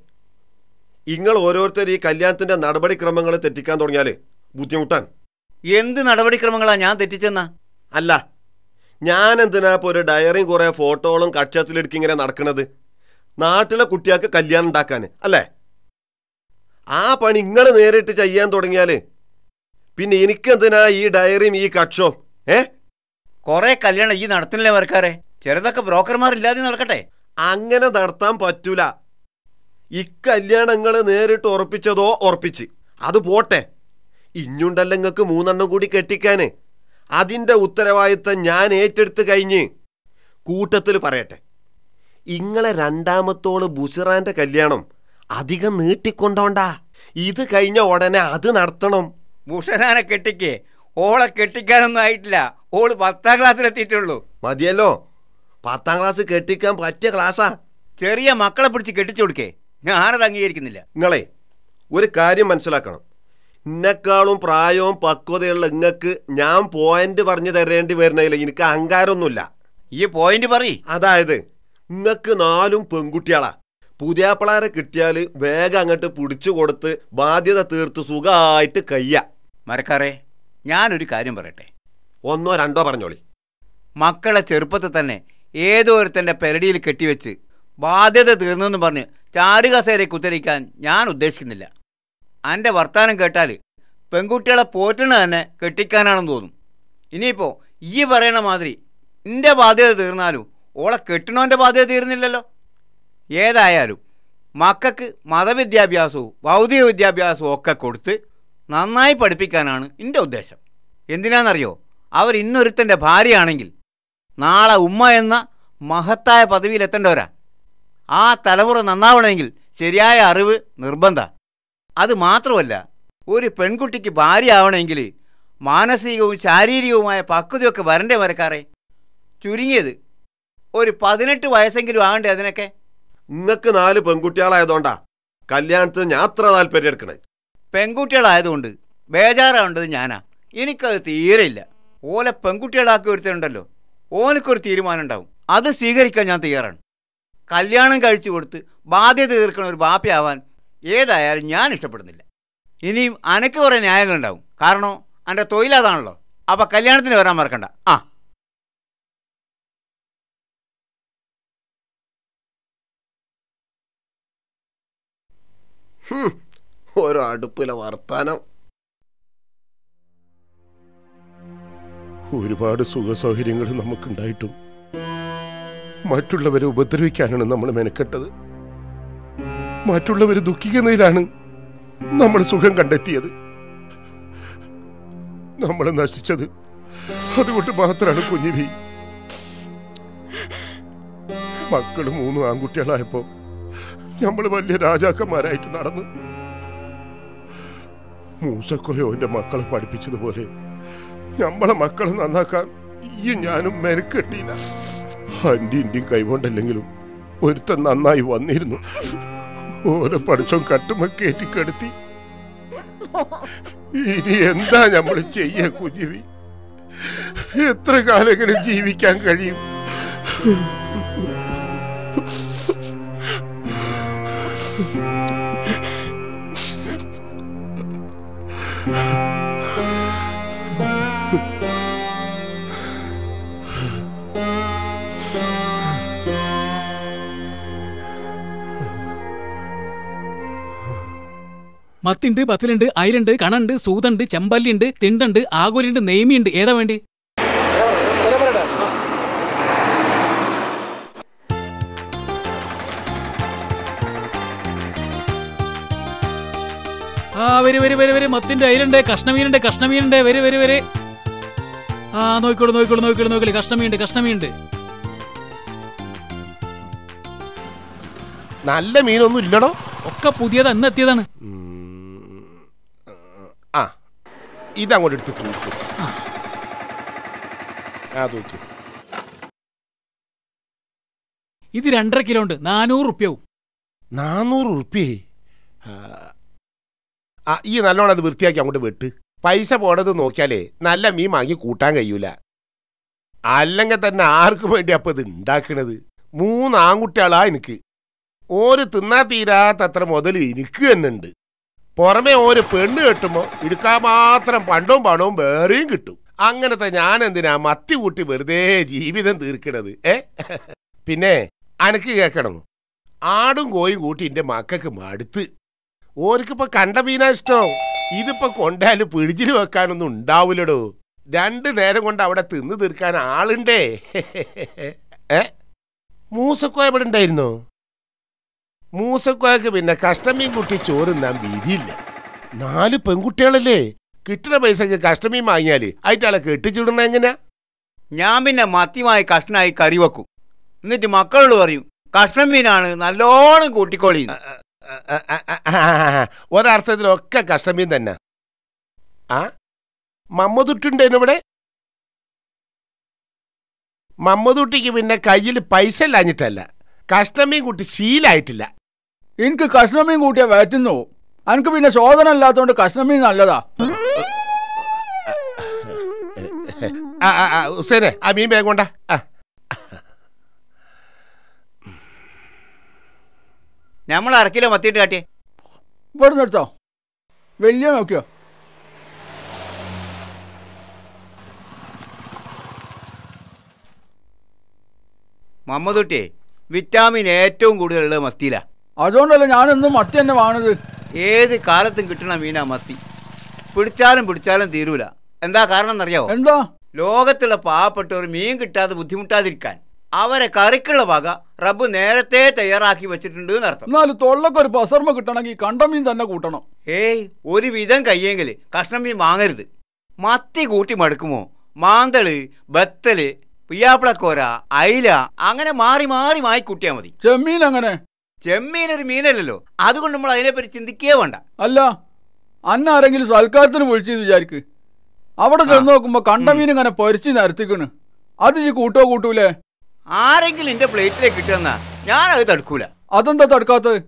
നിങ്ങൾ ഓരോരുത്തർ ഈ കല്യാണത്തിന്റെ നടപടിക്രമങ്ങൾ തെറ്റിക്കാൻ തുടങ്ങിയാൽ ബുദ്ധിമുട്ടാൻ എന്ത് നടപടിക്രമങ്ങളാ ഞാൻ തെറ്റിച്ചെന്ന? അല്ല ഞാൻ എന്തിനാ ഇപ്പോൾ ഒരു ഡയറിയും കുറെ ഫോട്ടോകളും കക്ഷത്തിലെടുക്കി ഇങ്ങനെ നടക്കണത്? നാട്ടിലെ കുട്ടികൾക്ക് കല്യാണം ഉണ്ടാക്കാൻ അല്ലേ? ആ പണി നിങ്ങൾ നേരിട്ട് ചെയ്യാൻ തുടങ്ങിയാൽ പിന്നെ എനിക്കെന്തിനാ ഈ ഡയറിയും ഈ കക്ഷവും ഏ? കൊറേ കല്യാണം ഈ നടത്തുന്നില്ലേ വർക്കാരെ? ചെറുതൊക്കെ ബ്രോക്കർമാർ ഇല്ലാതെ നടക്കട്ടെ. അങ്ങനെ നടത്താൻ പറ്റൂല. ഇക്കല്യാണങ്ങൾ നേരിട്ട് ഉറപ്പിച്ചതോ ഉറപ്പിച്ച്. അത് പോട്ടെ. ഇഞ്ഞുണ്ടല്ല നിങ്ങൾക്ക് മൂന്നെണ്ണം കൂടി കെട്ടിക്കാന്. അതിന്റെ ഉത്തരവാദിത്തം ഞാൻ ഏറ്റെടുത്ത് കഴിഞ്ഞ്. കൂട്ടത്തിൽ പറയട്ടെ. ഇങ്ങളെ രണ്ടാമത്തോൾ ബുസിറാന്റെ കല്യാണം അധികം നീട്ടിക്കൊണ്ടോണ്ടാ? ഇത് കഴിഞ്ഞ ഉടനെ അത് നടത്തണം. ബുഷറാനെ കെട്ടിക്ക്. ഓളെ കെട്ടിക്കാനൊന്നും ആയിട്ടില്ല. ഓൾ പത്താം ക്ലാസ്സിലെത്തിയിട്ടുള്ളൂ. മതിയല്ലോ. പത്താം ക്ലാസ് കെട്ടിക്കാൻ പറ്റിയ ക്ലാസ്സാ. ചെറിയ മക്കളെ പിടിച്ച് കെട്ടിച്ചു കൊടുക്കേ. ഞാനത് അംഗീകരിക്കുന്നില്ല. നിങ്ങളെ ഒരു കാര്യം മനസ്സിലാക്കണം. എന്നെക്കാളും പ്രായവും പക്വതയുള്ള ഇങ്ങക്ക് ഞാൻ പോയിന്റ് പറഞ്ഞു തരേണ്ടി വരുന്നതിൽ എനിക്ക് അഹങ്കാരമൊന്നുമില്ല. ഈ പോയിന്റ് പറ അതായത് ഇങ്ങക്ക് നാലും പെൺകുട്ടികളാ. പുതിയാപ്പിളാരെ കിട്ടിയാൽ വേഗം അങ്ങോട്ട് പിടിച്ചു കൊടുത്ത് ബാധ്യത തീർത്ത് സുഖമായിട്ട് കയ്യ മരക്കാരെ ഞാനൊരു കാര്യം പറയട്ടെ. ഒന്നോ രണ്ടോ പറഞ്ഞോളി. മക്കളെ ചെറുപ്പത്തിൽ തന്നെ ഏതോ ഒരുത്തന്റെ പെരടിയിൽ കെട്ടിവെച്ച് ബാധ്യത തീർന്നെന്ന് പറഞ്ഞ് ചാരുകസേരെ കുത്തരിക്കാൻ ഞാൻ ഉദ്ദേശിക്കുന്നില്ല. എന്റെ വർത്തമാനം കേട്ടാൽ പെൺകുട്ടികളെ പോറ്റണ തന്നെ കെട്ടിക്കാനാണെന്ന് തോന്നും. ഇനിയിപ്പോൾ ഈ പറയണ മാതിരി എന്റെ ബാധ്യത തീർന്നാലും ഓളെ കെട്ടണോന്റെ ബാധ്യത തീർന്നില്ലല്ലോ. ഏതായാലും മക്കൾക്ക് മതവിദ്യാഭ്യാസവും ഭൗതിക വിദ്യാഭ്യാസവും ഒക്കെ കൊടുത്ത് നന്നായി പഠിപ്പിക്കാനാണ് എന്റെ ഉദ്ദേശം. എന്തിനാണെന്നറിയോ അവർ ഇന്നൊരുത്തന്റെ ഭാര്യയാണെങ്കിൽ നാളെ ഉമ്മ എന്ന മഹത്തായ പദവിയിലെത്തേണ്ടവരാ. ആ തലമുറ നന്നാവണമെങ്കിൽ ശരിയായ അറിവ് നിർബന്ധ. അത് മാത്രമല്ല ഒരു പെൺകുട്ടിക്ക് ഭാര്യയാവണമെങ്കിൽ മാനസികവും ശാരീരികവുമായ പക്വതയൊക്കെ വരണ്ടേ വരക്കാറേ ചുരുങ്ങിയത് ഒരു പതിനെട്ട് വയസ്സെങ്കിലും ആകണ്ടേ അതിനൊക്കെ? നിങ്ങൾക്ക് നാല് പെൺകുട്ടികളായതുകൊണ്ടാ കല്യാണത്തിന് ഞാൻ അത്ര താല്പര്യം എടുക്കണേ. പെൺകുട്ടികളായതുകൊണ്ട് ബേജാറാവേണ്ടത് ഞാനാ. എനിക്കത് തീരെയില്ല. ഓലെ പെൺകുട്ടികളാക്കി ഒരുത്തരുണ്ടല്ലോ. ഓനക്കൊരു തീരുമാനം ഉണ്ടാവും അത് സ്വീകരിക്കാൻ ഞാൻ തയ്യാറാണ്. കല്യാണം കഴിച്ചു കൊടുത്ത് ബാധ്യത തീർക്കണ ഒരു ബാപ്പയാവാൻ ഏതായാലും ഞാൻ ഇഷ്ടപ്പെടുന്നില്ല. ഇനിയും അനക്ക് കുറേ ന്യായങ്ങളുണ്ടാവും. കാരണം എന്റെ തൊഴിലതാണല്ലോ അപ്പം കല്യാണത്തിന് വരാൻ മറക്കണ്ട. ആ. ഹും, ഓരോ അടുപ്പിലെ വർത്താനം. ഒരുപാട് സുഖസൗകര്യങ്ങൾ നമുക്കുണ്ടായിട്ടും മറ്റുള്ളവരെ ഉപദ്രവിക്കാനാണ് നമ്മൾ മെനക്കെട്ടത്. മറ്റുള്ളവർ ദുഃഖിക്കുന്നതിലാണ് നമ്മൾ സുഖം കണ്ടെത്തിയത്. നമ്മൾ നശിച്ചത്. അതുകൊണ്ട് മാത്രമാണ് കുഞ്ഞിവി മക്കൾ മൂന്നും ആൺകുട്ടികളായപ്പോ നമ്മൾ വലിയ രാജാക്കന്മാരായിട്ട് നടന്നു മൂസക്കോയോന്റെ മക്കളെ പഠിപ്പിച്ചതുപോലെ നമ്മളെ മക്കളെ നന്നാക്കാൻ ഈ ഞാനും മെനക്കെട്ടിയില്ല. അണ്ടി ഇണ്ടിയും കൈകൊണ്ടല്ലെങ്കിലും ഒരുത്തൻ നന്നായി വന്നിരുന്നു. ഓരോ പഠിച്ചോ കട്ടുമ കയറ്റിക്കെടുത്തി ഇനി എന്താ നമ്മൾ ചെയ്യ കുഞ്ഞുവി? എത്ര കാലം ഇങ്ങനെ ജീവിക്കാൻ കഴിയും? മത്തിണ്ട് പത്തിലുണ്ട് അയിലുണ്ട് കണണ്ട് സൂതണ്ട് ചെമ്പല്ലിണ്ട് തിണ്ടുണ്ട് ആകോലിണ്ട് നെയ്മിയുണ്ട്. ഏതാ വേണ്ടി? ആ വരി വരി വരി വരി. മത്തിന്റെ അയിലുണ്ട് കഷ്ണമീനുണ്ട് കഷ്ണമീനുണ്ട്. വരി വരി വരി. ആ നോക്കിക്കോളൂ നോക്കിക്കോളൂ നോക്കിക്കോളൂ നോക്കിക്കോളൂ. കഷ്ണമീനുണ്ട് കഷ്ണമീനുണ്ട്. നല്ല മീനൊന്നും ഇല്ലടോ. ഒക്കെ പുതിയത് അന്ന് എത്തിയതാണ് ആ ഇതങ്ങോട്ട് എടുത്ത് തൂക്കും ആ തൂക്കി. ഇത് രണ്ടര കിലോ ഉണ്ട്. നാനൂറ് റുപ്യവും നാനൂറ് ഉറുപ്പ്യേ ആ ഈ നല്ലോണം അത് വൃത്തിയാക്കി അങ്ങോട്ട് വെട്ട്. പൈസ പോണത് നോക്കിയാലേ നല്ല മീൻ വാങ്ങി കൂട്ടാൻ കഴിയൂല. അല്ലെങ്കിൽ തന്നെ ആർക്കും വേണ്ടി അപ്പൊ ഇത് ഉണ്ടാക്കണത് മൂന്ന് ആൺകുട്ടികളാ എനിക്ക്. ഓര് തിന്നാ തീരാത്തത്ര മുതൽ എനിക്ക് തന്നെ ഉണ്ട്. പുറമെ ഒരു പെണ്ണ് കെട്ടുമ്പോൾ ഇടുക്കാൻ മാത്രം പണ്ടും പണവും വേറെയും കിട്ടും. അങ്ങനത്തെ ഞാൻ എന്തിനാ മത്തി കൂട്ടി വെറുതെ ജീവിതം തീർക്കണത് ഏ? പിന്നെ അനക്ക് കേൾക്കണം. ആടും കോയും കൂട്ടി എന്റെ മക്കൾക്ക് മടുത്ത്. ഓർക്കിപ്പോ കണ്ട മീനാ ഇഷ്ടം. ഇതിപ്പോ കൊണ്ടാൽ പിടിച്ചിൽ വെക്കാനൊന്നും ഉണ്ടാവൂലടോ. രണ്ട് നേരം കൊണ്ട് അവിടെ തിന്നു തീർക്കാൻ ആളുണ്ടേ. ഏ? മൂസക്കോ എവിടെ ഉണ്ടായിരുന്നോ? മൂസക്കോയക്ക് പിന്നെ കഷ്ടമീൻ കുട്ടി ചോറുന്നാൻ വീതിയില്ല. നാല് പെൺകുട്ടികളല്ലേ? കിട്ടുന്ന പൈസക്ക് കഷ്ടമീൻ വാങ്ങിയാൽ അയിട്ടാളെ കെട്ടിച്ചിടുന്ന എങ്ങനെയാ ഞാൻ പിന്നെ മത്തിയുമായി കഷ്ണായി കറി വെക്കും. എന്നിട്ട് മക്കളോട് പറയും കഷ്ണം മീനാണ് നല്ലോണം കൂട്ടിക്കോളി ഒരർത്ഥത്തിലൊക്കെ കഷ്ടമീൻ തന്നെ. ആ? മമ്മതുട്ടുണ്ട് ഇവിടെ മമ്മദുട്ടിക്ക് പിന്നെ കയ്യിൽ പൈസ ഇല്ലാഞ്ഞിട്ടല്ല. കഷ്ടമീൻ കുട്ടി ശീലായിട്ടില്ല. എനിക്ക് കഷ്ണമീൻ കൂട്ടിയാ വയറ്റുന്നു. എനിക്ക് പിന്നെ ശോധന അല്ലാത്തോണ്ട് കഷ്ണമീൻ നല്ലതാ. ആ ആ, മീൻ വേഗം കൊണ്ടാ. നമ്മൾ അരക്കിലോ മത്തിയിട്ട് കാട്ടിയേ. ഇവിടുന്ന് എടുത്തോ. വലിയ നോക്കിയോ. മമ്മദുട്ടിയെ വിറ്റാമിൻ ഏറ്റവും കൂടുതലുള്ളത് മത്തിയിലാ. അതുകൊണ്ടല്ലേ ഞാനെന്നും മത്തി തന്നെ വാങ്ങുന്നത് ഏത് കാലത്തും കിട്ടണ മീനാ മത്തി. പിടിച്ചാലും പിടിച്ചാലും തീരൂല. എന്താ കാരണം എന്നറിയാവോ? എന്താ? ലോകത്തുള്ള പാവപ്പെട്ടവർ മീൻ കിട്ടാതെ ബുദ്ധിമുട്ടാതിരിക്കാൻ അവരെ കറിക്കുള്ള വക റബ്ബ് നേരത്തെ തയ്യാറാക്കി വെച്ചിട്ടുണ്ട് എന്നർത്ഥം. എന്നാലും തൊള്ളക്ക് ഒരു പസർമ കിട്ടണമെങ്കിൽ കണ്ട മീൻ തന്നെ കൂട്ടണം. ഏയ് ഒരു വിധം കയ്യെങ്കിൽ കഷ്ണം മീൻ വാങ്ങരുത്. മത്തി കൂട്ടി മടുക്കുമോ? മാന്തൾ ബത്തൽ പിയാപ്പിളക്കോര അയില അങ്ങനെ മാറി മാറി വാങ്ങി കൂട്ടിയാൽ മതി. ചെമ്മീൻ അങ്ങനെ ചെമ്മീൻ ഒരു മീനല്ലല്ലോ. അതുകൊണ്ട് നമ്മൾ അതിനെപ്പറ്റി ചിന്തിക്കേ വേണ്ട. അല്ല അന്ന ആരെങ്കിലും സൽക്കാരത്തിന് വിളിച്ചെന്ന് വിചാരിക്ക്. അവിടെ ചെന്ന് നോക്കുമ്പോ കണ്ട മീൻ ഇങ്ങനെ പൊരിച്ച് നിരത്തിക്കണ്. അത് ഈ കൂട്ടോ കൂട്ടൂലേ? ആരെങ്കിലും എന്റെ പ്ലേറ്റിലേക്ക് കിട്ടുന്ന ഞാൻ അത് തടുക്കൂല. അതെന്താ തടുക്കാത്തത്?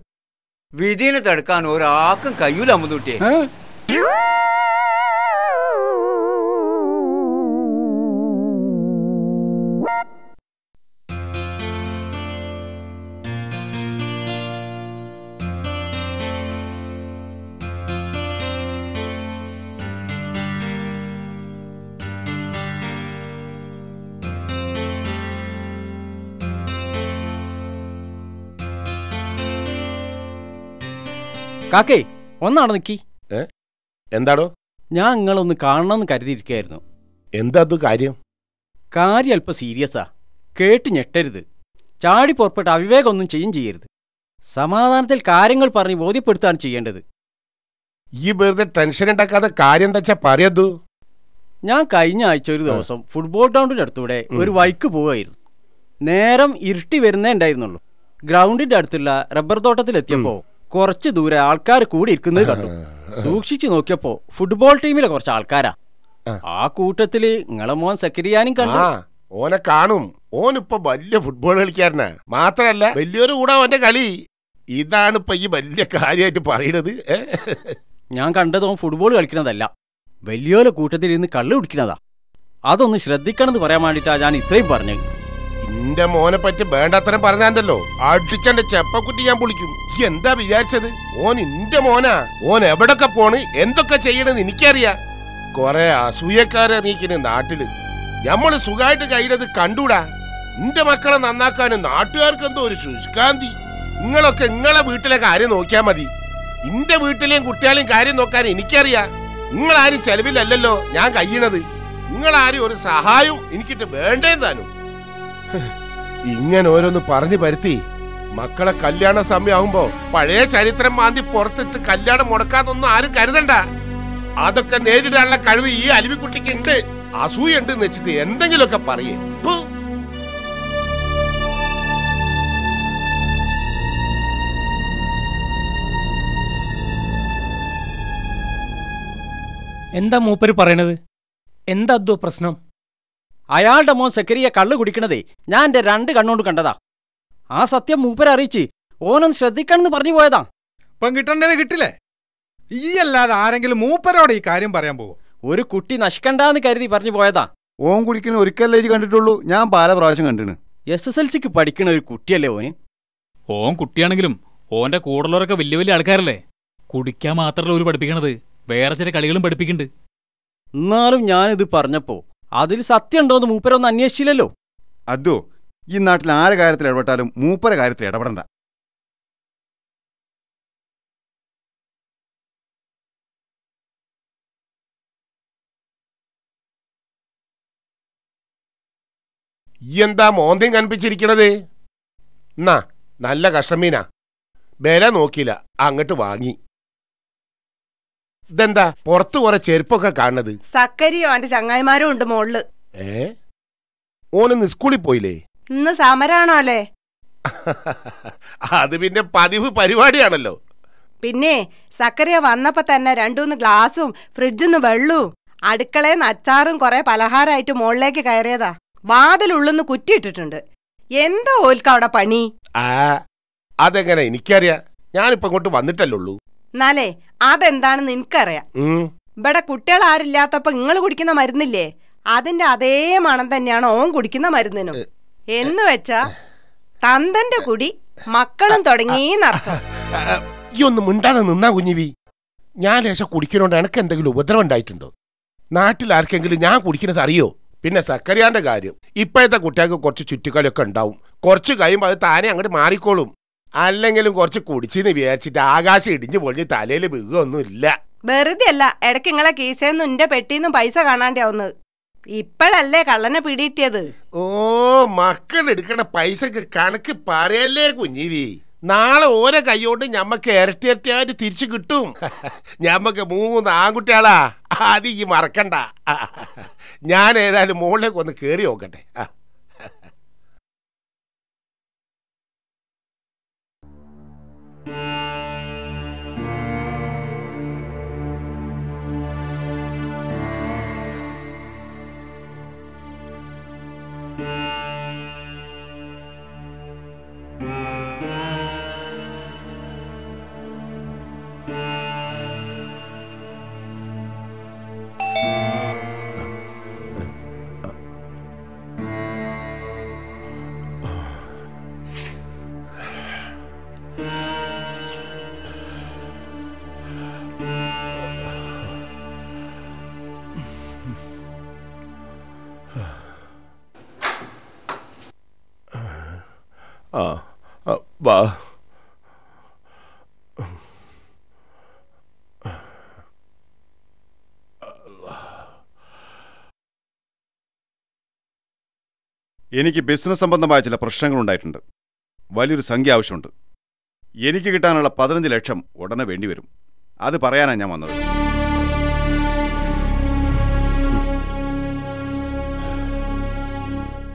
വിധിനെ തടുക്കാൻ ഒരാൾക്കും കഴിയൂല അമ്മൂട്ടിയെ കാക്കേ ഒന്നാണ് നിക്കി. എന്താടോ? ഞാൻ നിങ്ങളൊന്ന് കാണണമെന്ന് കരുതിയിരിക്കുകയായിരുന്നു എന്താ അത് കാര്യം? കാര്യം അല്പം സീരിയസാ. കേട്ട് ഞെട്ടരുത്. ചാടി പുറപ്പെട്ട അവിവേകമൊന്നും ചെയ്യും ചെയ്യരുത്. സമാധാനത്തിൽ കാര്യങ്ങൾ പറഞ്ഞ് ബോധ്യപ്പെടുത്താണ് ചെയ്യേണ്ടത്. ഈ വെറുതെ ടെൻഷൻ ഉണ്ടാക്കാതെ കാര്യം എന്താ വെച്ചാ പറയതു ഞാൻ കഴിഞ്ഞ ആഴ്ച ഒരു ദിവസം ഫുട്ബോൾ ഗ്രൗണ്ടിന്റെ അടുത്തൂടെ ഒരു വൈക്ക് പോവായിരുന്നു നേരം ഇരുട്ടി വരുന്നേ ഉണ്ടായിരുന്നുള്ളൂ. ഗ്രൗണ്ടിന്റെ അടുത്തുള്ള റബ്ബർ തോട്ടത്തിലെത്തിയപ്പോ കുറച്ച് ദൂരെ ആൾക്കാർ കൂടി ഇരിക്കുന്നത് കണ്ടു. സൂക്ഷിച്ചു നോക്കിയപ്പോ ഫുട്ബോൾ ടീമിലെ കുറച്ച് ആൾക്കാരാ. ആ. കൂട്ടത്തിൽ നിങ്ങളെ മോൻ സെക്രിയാനും കണ്ടു. ഓനെ കാണും. ഓനിപ്പോ വലിയ ഫുട്ബോൾ കളിക്കാരനാ. മാത്രല്ല വലിയൊരു കൂടെ ഓന്റെ കളി. ഇതാണ് ഇപ്പൊ ഈ വലിയ കാര്യമായിട്ട് പറയുന്നത്. ഏ? ഞാൻ കണ്ടത് ഓൻ ഫുട്ബോൾ കളിക്കുന്നതല്ല. വലിയോലെ കൂട്ടത്തിൽ ഇന്ന് കള്ളു കുടിക്കുന്നതാ. അതൊന്ന് ശ്രദ്ധിക്കണമെന്ന് പറയാൻ വേണ്ടിട്ടാ ഞാൻ ഇത്രയും പറഞ്ഞത്. എന്റെ മോനെ പറ്റി വേണ്ടത്തരം പറഞ്ഞാണ്ടല്ലോ. അടിച്ചന്റെ ചെപ്പക്കുറ്റി ഞാൻ പൊളിക്കും. ഈ എന്താ വിചാരിച്ചത്? ഓൻ എന്റെ മോനാ. ഓൻ എവിടൊക്കെ പോണ് എന്തൊക്കെ ചെയ്യണെന്ന് എനിക്കറിയാം. കൊറേ അസൂയക്കാരെ നീക്കിന് നാട്ടിൽ. നമ്മൾ സുഖമായിട്ട് കഴിയുന്നത് കണ്ടൂടാ. എന്റെ മക്കളെ നന്നാക്കാനും നാട്ടുകാർക്ക് എന്തോ ഒരു ശുഷ്കാന്തി നിങ്ങളൊക്കെ നിങ്ങളെ വീട്ടിലെ കാര്യം നോക്കിയാ മതി. എന്റെ വീട്ടിലെയും കുട്ടികളെയും കാര്യം നോക്കാൻ എനിക്കറിയാം. നിങ്ങളാരും ചെലവിലല്ലല്ലോ ഞാൻ കഴിയണത് നിങ്ങളാരും ഒരു സഹായവും എനിക്കിട്ട് വേണ്ടേ താനും. ഇങ്ങനെ ഓരോന്ന് പറഞ്ഞു പരുത്തി. മക്കളെ കല്യാണ സമയമാകുമ്പോ പഴയ ചരിത്രം മാന്തി പുറത്തിട്ട് കല്യാണം മുടക്കാതൊന്നും ആരും കരുതണ്ട. അതൊക്കെ നേരിടാനുള്ള കഴിവ് ഈ അലിവിക്കുട്ടിക്ക് ഉണ്ട്. അസൂയുണ്ട് എന്ന് വെച്ചിട്ട് എന്തെങ്കിലുമൊക്കെ പറയേ. എന്താ മൂപ്പര് പറയണത്? എന്താ പ്രശ്നം? അയാളുടെ മോൻ സെക്കരിയെ കള്ളു കുടിക്കണതേ ഞാൻ എന്റെ രണ്ട് കണ്ണുകൊണ്ട് കണ്ടതാ. ആ സത്യം മൂപ്പരെ അറിയിച്ച് ഓനൊന്ന് ശ്രദ്ധിക്കണമെന്ന് പറഞ്ഞു പോയതാ. ഇപ്പം കിട്ടണ്ടേ കിട്ടില്ലേ? ഈ അല്ലാതെ ആരെങ്കിലും മൂപ്പരോട് ഈ കാര്യം പറയാൻ പോകും ഒരു കുട്ടി നശിക്കണ്ടെന്ന് കരുതി പറഞ്ഞു പോയതാ. ഓൻ കുടിക്കുന്ന ഒരിക്കലേ ഇത് കണ്ടിട്ടുള്ളൂ? ഞാൻ പല പ്രാവശ്യം കണ്ടിന് എസ് എസ് എൽ സിക്ക് പഠിക്കണ ഒരു കുട്ടിയല്ലേ ഓന്? ഓൻ കുട്ടിയാണെങ്കിലും ഓന്റെ കൂടുള്ളവരൊക്കെ വലിയ വലിയ ആൾക്കാരല്ലേ? കുടിക്കാൻ മാത്രമല്ല ഒരു പഠിപ്പിക്കണത്. വേറെ ചില കളികളും പഠിപ്പിക്കുന്നുണ്ട്. എന്നാലും ഞാനിത് പറഞ്ഞപ്പോ അതിൽ സത്യം ഉണ്ടോന്ന് മൂപ്പരൊന്നും അന്വേഷിച്ചില്ലല്ലോ. അതോ ഈ നാട്ടിൽ ആരെ കാര്യത്തിൽ ഇടപെട്ടാലും മൂപ്പര കാര്യത്തിൽ ഇടപെടണ്ട. എന്താ മോന്തയും കൺപിച്ചിരിക്കണത് എന്നാ നല്ല കഷ്ടമീന. വില നോക്കിയില്ല അങ്ങോട്ട് വാങ്ങി. ഇതെന്താ പുറത്ത് കുറെ ചെരുപ്പൊക്കെ കാണുന്നത്? സക്കരിയോ അന്റെ ചങ്ങായിമാരും ഉണ്ട് മോളിൽ. ഏ? ഓനൊന്ന് സ്കൂളിൽ പോയില്ലേ? ഇന്ന് സമരാണോ അല്ലേ? അത് പിന്നെ പതിവ് പരിപാടിയാണല്ലോ. പിന്നെ സക്കറിയ വന്നപ്പോ തന്നെ രണ്ടൂന്ന് ഗ്ലാസും ഫ്രിഡ്ജിന്ന് വെള്ളവും അടുക്കളേന്ന് അച്ചാറും കുറെ പലഹാരമായിട്ട് മുകളിലേക്ക് കയറിയതാ. വാതിലുള്ളെന്ന് കുറ്റിയിട്ടിട്ടുണ്ട്. എന്താ ഓൽക്ക അവിടെ പണി? ആ അതെങ്ങനെ എനിക്കറിയാം. ഞാനിപ്പോ ഇങ്ങോട്ട് വന്നിട്ടല്ലുള്ളൂ എന്നാലേ അതെന്താണെന്ന് എനിക്കറിയാം. ഇവിടെ കുട്ടികൾ ആരില്ലാത്തപ്പോ നിങ്ങൾ കുടിക്കുന്ന മരുന്നില്ലേ? അതിന്റെ അതേ മണം തന്നെയാണ് ഓൻ കുടിക്കുന്ന മരുന്നിനും. എന്ന് വെച്ചാ തന്തന്റെ കുടി മക്കളും തുടങ്ങിയെന്നർത്ഥം ഈ ഒന്ന് മിണ്ടാതെ നിന്നാ കുഞ്ഞിവി. ഞാൻ ലേശം കുടിക്കുന്നോണ്ട് എനക്ക് എന്തെങ്കിലും ഉപദ്രവം ഉണ്ടായിട്ടുണ്ടോ? നാട്ടിൽ ആർക്കെങ്കിലും ഞാൻ കുടിക്കുന്നത് അറിയോ? പിന്നെ സക്കറിയാന്റെ കാര്യം. ഇപ്പോഴത്തെ കുട്ടികൾക്ക് കുറച്ച് ചുറ്റുകളിയൊക്കെ ഉണ്ടാവും. കുറച്ച് കഴിയുമ്പോൾ അത് താനെ അങ്ങോട്ട് മാറിക്കോളും. അല്ലെങ്കിലും കുറച്ച് കുടിച്ചെന്ന് വിചാരിച്ചിട്ട് ആകാശം ഇടിഞ്ഞു പൊളിഞ്ഞ് തലയിൽ വീകൊന്നും ഇല്ല വെറുതെ അല്ല ഇടയ്ക്ക് നിങ്ങളെ കീശയെന്നും എന്റെ പെട്ടിന്നും പൈസ കാണാണ്ടാവുന്നത്. ഇപ്പോഴല്ലേ കള്ളനെ പിടിയിട്ടിയത്? ഓ മക്കൾ എടുക്കണ പൈസക്ക് കണക്ക് പറയല്ലേ കുഞ്ഞിവി. നാളെ ഓരോ കൈയോണ്ട് ഞമ്മക്ക് ഇരട്ടി ഇരട്ടിയായിട്ട് തിരിച്ചു കിട്ടും. ഞമ്മക്ക് മൂന്ന് ആൺകുട്ടികളാ. അത് ഈ മറക്കണ്ട. ഞാൻ ഏതായാലും മുകളിലേക്ക് ഒന്ന് കേറി നോക്കട്ടെ. ആ. ആ ആ, വാ. എനിക്ക് ബിസിനസ് സംബന്ധമായ ചില പ്രശ്നങ്ങൾ ഉണ്ടായിട്ടുണ്ട് വലിയൊരു സംഖ്യ ആവശ്യമുണ്ട്. എനിക്ക് കിട്ടാനുള്ള പതിനഞ്ച് ലക്ഷം ഉടനെ വേണ്ടിവരും അത് പറയാനാണ് ഞാൻ വന്നത്.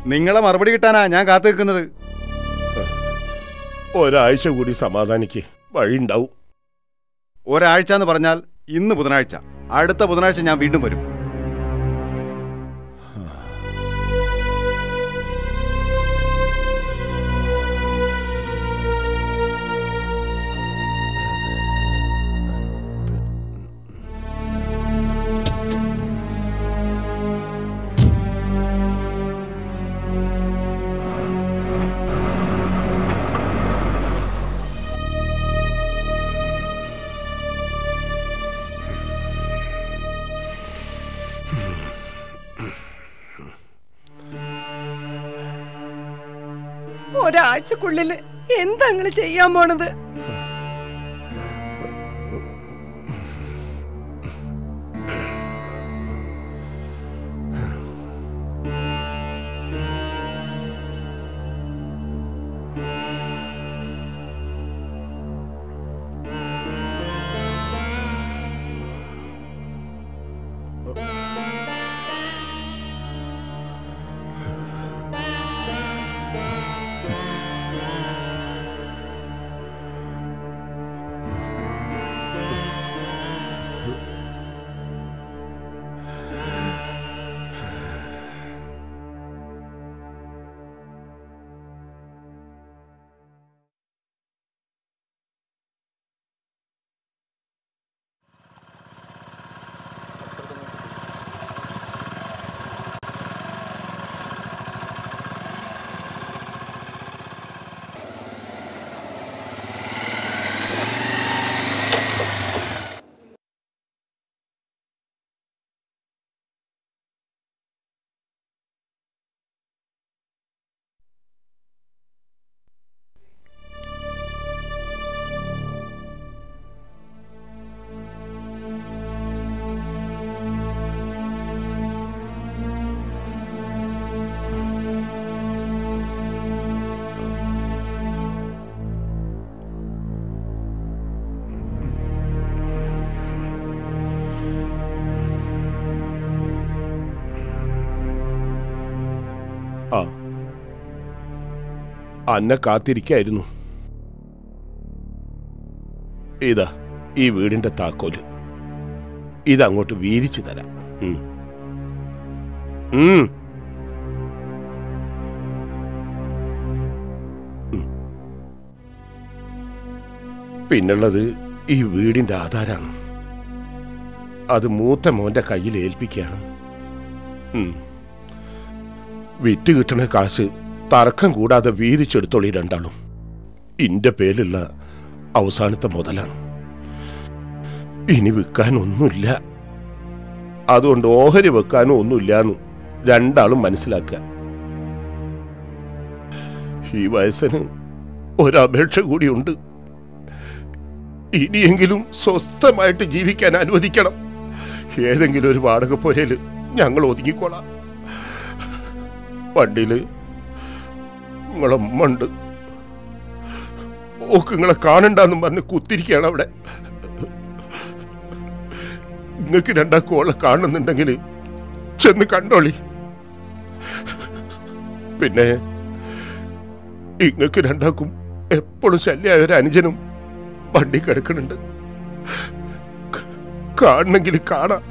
നിങ്ങളെ മറുപടി കിട്ടാനാ ഞാൻ കാത്തു നിൽക്കുന്നത് ഒരാഴ്ച കൂടി സമാധാനിക്ക്. വഴിയുണ്ടാവും. ഒരാഴ്ച എന്ന് പറഞ്ഞാൽ ഇന്ന് ബുധനാഴ്ച. അടുത്ത ബുധനാഴ്ച ഞാൻ വീണ്ടും വരും. ഒരാഴ്ചക്കുള്ളിൽ എന്താ നിങ്ങൾ ചെയ്യാൻ പോണത്? അന്നെ കാത്തിരിക്കായിരുന്നു. ഇതാ ഈ വീടിന്റെ താക്കോൽ. ഇതങ്ങോട്ട് വീതിച്ചു തരാം. പിന്നുള്ളത് ഈ വീടിന്റെ ആധാരാണ്. അത് മൂത്ത മോന്റെ കയ്യിൽ ഏൽപ്പിക്കുകയാണ്. വിറ്റ് കിട്ടണ കാശ് തർക്കം കൂടാതെ വീതിച്ചെടുത്തോളി രണ്ടാളും. ഇന്റെ പേരിലുള്ള അവസാനത്തെ മുതലാണ്. ഇനി വിൽക്കാനൊന്നുമില്ല. അതുകൊണ്ട് ഓഹരി വെക്കാനും ഒന്നുമില്ലാന്ന് രണ്ടാളും മനസ്സിലാക്കുക. ഈ വയസ്സിന് ഒരപേക്ഷ കൂടിയുണ്ട്. ഇനിയെങ്കിലും സ്വസ്ഥമായിട്ട് ജീവിക്കാൻ അനുവദിക്കണം. ഏതെങ്കിലും ഒരു വാടക പോരേൽ ഞങ്ങൾ ഒതുങ്ങിക്കോളാം. വണ്ടിയിൽ നിങ്ങളെ ഉണ്ട്. ഓക്ക് നിങ്ങളെ കാണണ്ടെന്നും പറഞ്ഞ് കുത്തിരിക്കുകയാണ് അവിടെ. നിങ്ങൾക്ക് രണ്ടാക്കും ഓളെ കാണുന്നുണ്ടെങ്കിൽ ചെന്ന് കണ്ടോളി. പിന്നെ ഇങ്ങക്ക് രണ്ടാക്കും എപ്പോഴും ശല്യമായ ഒരു അനുജനും വണ്ടി കിടക്കുന്നുണ്ട്. കാണണമെങ്കിൽ കാണാം.